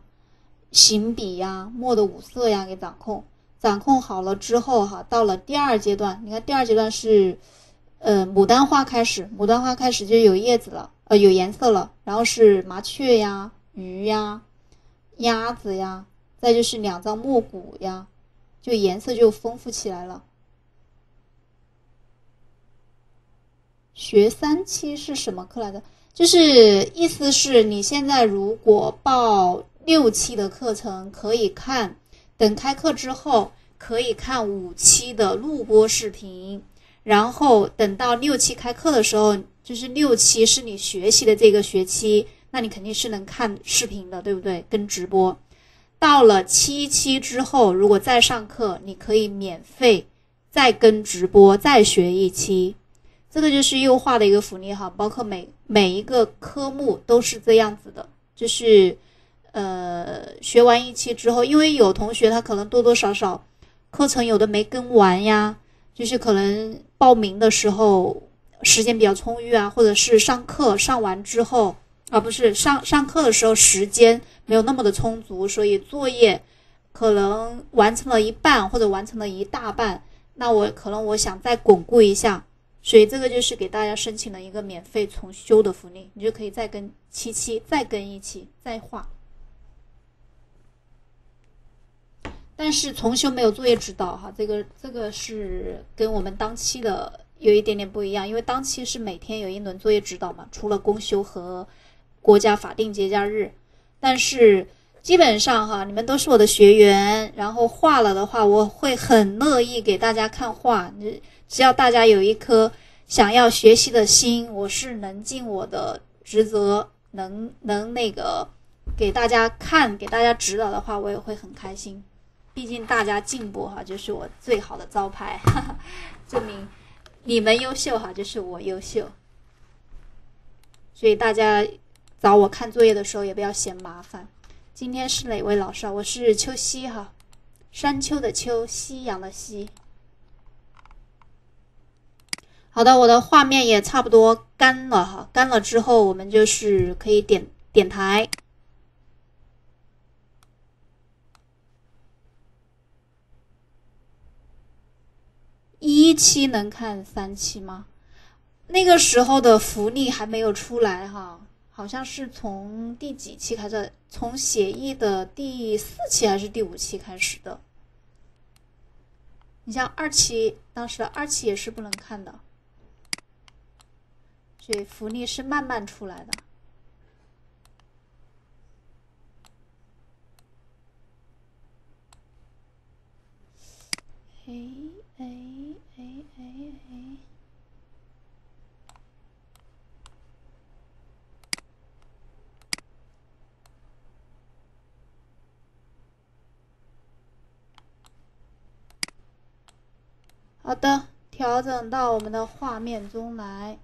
行笔呀、墨的五色呀给掌控，掌控好了之后哈，到了第二阶段，你看第二阶段是，呃，牡丹花开始，牡丹花开始就有叶子了，呃，有颜色了，然后是麻雀呀、鱼呀、鸭子呀，再就是两张墨骨呀，就颜色就丰富起来了。学三期是什么课来的？就是意思是你现在如果报六期的课程，可以看，等开课之后可以看五期的录播视频，然后等到六期开课的时候，就是六期是你学习的这个学期，那你肯定是能看视频的，对不对？跟直播。到了七期之后，如果再上课，你可以免费再跟直播再学一期。这个就是优化的一个福利哈，包括每每一个科目都是这样子的，就是，呃，学完一期之后，因为有同学他可能多多少少课程有的没跟完呀，就是可能报名的时候时间比较充裕啊，或者是上课上完之后啊，不是上上课的时候时间没有那么的充足，所以作业可能完成了一半或者完成了一大半，那我可能我想再巩固一下。所以这个就是给大家申请了一个免费重修的福利，你就可以再跟七七再跟一期再画。但是重修没有作业指导哈，这个这个是跟我们当期的有一点点不一样，因为当期是每天有一轮作业指导嘛，除了公休和国家法定节假日。但是基本上哈，你们都是我的学员，然后画了的话，我会很乐意给大家看画。你。只要大家有一颗想要学习的心，我是能尽我的职责，能能那个给大家看，给大家指导的话，我也会很开心。毕竟大家进步哈，就是我最好的招牌，哈哈证明你们优秀哈，就是我优秀。所以大家找我看作业的时候也不要嫌麻烦。今天是哪位老师啊？我是秋夕哈，山丘的丘，夕阳的夕。好的，我的画面也差不多干了哈，干了之后我们就是可以点点台。一期能看三期吗？那个时候的福利还没有出来哈，好像是从第几期开始？从协议的第四期还是第五期开始的？你像二期，当时的二期也是不能看的。所以福利是慢慢出来的。哎哎哎哎哎！好的，调整到我们的画面中来。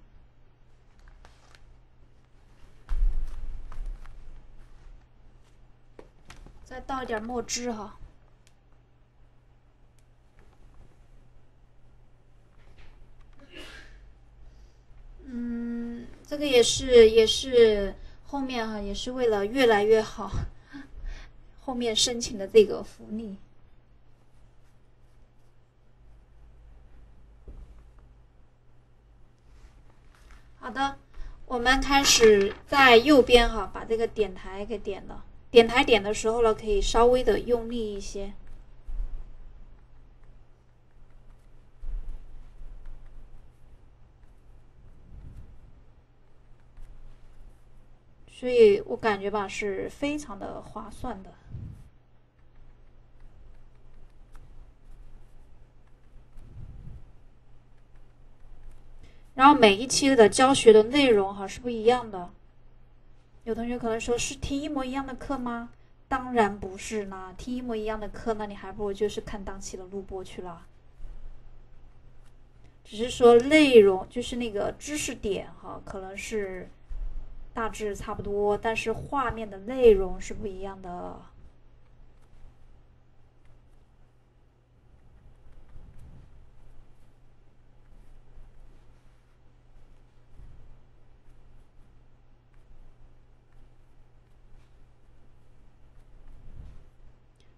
再倒一点墨汁哈。嗯，这个也是也是后面哈，也是为了越来越好，后面申请的这个福利。好的，我们开始在右边哈，把这个点台给点了。点台点的时候呢，可以稍微的用力一些，所以我感觉吧是非常的划算的。然后每一期的教学的内容哈是不一样的。有同学可能说是听一模一样的课吗？当然不是啦，听一模一样的课，那你还不如就是看当期的录播去了。只是说内容就是那个知识点哈，可能是大致差不多，但是画面的内容是不一样的。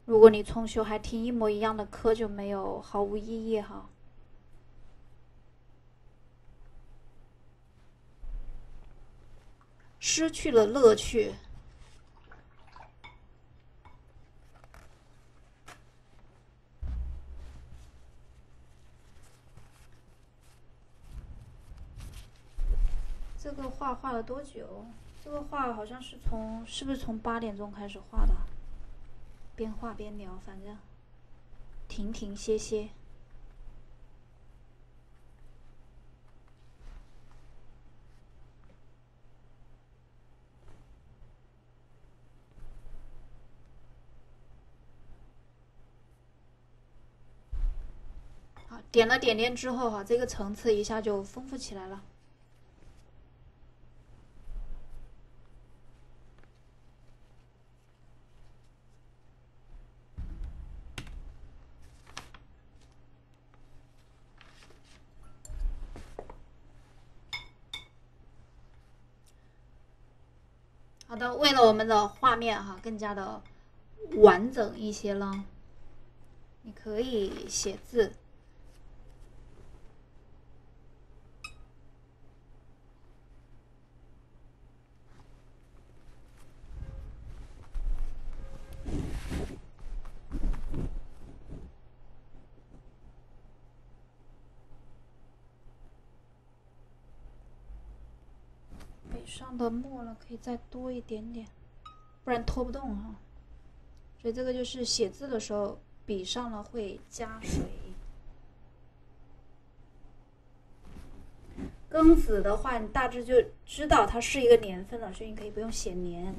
如果你重修还听一模一样的课，就没有毫无意义哈。失去了乐趣。这个画画了多久？这个画好像是从，是不是从八点钟开始画的？边画边聊，反正停停歇歇。好，点了点点之后，哈，这个层次一下就丰富起来了。好的，为了我们的画面哈更加的完整一些呢，你可以写字。上的墨了，可以再多一点点，不然拖不动哈。所以这个就是写字的时候，笔上了会加水。庚子的话，你大致就知道它是一个年份了，所以你可以不用写年。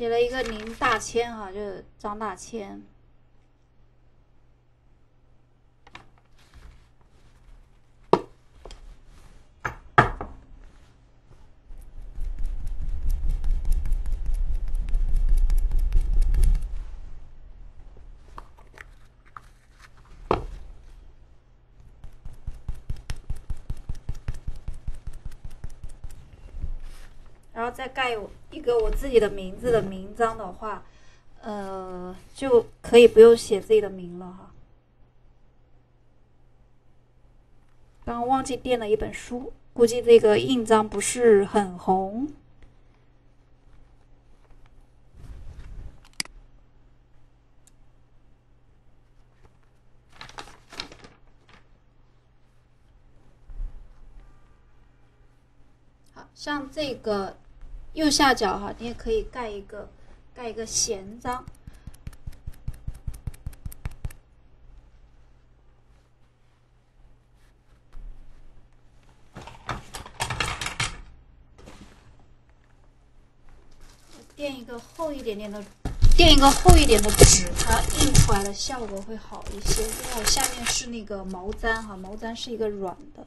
写了一个林大千哈，就是张大千。然后再盖一个我自己的名字的名章的话，呃，就可以不用写自己的名了哈。刚忘记垫了一本书，估计这个印章不是很红。好像这个。右下角哈，你也可以盖一个盖一个闲章，垫一个厚一点点的，垫一个厚一点的纸，它印出来的效果会好一些。因为我下面是那个毛毡哈，毛毡是一个软的。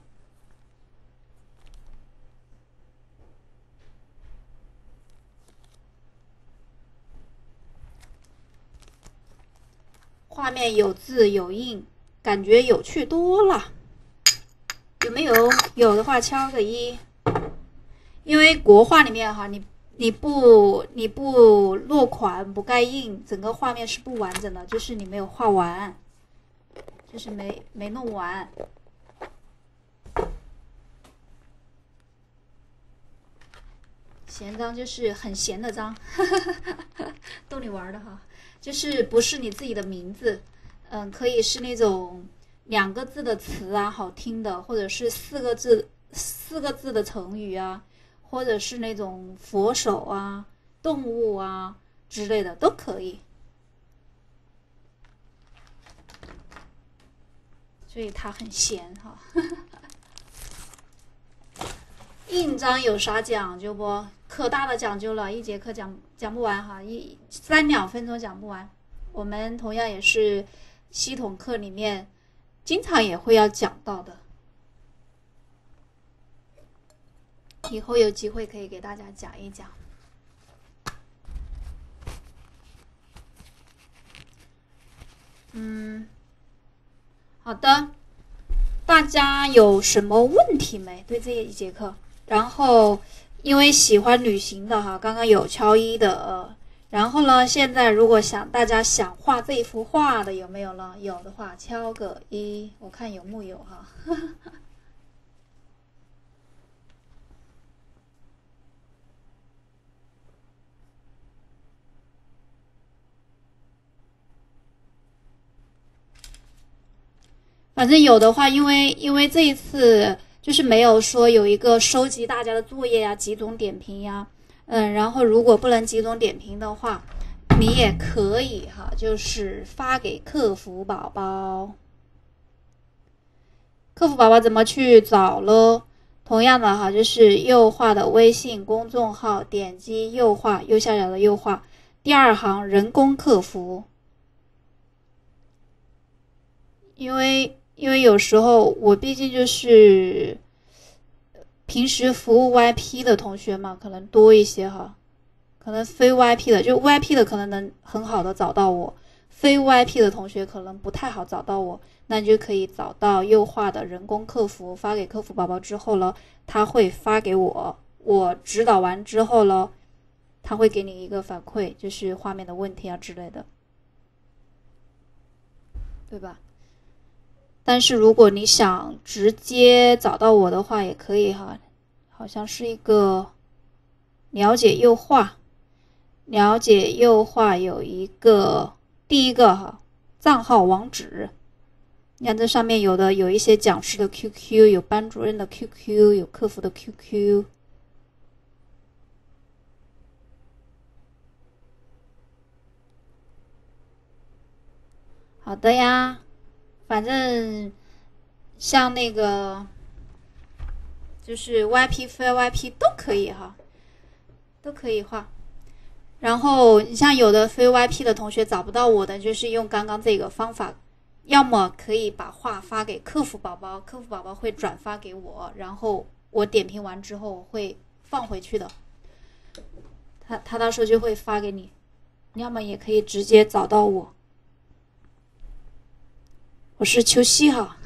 画面有字有印，感觉有趣多了。有没有？有的话敲个一。因为国画里面哈，你你不你不落款不盖印，整个画面是不完整的，就是你没有画完，就是没没弄完。闲章就是很闲的章，<laughs> 逗你玩的哈，就是不是你自己的名字，嗯，可以是那种两个字的词啊，好听的，或者是四个字四个字的成语啊，或者是那种佛手啊、动物啊之类的都可以。所以他很闲哈。<laughs> 印章有啥讲究不？可大的讲究了，一节课讲讲不完哈，一三两分钟讲不完。我们同样也是系统课里面经常也会要讲到的，以后有机会可以给大家讲一讲。嗯。好的，大家有什么问题没？对这一节课，然后因为喜欢旅行的哈，刚刚有敲一的，然后呢，现在如果想大家想画这幅画的有没有呢？有的话敲个一，我看有木有哈。<laughs> 反正有的话，因为因为这一次就是没有说有一个收集大家的作业呀，集中点评呀，嗯，然后如果不能集中点评的话，你也可以哈，就是发给客服宝宝。客服宝宝怎么去找喽？同样的哈，就是右画的微信公众号，点击右画右下角的右画，第二行人工客服，因为。因为有时候我毕竟就是平时服务 VIP 的同学嘛，可能多一些哈，可能非 VIP 的就 VIP 的可能能很好的找到我，非 VIP 的同学可能不太好找到我，那你就可以找到优化的人工客服，发给客服宝宝之后呢，他会发给我，我指导完之后呢，他会给你一个反馈，就是画面的问题啊之类的，对吧？但是如果你想直接找到我的话，也可以哈，好像是一个了解优化，了解优化有一个第一个哈账号网址，你看这上面有的有一些讲师的 QQ，有班主任的 QQ，有客服的 QQ。好的呀。反正像那个就是 YP 非 YP 都可以哈，都可以画。然后你像有的非 YP 的同学找不到我的，就是用刚刚这个方法，要么可以把画发给客服宝宝，客服宝宝会转发给我，然后我点评完之后会放回去的。他他到时候就会发给你，要么也可以直接找到我。我是秋夕哈，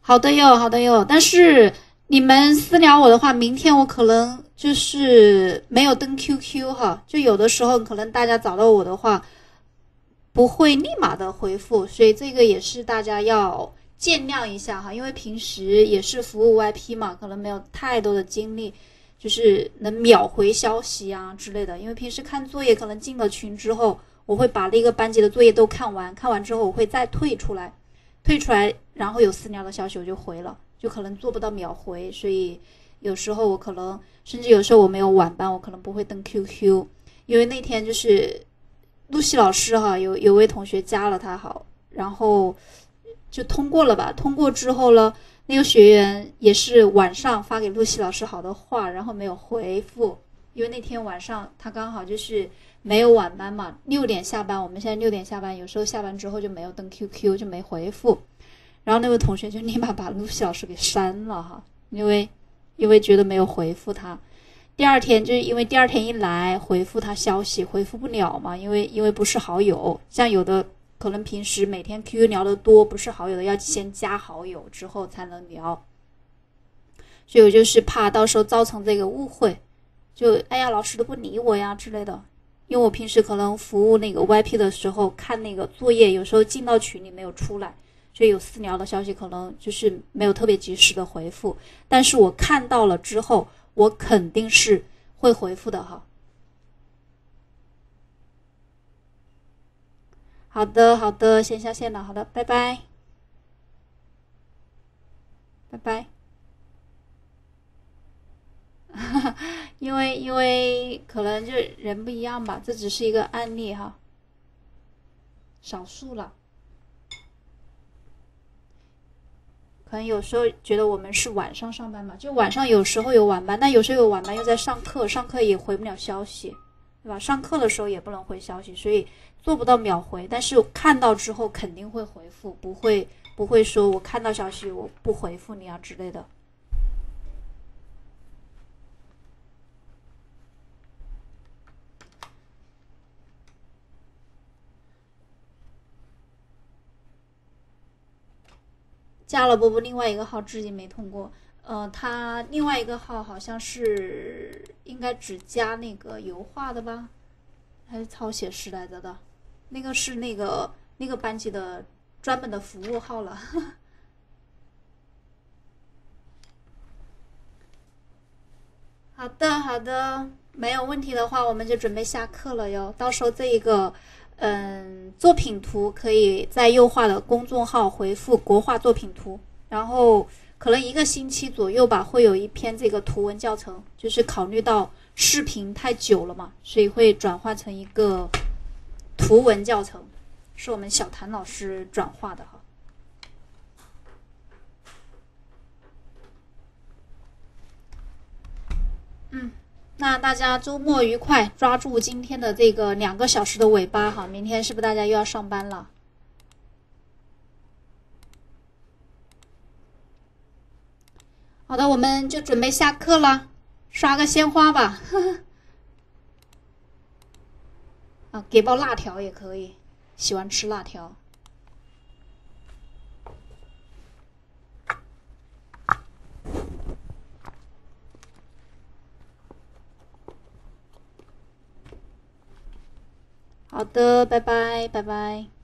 好的哟，好的哟。但是你们私聊我的话，明天我可能就是没有登 QQ 哈，就有的时候可能大家找到我的话，不会立马的回复，所以这个也是大家要见谅一下哈，因为平时也是服务 YP 嘛，可能没有太多的精力。就是能秒回消息啊之类的，因为平时看作业可能进了群之后，我会把那个班级的作业都看完，看完之后我会再退出来，退出来，然后有私聊的消息我就回了，就可能做不到秒回，所以有时候我可能甚至有时候我没有晚班，我可能不会登 QQ，因为那天就是露西老师哈，有有位同学加了他好，然后就通过了吧，通过之后呢。那个学员也是晚上发给露西老师好的话，然后没有回复，因为那天晚上他刚好就是没有晚班嘛，六点下班，我们现在六点下班，有时候下班之后就没有登 QQ 就没回复，然后那位同学就立马把露西老师给删了哈，因为因为觉得没有回复他，第二天就是因为第二天一来回复他消息回复不了嘛，因为因为不是好友，像有的。可能平时每天 QQ 聊的多，不是好友的要先加好友之后才能聊，所以我就是怕到时候造成这个误会，就哎呀老师都不理我呀之类的，因为我平时可能服务那个 YP 的时候看那个作业，有时候进到群里没有出来，所以有私聊的消息可能就是没有特别及时的回复。但是我看到了之后，我肯定是会回复的哈。好的，好的，先下线了。好的，拜拜，拜拜。<laughs> 因为因为可能就人不一样吧，这只是一个案例哈，少数了。可能有时候觉得我们是晚上上班嘛，就晚上有时候有晚班，但有时候有晚班又在上课，上课也回不了消息，对吧？上课的时候也不能回消息，所以。做不到秒回，但是看到之后肯定会回复，不会不会说我看到消息我不回复你啊之类的。加了波波另外一个号，至今没通过。呃，他另外一个号好像是应该只加那个油画的吧，还是抄写诗来着的？那个是那个那个班级的专门的服务号了。<laughs> 好的，好的，没有问题的话，我们就准备下课了哟。到时候这一个，嗯，作品图可以在优化的公众号回复“国画作品图”，然后可能一个星期左右吧，会有一篇这个图文教程。就是考虑到视频太久了嘛，所以会转化成一个。图文教程是我们小谭老师转化的哈。嗯，那大家周末愉快，抓住今天的这个两个小时的尾巴哈，明天是不是大家又要上班了？好的，我们就准备下课了，刷个鲜花吧。呵呵给包辣条也可以，喜欢吃辣条。好的，拜拜，拜拜。